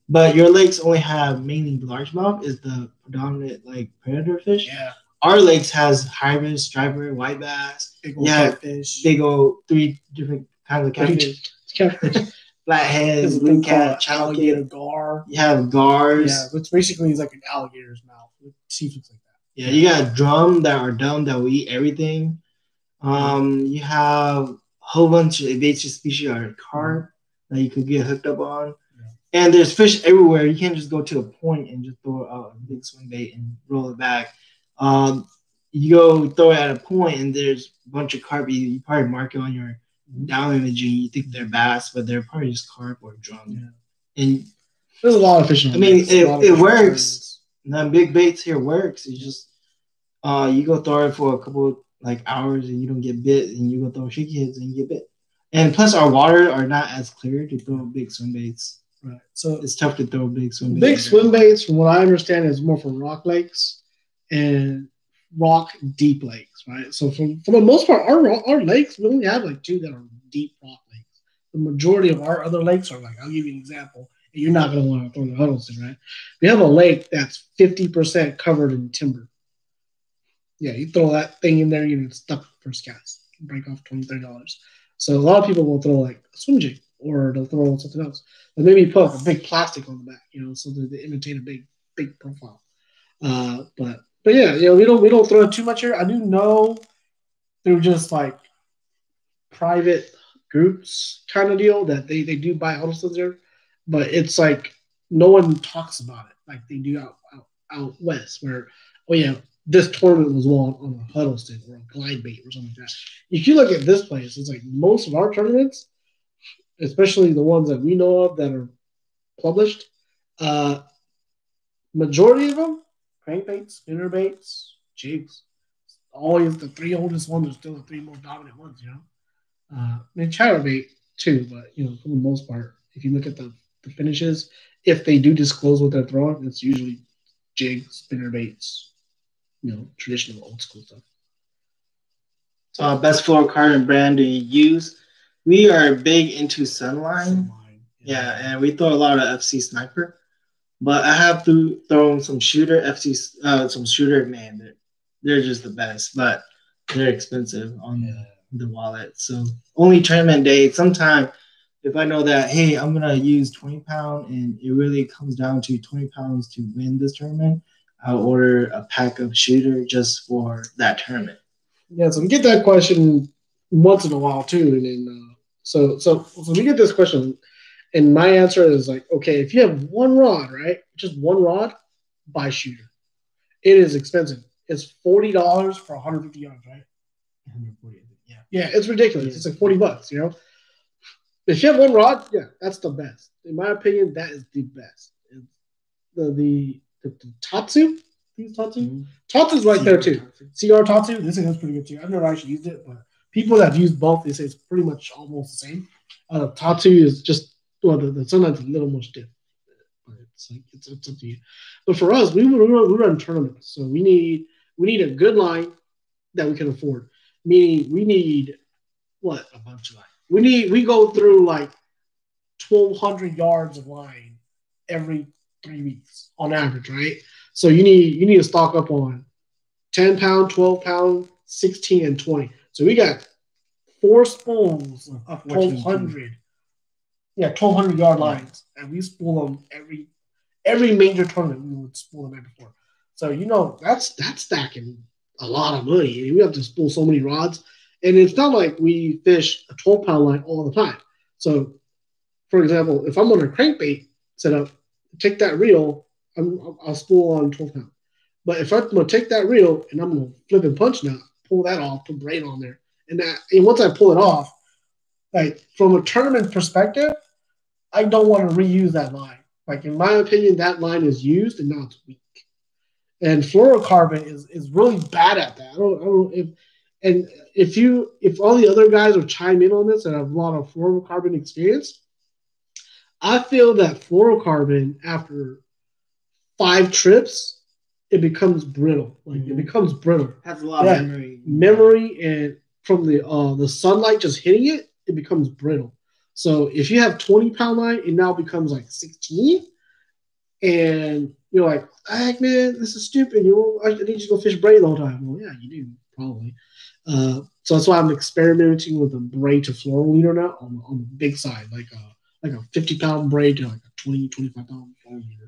But your lakes only have mainly largemouth is the predominant like predator fish. Yeah, Our lakes has hybrid, striper, white bass. big old Yeah, catfish. They go three different kinds of catfish: catfish. flatheads, blue cat, alligator alligator. gar. You have gars. Yeah, which basically is like an alligator's mouth with teeth like that. Yeah, you got drum that are dumb that will eat everything. Um, you have a whole bunch of invasive species are carp that you could get hooked up on. Yeah. And there's fish everywhere. You can't just go to a point and just throw out a big swim bait and roll it back. Um, you go throw it at a point and there's a bunch of carp. You, you probably mark it on your down imaging. You think they're bass, but they're probably just carp or drum. And There's a lot of fish. I mean, it- it works. the big baits here works. It's just uh you go throw it for a couple like hours and you don't get bit, and you go throw shaky heads and you get bit. And plus, our water are not as clear to throw big swim baits. Right. So It's tough to throw big swim baits. Big swim baits, from what I understand, is more for rock lakes and rock deep lakes, right? So for, for the most part, our our lakes we only have like two that are deep rock lakes. The majority of our other lakes are like I'll give you an example. You're not going to want to throw the Huddleston, right? We have a lake that's fifty percent covered in timber. Yeah, you throw that thing in there, you're stuck first cast, break off 20 dollars. So a lot of people will throw like a swim jig or they'll throw on something else. But maybe put a big plastic on the back, you know, so that they imitate a big big profile. Uh, but but yeah, you know, we don't we don't throw too much here. I do know through just like private groups kind of deal that they they do buy Huddlestons there, but it's like no one talks about it like they do out out, out west where oh yeah this tournament was won on a Huddleston or a glide bait or something like that. If you look at this place, it's like most of our tournaments, especially the ones that we know of that are published, uh, majority of them crankbaits, spinner baits, jigs. Always the three oldest ones are still the three most dominant ones, you know. Uh, I mean, chatterbait too, but you know, for the most part, if you look at the, the finishes, if they do disclose what they're throwing, it's usually jig, spinner baits, you know, traditional old school stuff. Uh, best fluorocarbon brand do you use. We are big into Sunline. Yeah, and we throw a lot of FC Sniper. But I have to throw some shooter FC, uh, some shooter. Man, they're, they're just the best, but they're expensive on the, the wallet. So only tournament day. Sometime if I know that hey, I'm gonna use 20 pound and it really comes down to 20 pounds to win this tournament, I'll order a pack of shooter just for that tournament. Yeah, so we get that question once in a while too, and then uh, so so so we get this question, and my answer is like, okay, if you have one rod, right, just one rod, buy shooter. It is expensive. It's forty dollars for 150 yards, right? 140, yeah. Yeah, it's ridiculous. It's like 40 bucks, you know. If you have one rod, yeah, that's the best. In my opinion, that is the best. It's the the the, the Tatsu, these Tatsu, Mm-hmm. Tatsu's right there too. CR Tatsu, this thing is pretty good too. I've never actually used it, but people that use both, they say it's pretty much almost the same. Uh, Tatsu is just well, the, the sometimes a little more stiff. But it's like it's, it's up to you. But for us, we, we, run, we run tournaments, so we need we need a good line that we can afford. Meaning, we need what A bunch of like we need we go through like twelve hundred yards of line every three weeks on average, right? So you need you need to stock up on ten pound, twelve pound, sixteen, and twenty. So we got four spools of twelve hundred. Yeah, twelve hundred yard lines, and we spool them every every major tournament. We would spool them every before. So you know that's that's stacking a lot of money. We have to spool so many rods, and it's not like we fish a twelve pound line all the time. So, for example, if I'm on a crankbait setup, take that reel, I'm, I'll spool on 12 pound. But if I'm gonna take that reel and I'm gonna flip and punch now, pull that off, put braid on there, and that, and once I pull it off, like from a tournament perspective, I don't want to reuse that line. Like in my opinion, that line is used and now it's weak. And fluorocarbon is is really bad at that. I don't, I don't if and if you if all the other guys will chime in on this and have a lot of fluorocarbon experience, I feel that fluorocarbon after five trips, it becomes brittle. Like it Mhm. becomes brittle. Has a lot Yeah. of memory. Memory and from the uh the sunlight just hitting it, it becomes brittle. So if you have 20 pound line, it now becomes like 16. And you're like, heck man, this is stupid. You I need to go fish braid the whole time. Well, yeah, you do, probably. Uh, so that's why I'm experimenting with a braid to fluoro leader now on, on the big side, like a like a 50 pound braid to like a 20, 25 pound fluoro leader.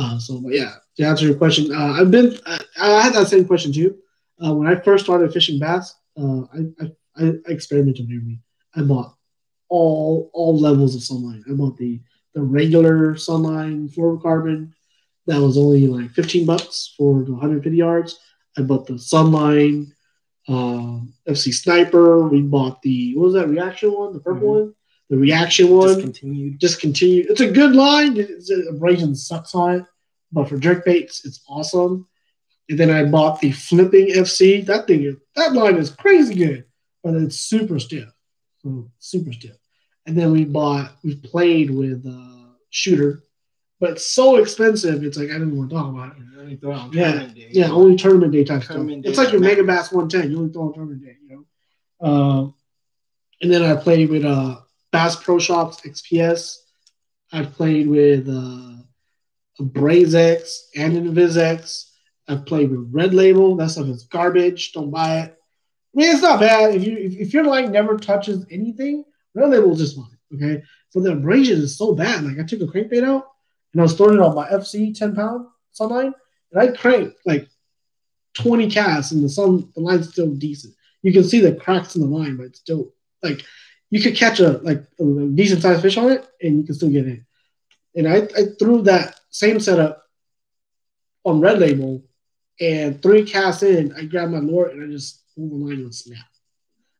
Uh, so, but yeah, to answer your question, uh, I've been, I, I had that same question too. Uh, when I first started fishing bass, uh, I, I, I experimented. I bought all all levels of sunline. I bought the the regular sunline fluorocarbon that was only like 15 bucks for the 150 yards. I bought the sunline um, FC Sniper. We bought the what was that reaction one, the purple Mhm. one, the reaction one Discontinued. discontinued. It's a good line. It's, abrasion sucks on it, but for jerk baits, it's awesome. And then I bought the flipping FC. That thing is that line is crazy good, but it's super stiff, so super stiff. And then we bought we played with uh, shooter, but it's so expensive. It's like I didn't want to talk about it. Out Yeah, day. Yeah, only tournament day type stuff. Tournament It's like your. Megabass 110. You only throw on tournament day, you know. Uh, and then I played with uh, Bass Pro Shops XPS. I've played with uh, AbrazX and InvizX. I played with Red Label. That stuff is garbage. Don't buy it. I mean, it's not bad. If you if, if your line never touches anything, Red Label is just fine. Okay, but the abrasion is so bad. Like I took a crankbait out and I was throwing it on my FC 10 pound sunline, and I cranked like 20 casts, and the sun the line's still decent. You can see the cracks in the line, but it's still like you could catch a like a decent sized fish on it, and you can still get in. And I, I threw that same setup on Red Label, and three casts in, I grabbed my lure and I just pulled the line and snap.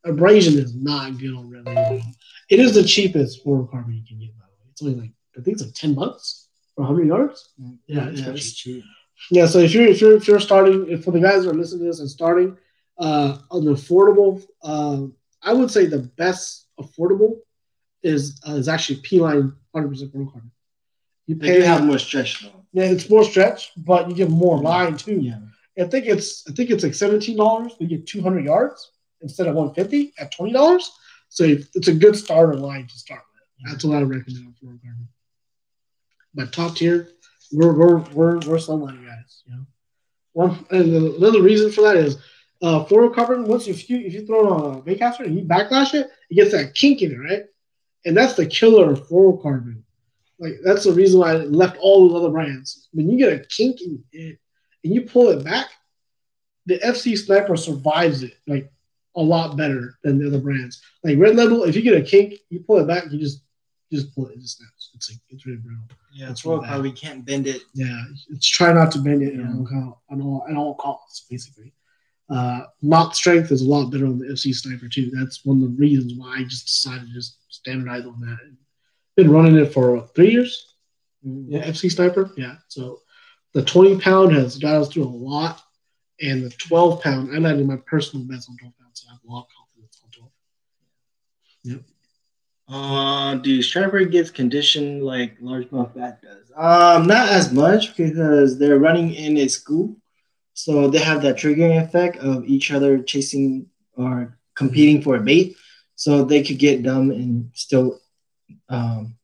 Abrasion is not good on Red Label. It is the cheapest fluorocarbon you can get, by the way. It's only like I think it's like ten bucks for hundred yards. Yeah, yeah, it's cheap. Yeah, so if you're if you're if you're starting, if for the guys that are listening to this and starting, uh, an affordable, uh, I would say the best affordable is uh, is actually P line hundred percent fluorocarbon. You They have more stretch though. yeah, it's more stretch, but you get more line too. Yeah. I think it's I think it's like seventeen dollars. You get two hundred yards instead of one fifty at twenty dollars. So it's a good starter line to start with. That's what I recommend on fluorocarbon. But top tier, we're we're we're we're Sunline guys. You know, one and another reason for that is uh fluorocarbon. Once if you if you throw it on a bait caster and you backlash it, it gets that kink in it, right? And that's the killer of fluorocarbon. Like that's the reason why I left all those other brands. When you get a kink in it and you pull it back, the FC Sniper survives it like a lot better than the other brands. Like Red Label, if you get a kink, you pull it back, you just you just pull it, it just snaps. It's like it's really brittle. Yeah, it's really real we can't bend it. Yeah, it's try not to bend it Yeah. at, all, co- on all, at all costs, basically. Uh, lock strength is a lot better on the FC Sniper too. That's one of the reasons why I just decided to just standardize on that. Been running it for what, three years. Yeah, FC Sniper. Yeah. So the 20 pound has got us through a lot, and the 12 pound, I landed my personal best on 12 pounds, so I have a lot of confidence on 12. Yep. Uh, do striper gets conditioned like largemouth bat does? Um, not as much because they're running in a school, so they have that triggering effect of each other chasing or competing for a bait. So they could get dumb and still, um,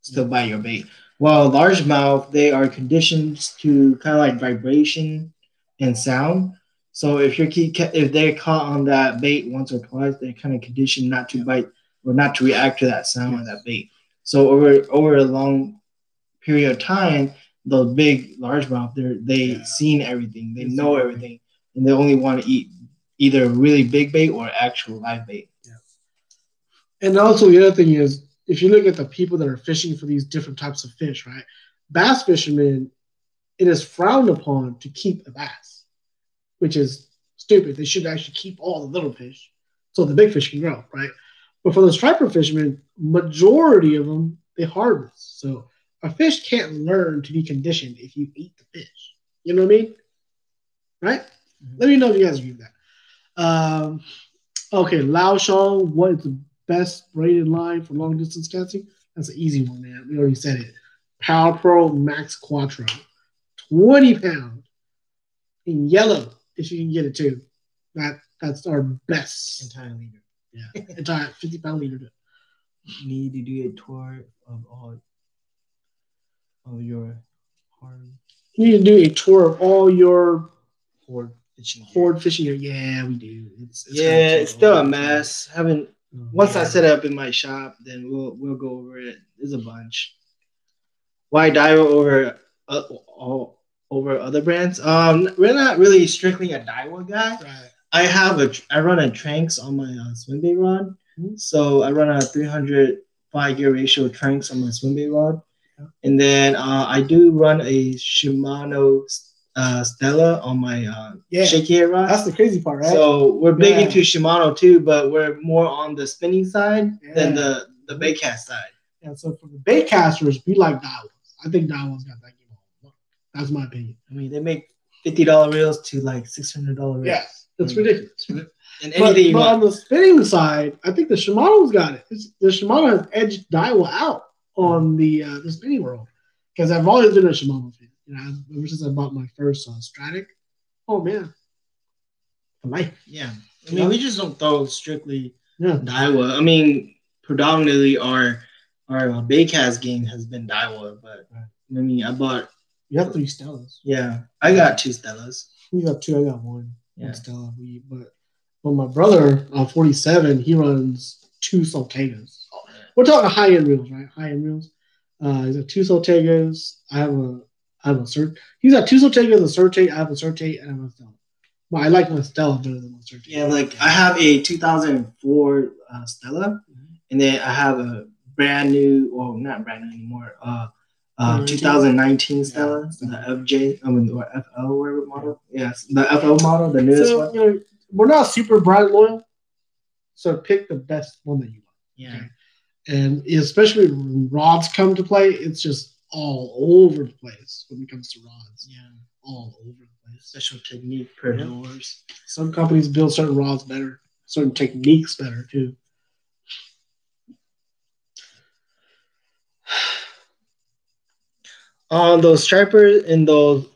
still bite your bait. While largemouth, they are conditioned to kind of like vibration and sound. So if you're keep if they're caught on that bait once or twice, they're kind of conditioned not to bite or not to react to that sound of that bait. So over over a long period of time, those big largemouth, they're they Yeah. seen everything, they know everything, and they only want to eat either really big bait or actual live bait. Yeah. And also the other thing is, if you look at the people that are fishing for these different types of fish, right? Bass fishermen, it is frowned upon to keep a bass, which is stupid. They should actually keep all the little fish so the big fish can grow, right? But for the striper fishermen, majority of them they harvest. So a fish can't learn to be conditioned if you eat the fish. You know what I mean? Right? Mhm. Let me know if you guys agree with that. Um, okay, Lao Shang, what is the best braided line for long distance casting? That's an easy one, man. We already said it. PowerPro Maxcuatro, 20 pound in yellow, if you can get it too. That that's our best. Entire leader. Yeah, entire 50 pound leader. Need to do a tour of all of your hard You need to do a tour of all your horde fishing. horde fishing gear. Yeah, we do. It's, it's yeah, it's still a mess. Haven't time. once I set it up in my shop, then we'll we'll go over it. There's a bunch. Why Daiwa over uh, all over other brands? Um, we're not really strictly a Daiwa guy. Right. I have a I run a Tranx on my uh, swim bait rod, Mhm. so I run a 300 five gear ratio Tranx on my swim bait rod, Yeah. And then uh, I do run a Shimano uh, Stella on my uh, Yeah. shaky head rod. That's the crazy part, right? So we're big Yeah. into Shimano too, but we're more on the spinning side than the the bait cast side. And so for the bait casters, we like Daiwas. I think Daiwas got that game on. That's my opinion. I mean, they make fifty dollar reels to like six hundred dollar reels. Yeah, that's Mm. ridiculous. and But, anything you but on the spinning side, I think the Shimano's got it. It's, the Shimano has edged Daiwa out on the uh, the spinning world because I've always been a Shimano fan. You know, ever since I bought my first uh, Stradic. Oh man, for life. Yeah, I mean, we just don't throw strictly Yeah, Daiwa. I mean, predominantly our our uh, bait cast game has been Daiwa, but Right. I mean, I bought. you have three Stellas. Yeah, I got two Stellas. You got two. I got one. Yeah. One Stella. We, but well, my brother on 47, he runs two Saltigas. We're talking high end reels, right? High end reels. Uh, he's got two Saltigas. I have a, I have a cert. He's got two Saltigas, a Certate. I have a Certate, and I have a Stella. Well, I like my Stella better than my Certate. Yeah, like I have a 2004 uh, Stella, and then I have a brand new, well, not brand new anymore. Uh, uh, 19? 2019 Stella, the FJ, I mean, or FL, whatever model. Yes, the FL model, the newest So, one. you know, we're not super brand loyal, so pick the best one that you want. Yeah. And especially when rods come to play, it's just all over the place when it comes to rods. Yeah. All over the place. Special technique per Yeah. doors. Some companies build certain rods better, certain techniques better too. on [SIGHS] uh, those stripers in those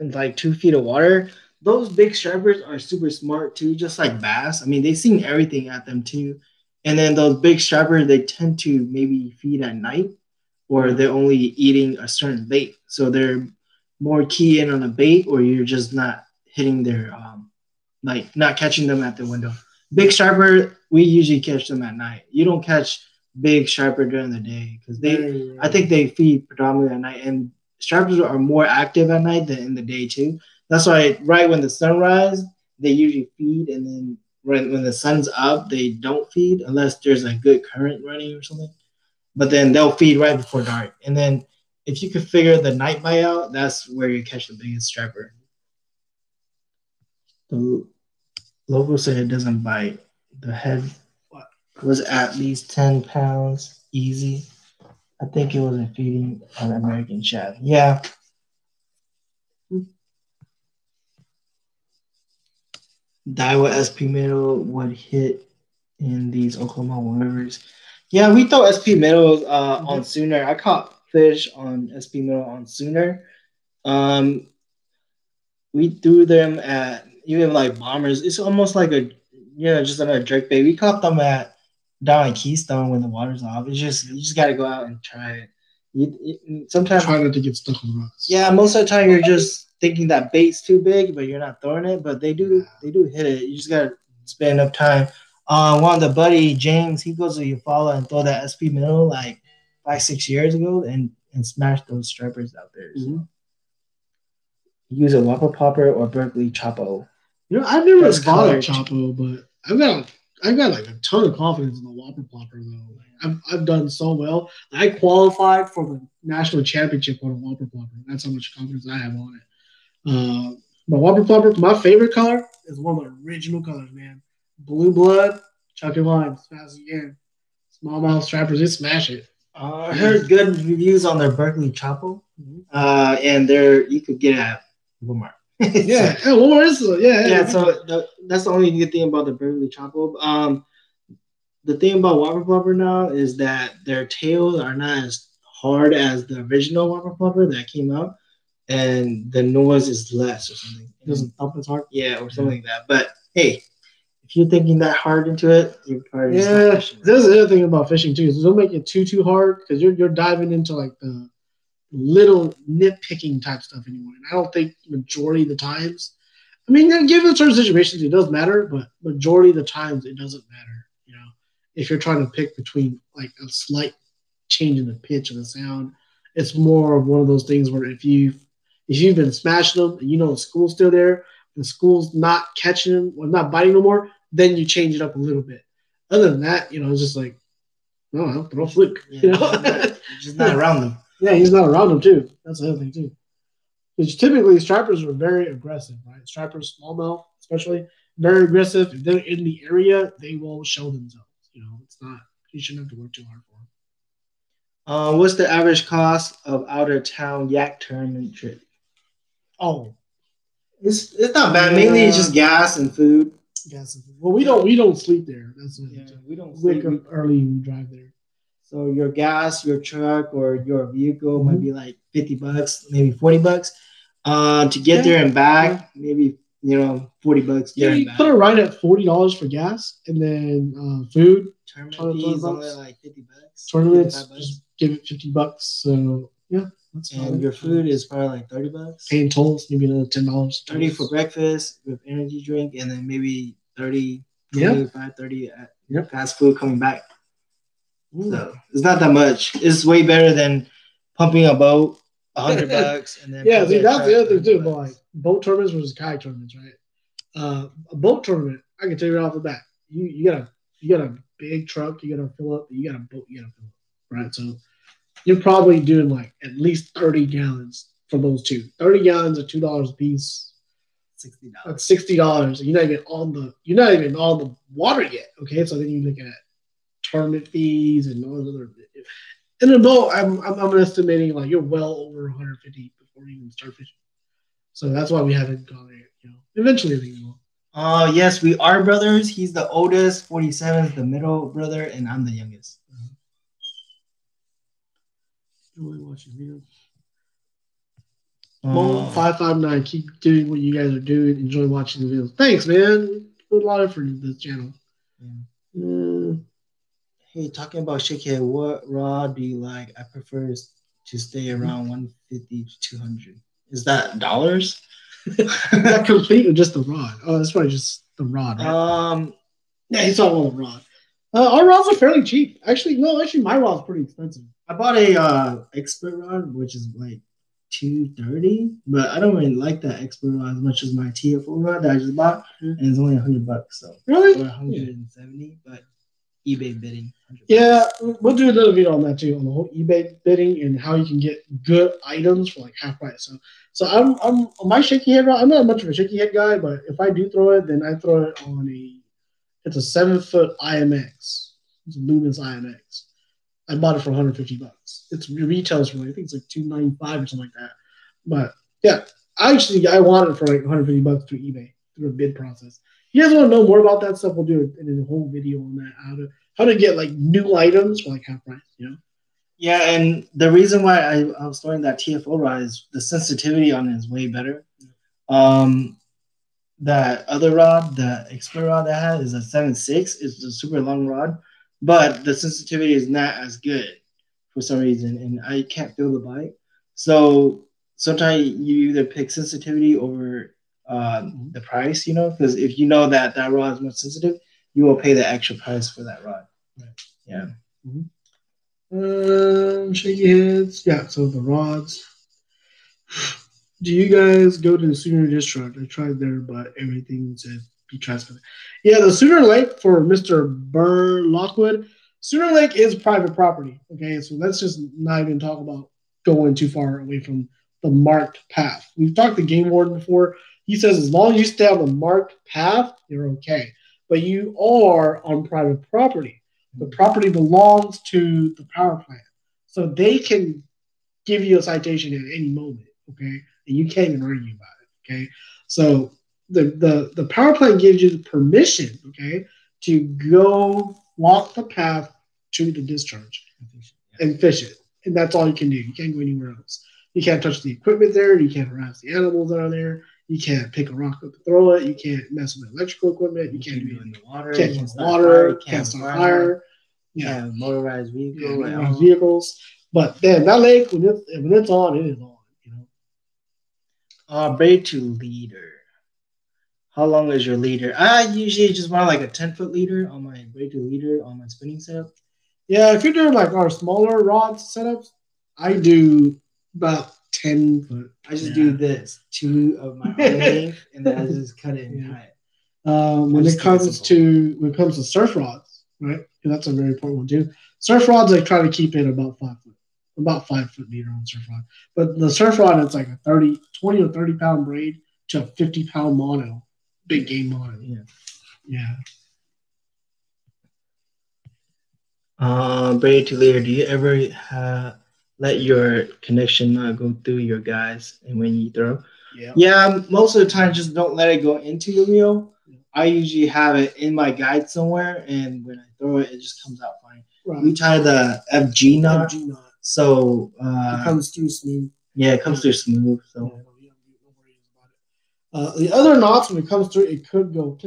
in like two feet of water, those big stripers are super smart too, just like bass. I mean, they've seen everything at them too. And then those big stripers, they tend to maybe feed at night or they're only eating a certain bait. So they're more key in on a bait or you're just not hitting their um like not catching them at the window. Big striper, we usually catch them at night. You don't catch big striper during the day because they Very I think they feed predominantly at night, and stripers are more active at night than in the day too. That's why right when the sun rises, they usually feed, and then when when the sun's up, they don't feed unless there's a good current running or something. But then they'll feed right before dark, and then if you could figure the night bite out, that's where you catch the biggest striper. The logo said it doesn't bite. The head was at least 10 pounds easy. I think it wasn't feeding on American shad. Yeah. Daiwa SP Minnow would hit in these Oklahoma rivers. Yeah, we throw SP Minnows uh, on Sooner. I caught fish on SP Minnow on Sooner. Um, we threw them at even like bombers. It's almost like a yeah, just another jerk bait. We caught them at down at Keystone when the water's off. It's just you just got to go out and try it. You, it- sometimes Try not to get stuck on rocks. yeah, most of the time you're just thinking that bait's too big, but you're not throwing it. But they do they do hit it. You just gotta spend enough time. Uh, one of the buddy James, he goes to Eufaula and throw that SP Minnow like five six years ago and and smash those stripers out there. So. Mhm. Use a Whopper Plopper or Berkley Choppo. You know, I've never That's bought a colored. Choppo, but I've got I've got like a ton of confidence in the Whopper Plopper though. I've, I've done so well. I qualified for the national championship on a Whopper Plopper. That's how much confidence I have on it. Uh, but Whopper Plopper, my favorite color is one of the original colors, man. Blue blood, chuck your lines, fast as you can. Smallmouth stripers, they smash it. Uh, I heard good reviews on their Berkley Choppo, uh, and they're you could get at Walmart. Yeah, [LAUGHS] yeah, what more is? Yeah, yeah, so the, that's the only good thing about the Berkley Choppo. Um, the thing about Whopper Plopper now is that their tails are not as hard as the original Whopper Plopper that came out, and the noise is less or something. it doesn't thump as hard. Yeah, or something like that. But hey, if you're thinking that hard into it, you're probably Yeah, that's the other thing about fishing too. Is don't make it too too hard because you're you're diving into like the little nitpicking type stuff anymore. And I don't think majority of the times, I mean, given certain situations, it does matter, but majority of the times it doesn't matter. You know, if you're trying to pick between like a slight change in the pitch of the sound, it's more of one of those things where if you if you've been smashing them and you know the school's still there, the school's not catching them or not biting no more, then you change it up a little bit. Other than that, you know, it's just like, no, no, throw a fluke. Yeah, You know? you're just not around them. [LAUGHS] yeah, he's not around them too. That's the other thing too. Because typically stripers are very aggressive, right? Stripers, smallmouth, especially, very aggressive. If they're in the area, they will show themselves. You know, it's not you shouldn't have to work too hard for them. Uh, what's the average cost of out of town yak tournament trip? Oh, It's it's not bad. Mainly it's just gas and food. Gas and food. Well, we don't we don't sleep there. That's the Yeah, thing, we don't wake sleep. up early and drive there. So your gas, your truck, or your vehicle might be like fifty bucks, maybe forty bucks. Uh, to get Yeah. there and back, maybe you know forty bucks Yeah, you put it right at forty dollars for gas, and then uh, food Tournament Twenty fees only like fifty bucks. tournaments. 55 bucks. Just give it fifty bucks. So yeah, that's and your food is probably like thirty bucks. paying tolls, maybe another ten dollars. Thirty for breakfast with energy drink, and then maybe 30, Yeah. 25, 30 at Yep. fast food coming back. So it's not that much. It's way better than pumping a boat, a hundred [LAUGHS] bucks, and then Yeah, see, that's the other thing too. 100 But like boat tournaments versus kayak tournaments, right? Uh, a boat tournament, I can tell you right off the bat, you you got a you got a big truck, you got to fill up, you got a boat, you got to fill up, right? So you're probably doing like at least thirty gallons for those two. Thirty gallons at two dollars a piece. sixty dollars. Sixty dollars. You're not even on the you're not even on the water yet. Okay, so then you look at tournament fees and all those other. In a boat, I'm, I'm I'm estimating like you're well over 150 before you even start fishing. So that's why we haven't gone there. yet, You know, eventually we will. Uh yes, we are brothers. He's the oldest, 47 is the middle brother, and I'm the youngest. Enjoy watching videos. Uh, Five five nine. Keep doing what you guys are doing. Enjoy watching the videos. Thanks, man. Put a lot of effort into this channel. Yeah. Mm, hey, talking about shakehead, what rod do you like? I prefer to stay around 150 to 200. Is that dollars? [LAUGHS] is that complete or just the rod? Oh, that's probably just the rod, right? um, Yeah, he's talking about the rod. Uh, our rods are fairly cheap. Actually, no, actually, my rod's pretty expensive. I bought a uh expert rod, which is like 230, but I don't really like that expert rod as much as my TFO rod that I just bought, and it's only 100 bucks, so Really? or 170, but eBay bidding. Yeah, we'll do another video on that too, on the whole eBay bidding and how you can get good items for like half price. So, so I'm I'm on my shaky head rod. I'm not much of a shaky head guy, but if I do throw it, then I throw it on a. It's a seven foot IMX. It's a Loomis IMX. I bought it for 150 bucks. It's it retails for I think it's like 295 or something like that. But yeah, I actually I want it for like 150 bucks through eBay through a bid process. If you guys want to know more about that stuff, we'll do a whole video on that how to how to get like new items for like half price. You know. Yeah, and the reason why I, I was throwing that TFO rod is the sensitivity on it is way better. Um, that other rod, the expert rod that I had is a seven six. It's a super long rod, but the sensitivity is not as good for some reason, and I can't feel the bite. So sometimes you either pick sensitivity over um, the price, you know, because if you know that that rod is more sensitive, you will pay the extra price for that rod. Right. Yeah. Um, shaky heads. Yeah. So the rods. Do you guys go to the Sooner district? I tried there, but everything said be transparent. Yeah, the Sooner Lake for Mr. Burr Lockwood. Sooner Lake is private property. Okay, so let's just not even talk about going too far away from the marked path. We've talked to Game Warden before. He says as long as you stay on the marked path, you're okay. But you are on private property. The hmm. property belongs to the power plant. So they can give you a citation at any moment, okay? And you can't even argue about it, okay? So the the, the power plant gives you the permission, okay, to go walk the path to the discharge and fish it. And that's all you can do. You can't go anywhere else. You can't touch the equipment there. You can't harass the animals that are there. You can't pick a rock up and throw it. You can't mess with electrical equipment. You can't do in anything. the water. Can't you use start water. fire, you Can't start fire. Yeah, Yeah, motorized yeah, vehicle. motorized oh. vehicles. But then that lake, when it's when it's on, it is on. You know. Uh, braid to leader. How long is your leader? I usually just want like a 10 foot leader on my braid leader on my spinning setup. Yeah, if you're doing like our smaller rod setups, I do about ten foot. I just Yeah. do this two of my [LAUGHS] length and then I just cut it in Yeah. height. Um, when it just keep it comes to when it comes to surf rods, right? And that's a very important one too. Surf rods, I try to keep it about five foot, about five foot meter on surf rod. But the surf rod, it's like a 30, 20 or 30 pound braid to a 50 pound mono, big game mono. Yeah. Yeah. Uh, braid to leader. Do you ever uh, let your connection not go through your guys and when you throw? Yeah. Yeah, most of the time, just don't let it go into your reel. I usually have it in my guide somewhere, and when I throw it, it just comes out fine. Right. We tie the FG knot, FG knot. so It uh, comes through smooth. yeah, it comes through smooth. Yeah, So no, you don't- no worries about it. Uh, the other knots, when it comes through, it could go.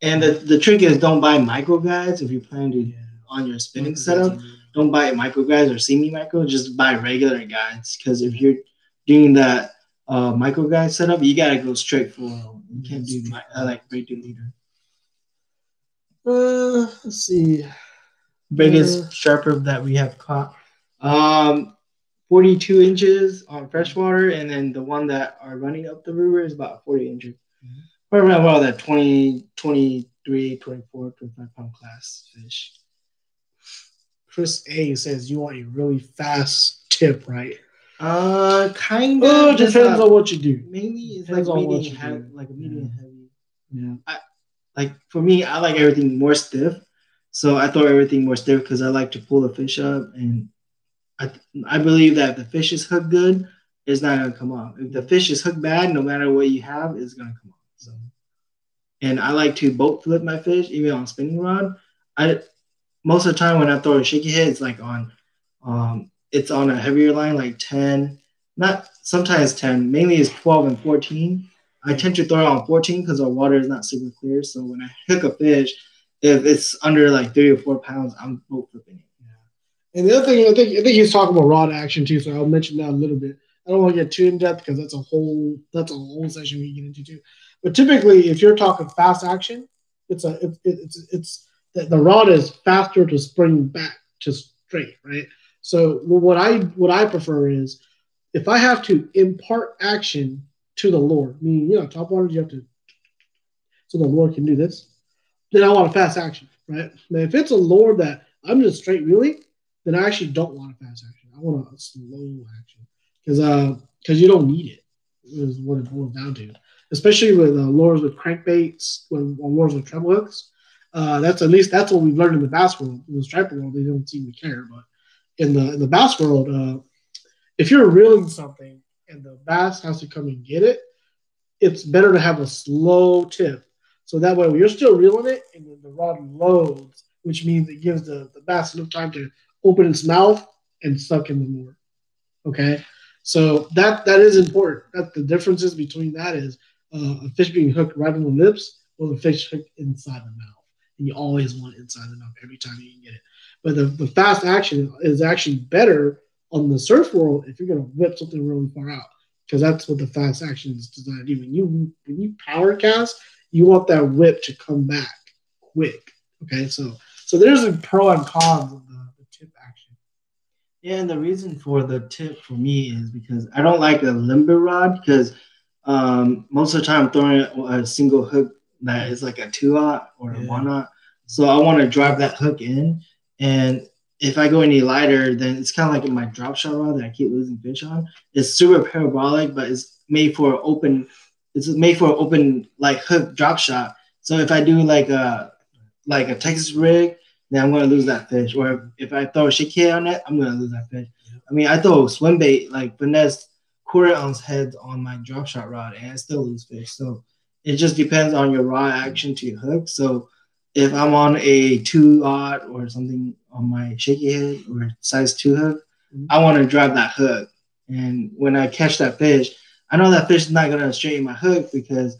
and the, the trick is don't buy micro guides if you plan to on your spinning setup. Don't buy micro guides or semi micro. Just buy regular guides because if you're doing that uh, micro guide setup, you gotta go straight for you can't do mi- uh, like braid to leader. Uh, let's see. biggest Uh. striper that we have caught. Um, 42 inches on freshwater, and then the one that are running up the river is about 40 inches. Mhm. Probably around about that 20, 23, 24, 25 pound class fish. Chris A says you want a really fast tip, right? Uh, kind Oh, of. it depends on what you do. Mainly it's Depends like medium, you heavy, like a medium heavy. Yeah. I, like for me, I like everything more stiff, so I throw everything more stiff because I like to pull the fish up, and I believe that if the fish is hooked good, it's not gonna come off. If the fish is hooked bad, no matter what you have, it's gonna come off. So, and I like to boat flip my fish, even on spinning rod. I most of the time when I throw a shaky head, it's like on, um, it's on a heavier line, like ten, not sometimes ten, mainly it's twelve and fourteen. I tend to throw it on fourteen because our water is not super clear. So when I hook a fish, if it's under like three or four pounds, I'm boat flipping it. And the other thing, I think, I think he's talking about rod action too. So I'll mention that a little bit. I don't want to get too in depth because that's a whole that's a whole session we get into too. But typically, if you're talking fast action, it's a it, it's it's the, the rod is faster to spring back to straight, right? So what I what I prefer is if I have to impart action to the lure, meaning you know top water you have to, so the Lord can do this. Then I want a fast action, right? Now if it's a Lord that I'm just straight reeling, then I actually don't want a fast action. I want a slow action because uh because you don't need it. Is what it boils down to. Especially with uh, lures with crankbaits, when on lures with treble hooks. Uh, that's at least that's what we've learned in the bass world. In the striper world, they don't seem to care, but in the in the bass world, uh, if you're reeling something and the bass has to come and get it, it's better to have a slow tip. So that way, you're still reeling it and then the rod loads, which means it gives the, the bass enough time to open its mouth and suck in the lure. Okay, so that that is important. That the differences between that is uh, a fish being hooked right on the lips or the fish hooked inside the mouth. And you always want inside the mouth every time you can get it. But the, the fast action is actually better on the surf world if you're going to whip something really far out because that's what the fast action is designed to do. When you when you power cast, you want that whip to come back quick. Okay, so so there's a pro and cons of the. Yeah, and the reason for the tip for me is because I don't like a limber rod because um, most of the time I'm throwing a single hook that is like a two aught or a one aught. So I want to drive that hook in. And if I go any lighter, then it's kind of like my drop shot rod that I keep losing fish on. It's super parabolic, but it's made for open. It's made for open like hook drop shot. So if I do like a like a Texas rig, then I'm gonna lose that fish. Or if I throw a shaky head on it, I'm gonna lose that fish. I mean, I throw swim bait like finesse quarter ounce heads on my drop shot rod, and I still lose fish. So it just depends on your raw action to your hook. So if I'm on a two aught or something on my shaky head or size two hook, Mhm. I want to drive that hook. And when I catch that fish, I know that fish is not gonna straighten my hook because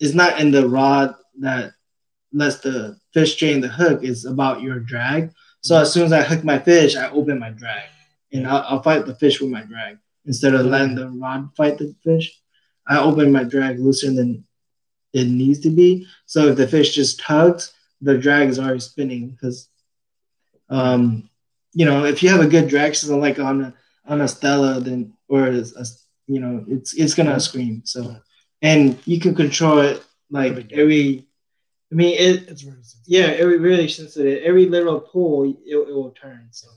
it's not in the rod that lets the fish straighten the hook. is about your drag. So as soon as I hook my fish, I open my drag, and I'll, I'll fight the fish with my drag instead of letting the rod fight the fish. I open my drag looser than it needs to be. So if the fish just tugs, the drag is already spinning because, um, you know, if you have a good drag system like on a on a Stella, then or a- you know, it's it's gonna scream. So, and you can control it like every. I mean, it It's very sensitive. yeah, every really sensitive. Every little pull, it, it will turn. So,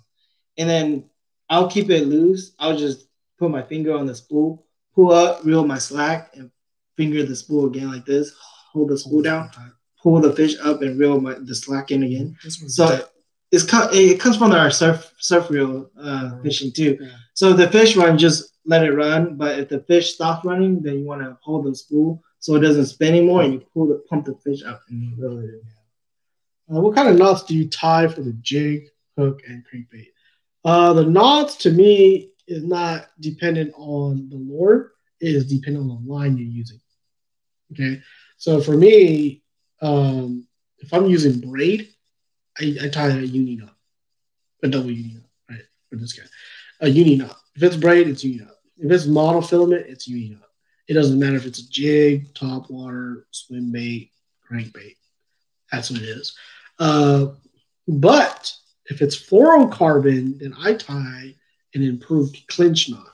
and then I'll keep it loose. I'll just put my finger on the spool, pull up, reel my slack, and finger the spool again like this. Hold the spool down, pull the fish up, and reel my the slack in again. So it's it comes from our surf surf reel uh, fishing too. Yeah. So the fish run, just let it run. But if the fish stops running, then you want to hold the spool so it doesn't spin anymore, and you pull the pump the fish up and reel it in. Uh, what kind of knots do you tie for the jig, hook, and crankbait? Uh, the knots to me is not dependent on the lure; it is dependent on the line you're using. Okay, so for me, um, if I'm using braid, I, I tie a uni knot, a double uni knot, right? For this guy, a uni knot. If it's braid, it's uni knot. If it's monofilament, it's uni knot. It doesn't matter if it's a jig, top water, swim bait, crankbait. That's what it is. Uh, but If it's fluorocarbon, then I tie an improved clinch knot.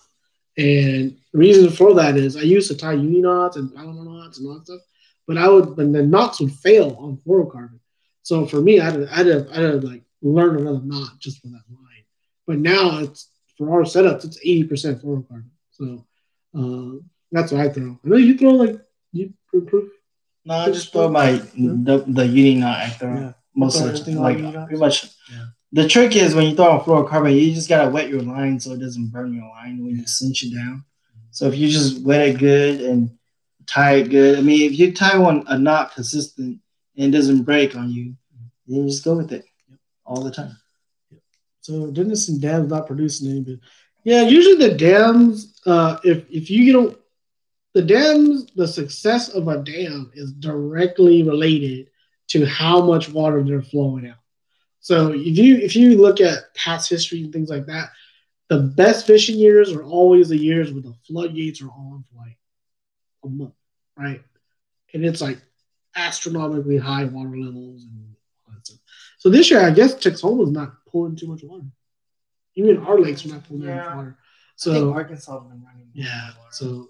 And the reason for that is I used to tie uni knots and Palomar knots and all that stuff, but I would, but the knots would fail on fluorocarbon. So for me, I had to, I had to, I had to like learn another knot just for that line. But now it's for our setups, it's eighty percent fluorocarbon. So uh, that's what I throw. I know you throw like you improve. No, I just throw my the, the uni knot I throw Yeah. most of the time. Like pretty much. Yeah. The trick is when you throw on fluorocarbon, you just gotta wet your line so it doesn't burn your line when you cinch it down. So if you just wet it good and tie it good, I mean, if you tie one a knot consistent and it doesn't break on you, then you just go with it all the time. So Denison Dam's not producing any, but yeah, usually the dams, uh, if if you get the dams, the success of a dam is directly related to how much water they're flowing out. So if you if you look at past history and things like that, the best fishing years are always the years where the floodgates are on for like a month, right? And it's like astronomically high water levels and all that stuff. So this year, I guess Texoma's not pulling too much water. Even our lakes are not pulling that much water. So Arkansas has been running. yeah, so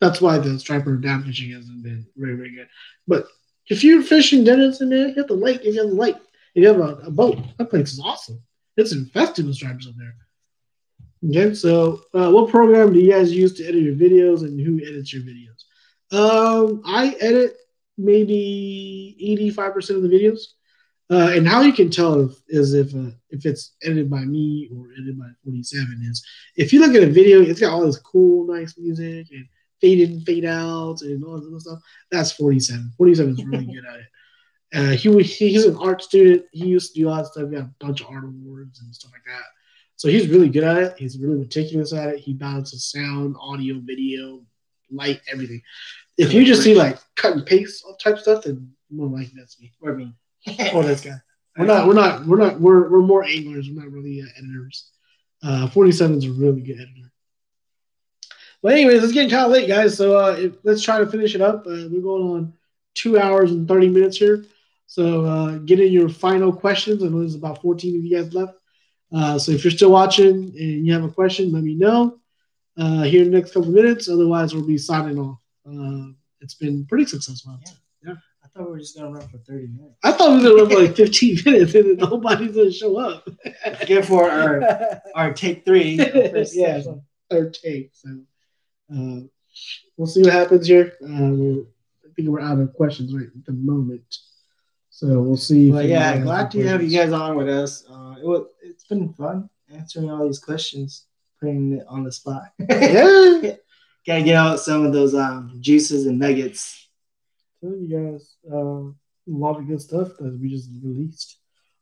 that's why the striper dam fishing hasn't been very very good. But if you're fishing Denison, man, hit the lake. If you have the lake, if you have a, a boat, that place is awesome. It's infested with stripers up there. Okay, so uh, what program do you guys use to edit your videos, and who edits your videos? Um, I edit maybe eighty-five percent of the videos, uh, and how you can tell if, is if uh, if it's edited by me or edited by forty-seven is if you look at a video, it's got all this cool, nice music and fade in, fade out, and all that stuff. That's 47. 47 is really [LAUGHS] good at it. Uh, he, was- he's an art student. He used to do a lot of stuff. He got a bunch of art awards and stuff like that. So he's really good at it. He's really meticulous at it. He balances sound, audio, video, light, everything. If you just see like cut and paste type stuff, then more likely that's me. Or me. [LAUGHS] Oh, this guy. [LAUGHS] We're not. We're not. We're not. We're we're more anglers. We're not really uh, editors. Uh, 47 is a really good editor. But anyways, it's getting kind of late, guys. So uh, if, let's try to finish it up. Uh, we're going on two hours and 30 minutes here. So uh, get in your final questions. I know there's about 14 of you guys left. Uh, so if you're still watching and you have a question, let me know uh, here in the next couple of minutes. Otherwise, we'll be signing off. Uh, it's been pretty successful. Yeah. I thought we were just gonna run for 30 minutes. I thought we were going to run for like 15 [LAUGHS] minutes and then nobody's going to show up. Good for our [LAUGHS] our take three. [LAUGHS] yeah, session. third take. So uh, we'll see what happens here. Uh, I think we're out of questions right at the moment. So we'll see. But yeah, glad to have you guys on with us. Uh, it was it's been fun answering all these questions, putting it on the spot. Yeah, [LAUGHS] Gotta get out some of those um, juices and nuggets. telling you guys uh, a lot of good stuff that we just released.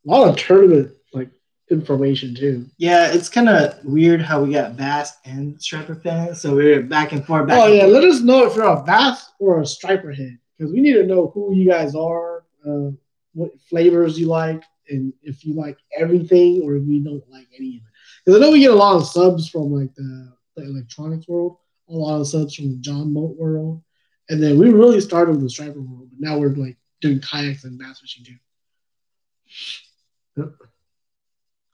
A lot of tournament like information too. Yeah, it's kind of weird how we got bass and striper fans, so we're back and forth. Back Oh and yeah, forth. let us know if you're a bass or a striper head because we need to know who you guys are, uh, what flavors you like, and if you like everything or if you don't like any of it. Because I know we get a lot of subs from like the, the electronics world, a lot of subs from the John Boat world, and then we really started with the striper world, but now we're like doing kayaks and bass fishing too.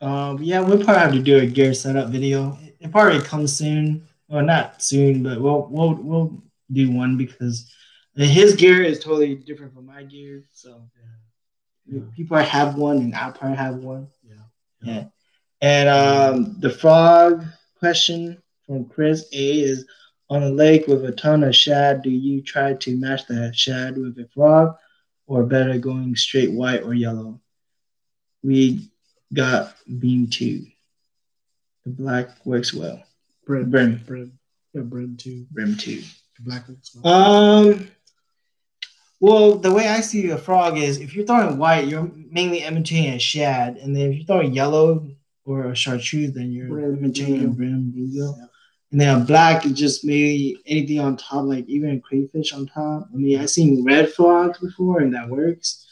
Um, yeah, we'll probably have to do a gear setup video. It, probably comes soon, or not soon, but we'll we'll we'll do one because his gear is totally different from my gear. So people have one, and I'll probably have one. Yeah. Yeah. And um, the frog question from Chris A is on a lake with a ton of shad. Do you try to match the shad with a frog, or better going straight white or yellow? We got beam two. The black works well. Brim, Brim, brim, yeah, brim too. brim two. Black ones. Um. Well, the way I see a frog is if you're throwing white, you're mainly imitating a shad, and then if you're throwing yellow or a chartreuse, then you're Brim, imitating a bluegill. brim bluegill. Yeah. And then a black is just maybe anything on top, like even a crayfish on top. I mean, I've seen red frogs before, and that works.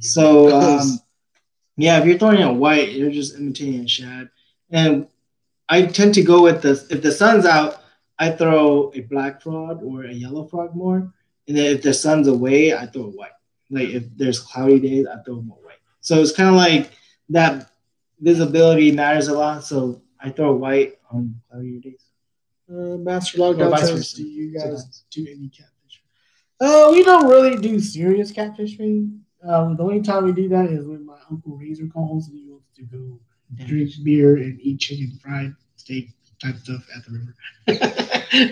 So, [LAUGHS] um, yeah, if you're throwing a white, you're just imitating a shad. And I tend to go with the if the sun's out, I throw a black frog or a yellow frog more. And then if the sun's away, I throw white. Like if there's cloudy days, I throw more white. So it's kind of like that visibility matters a lot, so I throw white on cloudy days. Uh, Master Lockdown says, do you guys do any catfishing? Uh, we don't really do serious catfishing. Um, the only time we do that is when my uncle Razor calls and he wants to go drink beer and eat chicken fried steak type stuff at the river. [LAUGHS]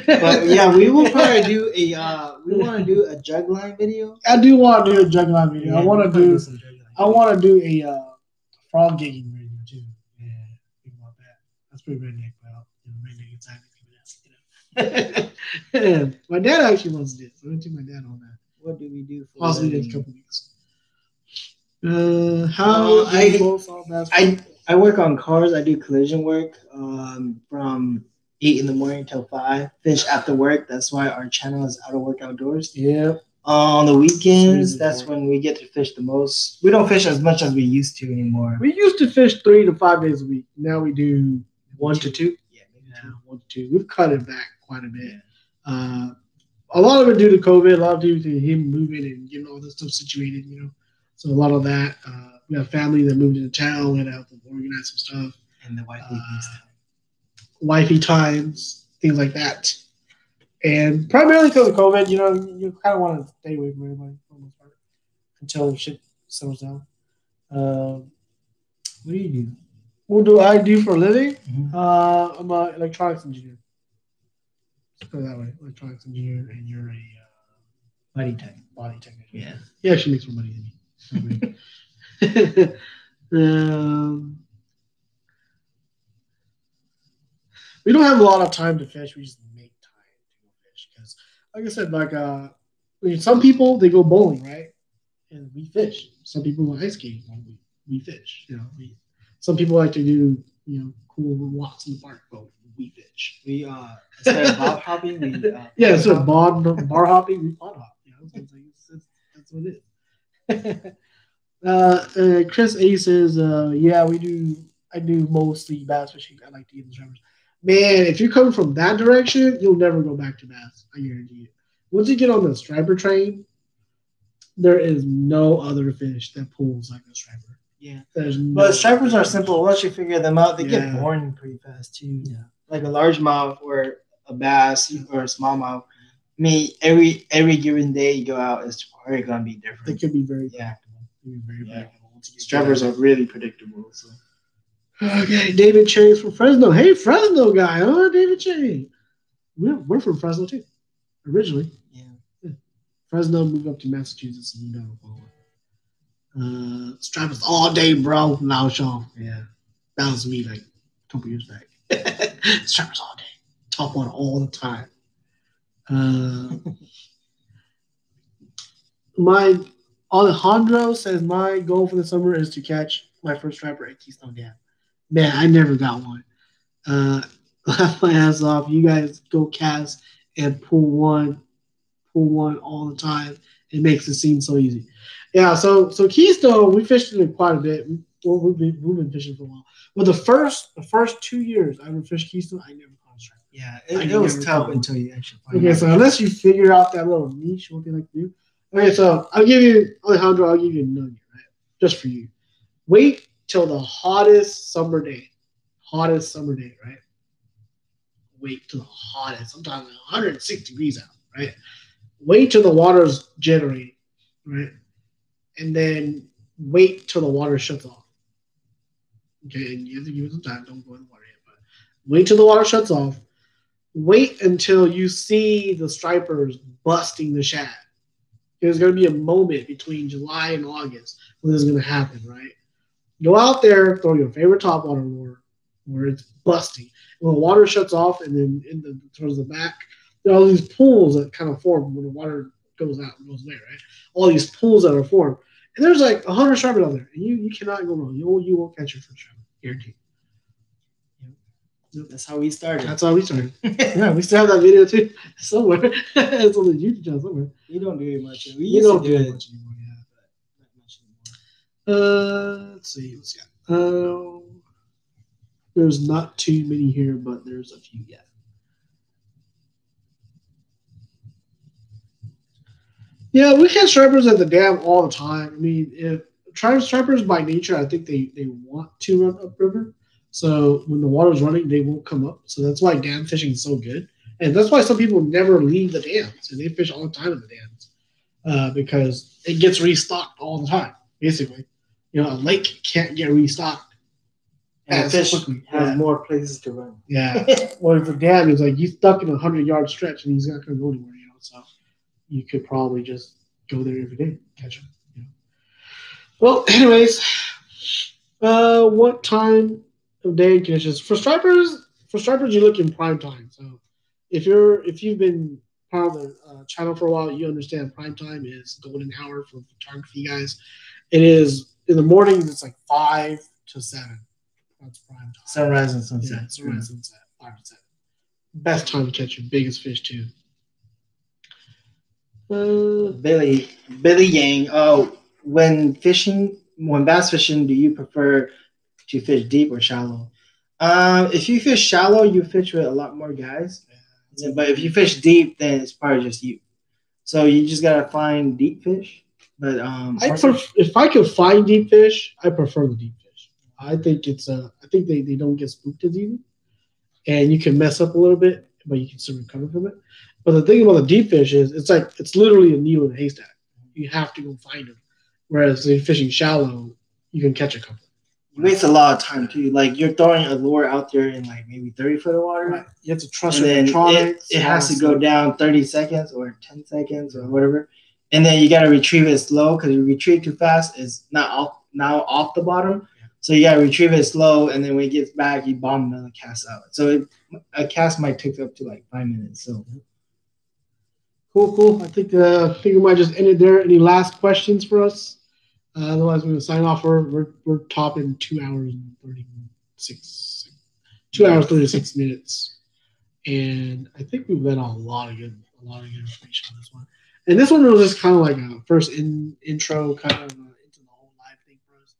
But yeah, we will probably do a. Uh, we want to do a jug line video. I do want to do a jug line video. I want to probably do. some jug line I want to do a uh, frog gigging video too. Yeah, think about that. That's pretty redneck, but you know, redneck inside me, you know. My dad actually wants to this. I went to my dad on that. What do we do? For Possibly in a living? couple weeks. Uh, how Uh, I- you both solve bass I I work on cars. I do collision work um, from eight in the morning till five. Finish after work. That's why our channel is Out of Work Outdoors. Yeah, Uh, on the weekends, that's when we get to fish the most. We don't fish as much as we used to anymore. we used to fish three to five days a week. Now we do one to two. Yeah, maybe Yeah, two. one to two. We've cut it back quite a bit. Uh, a lot of it due to COVID, a lot of due to him moving and getting all this stuff situated, you know. So a lot of that. Uh, we have family that moved into town. We had to help them organize some stuff. And the wife Uh, wifey times, things like that. And primarily because of COVID, you know, you kind of want to stay away from everybody for the most part until shit settles down. Um, what do you do? what do I do for a living? Mhm. Uh, I'm an electronics engineer. Let's that way. Electronics engineer, and you're a uh, Body tech. body technician. Yeah. He actually makes more money than me. Um, we don't have a lot of time to fish. We just make time to fish because, like I said, like uh, I mean, some people they go bowling, right? And we fish. Some people go ice skating. and We, we fish. You know, we, some people like to do you know cool walks in the park. But we fish. We uh instead of bob hopping, we uh, [LAUGHS] Yeah, so bar bar hopping, we pod hop. You know, so it's like, it's, it's, that's what it is. [LAUGHS] uh, uh, Chris A says, uh, "Yeah, we do. I do mostly bass fishing. I like to get the strippers. Man, if you're coming from that direction, you'll never go back to bass. I guarantee it. Once you get on the striper train, there is no other fish that pulls like a striper. Yeah. There's no But stripers are simple. Once you figure them out, they Yeah. get boring pretty fast too. Yeah. Like a largemouth or a bass or a smallmouth. I mean, every every given day you go out, it's probably gonna be different. It could be very Yeah. Be very Yeah. predictable. Once you get good at Stripers are really predictable. So Okay, David Chang's from Fresno. Hey, Fresno guy, huh? David Chang. We're, we're from Fresno too, originally. yeah. Fresno moved up to Massachusetts and moved down to Oklahoma. Uh, stripers all day, bro. Now, Sean. Yeah, that was me like a couple years back. [LAUGHS] stripers all day, top one all the time. Uh, my Alejandro says my goal for the summer is to catch my first striper at Keystone Dam. Man, I never got one. Uh, [LAUGHS] laugh my ass off. You guys go cast and pull one, pull one all the time. It makes it seem so easy. Yeah. So so Keystone, we fished it quite a bit. We, well, we've, been, we've been fishing for a while. But the first the first two years I ever fished Keystone, I never. Yeah, it, it was tough until you actually find Okay, so unless you figure out that little niche, what they like to do. Okay, so I'll give you Alejandro. I'll give you a nugget, right? Just for you. Wait till the hottest summer day, hottest summer day, right? Wait till the hottest. I'm talking 106 degrees out, right? Wait till the water's generating, right? And then wait till the water shuts off. Okay, and you have to give it some time. Don't go in the water yet, but wait till the water shuts off wait until you see the stripers busting the shad. There's going to be a moment between July and August when this is going to happen, right? Go out there, throw your favorite topwater lure where it's busting. When the water shuts off and then in the towards the back, there are all these pools that kind of form when the water goes out and goes away, right? All these pools that are formed. And there's like a hundred stripers out there. And you you cannot go wrong. You you won't catch your first striper. Guaranteed. That's how we started. That's how we started. [LAUGHS] Yeah, we still have that video too [LAUGHS] somewhere. [LAUGHS] it's on the YouTube channel somewhere. we don't do it much. We You used don't do it much anymore. Yeah. Not much anymore. Uh, let's see. What's got? Um, there's not too many here, but there's a few. Yeah. Yeah, we catch stripers at the dam all the time. I mean, if tri- stripers by nature, I think they they want to run upriver. So when the water's running, they won't come up. So that's why dam fishing is so good, and that's why some people never leave the dams and they fish all the time in the dams uh, because it gets restocked all the time. Basically, you know, a lake can't get restocked And as fish quickly. has Yeah. more places to run. Yeah. [LAUGHS] Well, if the dam is like you stuck in a hundred yard stretch and he's not going to go anywhere, you know. So you could probably just go there every day, and catch him. You know? Well, anyways, uh, what time day conditions for stripers? For stripers, you look in prime time. So if you're if you've been part of the uh, channel for a while, you understand prime time is golden hour for photography guys. It is in the mornings. It's like five to seven. That's prime time. Sunrise and sunset. Yeah, sunrise, sunset, five to seven. Best time to catch your biggest fish too. Uh, Billy, Billy Yang. Oh, when fishing, when bass fishing, do you prefer to fish deep or shallow? Um, if you fish shallow, you fish with a lot more guys. But if you fish deep, then it's probably just you. So you just gotta find deep fish. But um, I pref- if I could find deep fish, I prefer the deep fish. I think it's uh, I think they, they don't get spooked as easy, and you can mess up a little bit, but you can still recover from it. But the thing about the deep fish is, it's like it's literally a needle in a haystack. You have to go find them. Whereas if you're fishing shallow, you can catch a couple. You waste a lot of time too. Like you're throwing a lure out there in like maybe thirty foot of water. Right. You have to trust and your then it, it has to go down 30 seconds or 10 seconds or whatever and then you got to retrieve it slow because you retrieve too fast it's not off now off the bottom so you got to retrieve it slow and then when it gets back you bomb another cast out so it, a cast might take up to like five minutes so Cool, cool. I think uh, I think we might just end it there. Any last questions for us? Uh, otherwise, we're gonna sign off. We're we're, we're topping two hours and thirty six, two hours thirty six minutes, and I think we've let out a lot of good, a lot of good information on this one. And this one was just kind of like a first in, intro, kind of uh, into the whole live thing for us.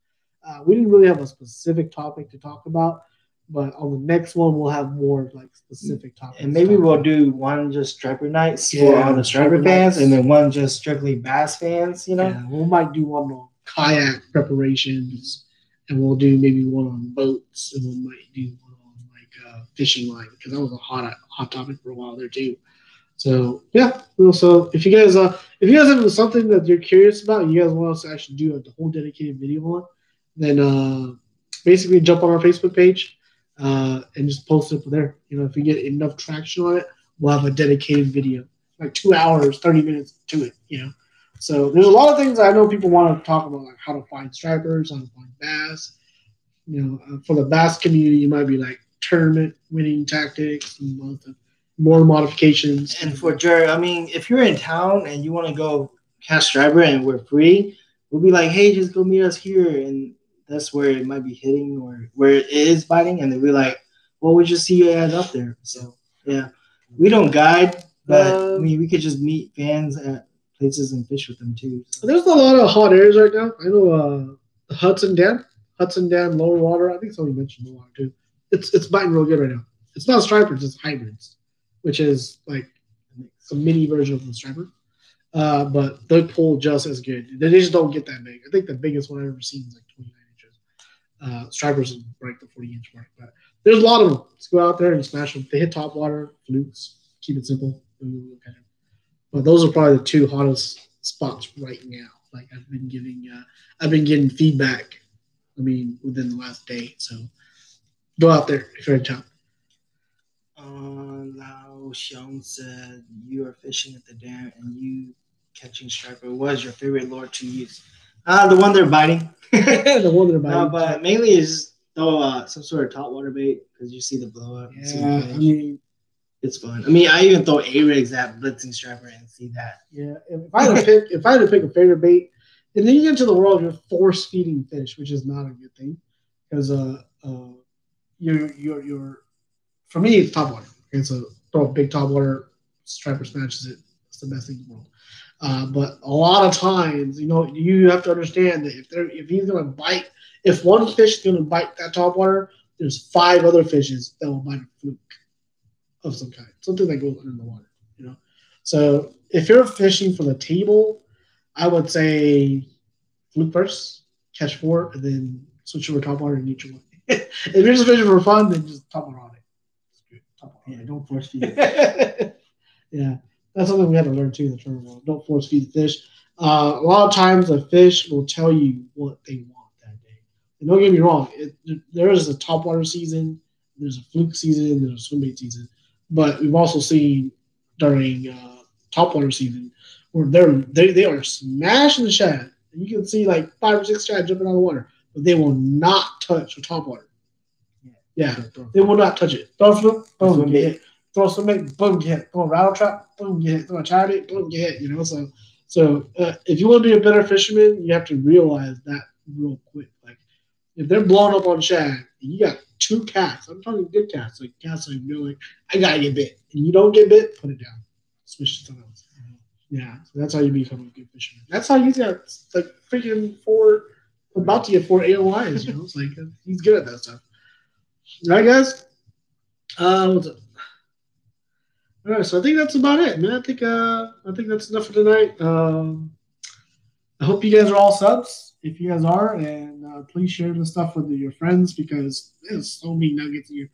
Uh, we didn't really have a specific topic to talk about, but on the next one we'll have more like specific topics. and maybe to we'll about. do one just striper nights for Yeah, all the striper striper fans nights. and then one just strictly bass fans you know Yeah, we might do one on kayak preparations, and we'll do maybe one on boats, and we might do one on like uh, fishing line because that was a hot hot topic for a while there too. So yeah, so if you guys uh if you guys have something that you're curious about, and you guys want us to actually do a whole dedicated video on, then uh basically jump on our Facebook page uh and just post it there. You know, if we get enough traction on it, we'll have a dedicated video, like two hours, thirty minutes to it. You know. So there's a lot of things I know people want to talk about, like how to find stripers, how to find bass. You know, uh, for the bass community, it might be like tournament winning tactics and more, more modifications. And for Jared, I mean, if you're in town and you want to go catch striper and we're free, we'll be like, hey, just go meet us here, and that's where it might be hitting or where it is biting, and then we're like, well, we just see you guys up there. So yeah, we don't guide, but I mean, we could just meet fans at places and fish with them too. So. there's a lot of hot areas right now. I know uh, Hudson Dam, Hudson Dam lower water. I think somebody mentioned lower water too. It's it's biting real good right now. It's not stripers, it's hybrids, which is like a mini version of the striper. Uh, but they pull just as good. They just don't get that big. I think the biggest one I've ever seen is like 29 inches. Uh, stripers break the 40 inch mark, but there's a lot of them. Let's go out there and smash them. They hit top water, flukes. Keep it simple. But those are probably the two hottest spots right now. Like I've been giving, uh, I've been getting feedback. I mean, within the last day. So go out there if you're in town. Uh, Lao Xiong said you are fishing at the dam and you catching striper. What is your favorite lure to use? Uh, the one they're biting. [LAUGHS] the one that about No, but mainly is throw uh, some sort of top water bait because you see the blow up. yeah, I mean, it's fun. I mean, I even throw A rigs at blitzing striper and see that. yeah. If I had to pick, if I had to pick a favorite bait, and then you get into the world, you're force feeding fish, which is not a good thing, because uh, uh, you're you're you're. For me, it's top water. Okay, so throw a big top water, striper smashes it. It's the best thing in the world. Uh, but a lot of times, you know, you have to understand that if they're if he's gonna bite, if one fish is gonna bite that top water, there's five other fishes that will bite a fluke of some kind, something that goes under the water. You know, so if you're fishing for the table, I would say fluke first, catch four, and then switch over top water and neutral. [LAUGHS] if you're just fishing for fun, then just top water on it. Top water. Yeah, don't force feed. it. [LAUGHS] yeah, that's something we had to learn too in the tournament. world. Don't force feed the fish. Uh, a lot of times, a fish will tell you what they want that day. And don't get me wrong, it, there is a topwater season, there's a fluke season, there's a swim bait season, but we've also seen during uh, topwater season where they're they, they are smashing the shad. And you can see like five or six shad jumping out of the water, but they will not touch the topwater. Yeah, they will not touch it. Throw some, boom, get hit. Throw some boom, get hit. Throw a rattle trap, boom, get hit. Throw a char bait, boom, get hit. You know, so so uh, if you want to be a better fisherman, you have to realize that real quick. Like if they're blowing up on shad, you got two cats. I'm talking good cats, like cats like you know, like I gotta get bit, and you don't get bit, put it down, switch to something else. Yeah, so that's how you become a good fisherman. That's how he's got like freaking four, about to get four AOYs. You know, it's like [LAUGHS] he's good at that stuff. All right, guys. Uh? All right, so I think that's about it, man. I think uh, I think that's enough for tonight. Um, I hope you guys are all subs. If you guys are, and uh, please share the stuff with your friends because there's so many nuggets here.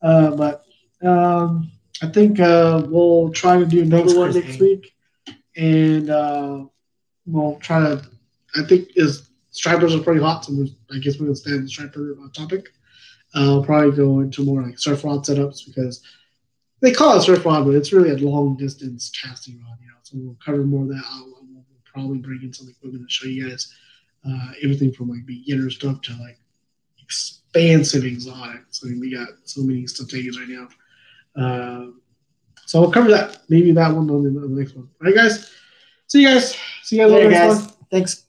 Uh, but um, I think uh, we'll try to do another Thanks, one Chris next week, and uh, we'll try to. I think is stripers are pretty hot, so I guess we're gonna stay on the striper uh, topic. Uh, I'll probably go into more like surf rod setups because they call it surf rod, but it's really a long distance casting rod. You know, so we'll cover more of that. I'll, we'll probably bring in some equipment to show you guys uh, everything from like beginner stuff to like expansive exotic. So we got so many stuff taken right now. Um, so we'll cover that. Maybe that one on the, on the next one. All right, guys. See you guys. See you guys Later, later. guys. Thanks.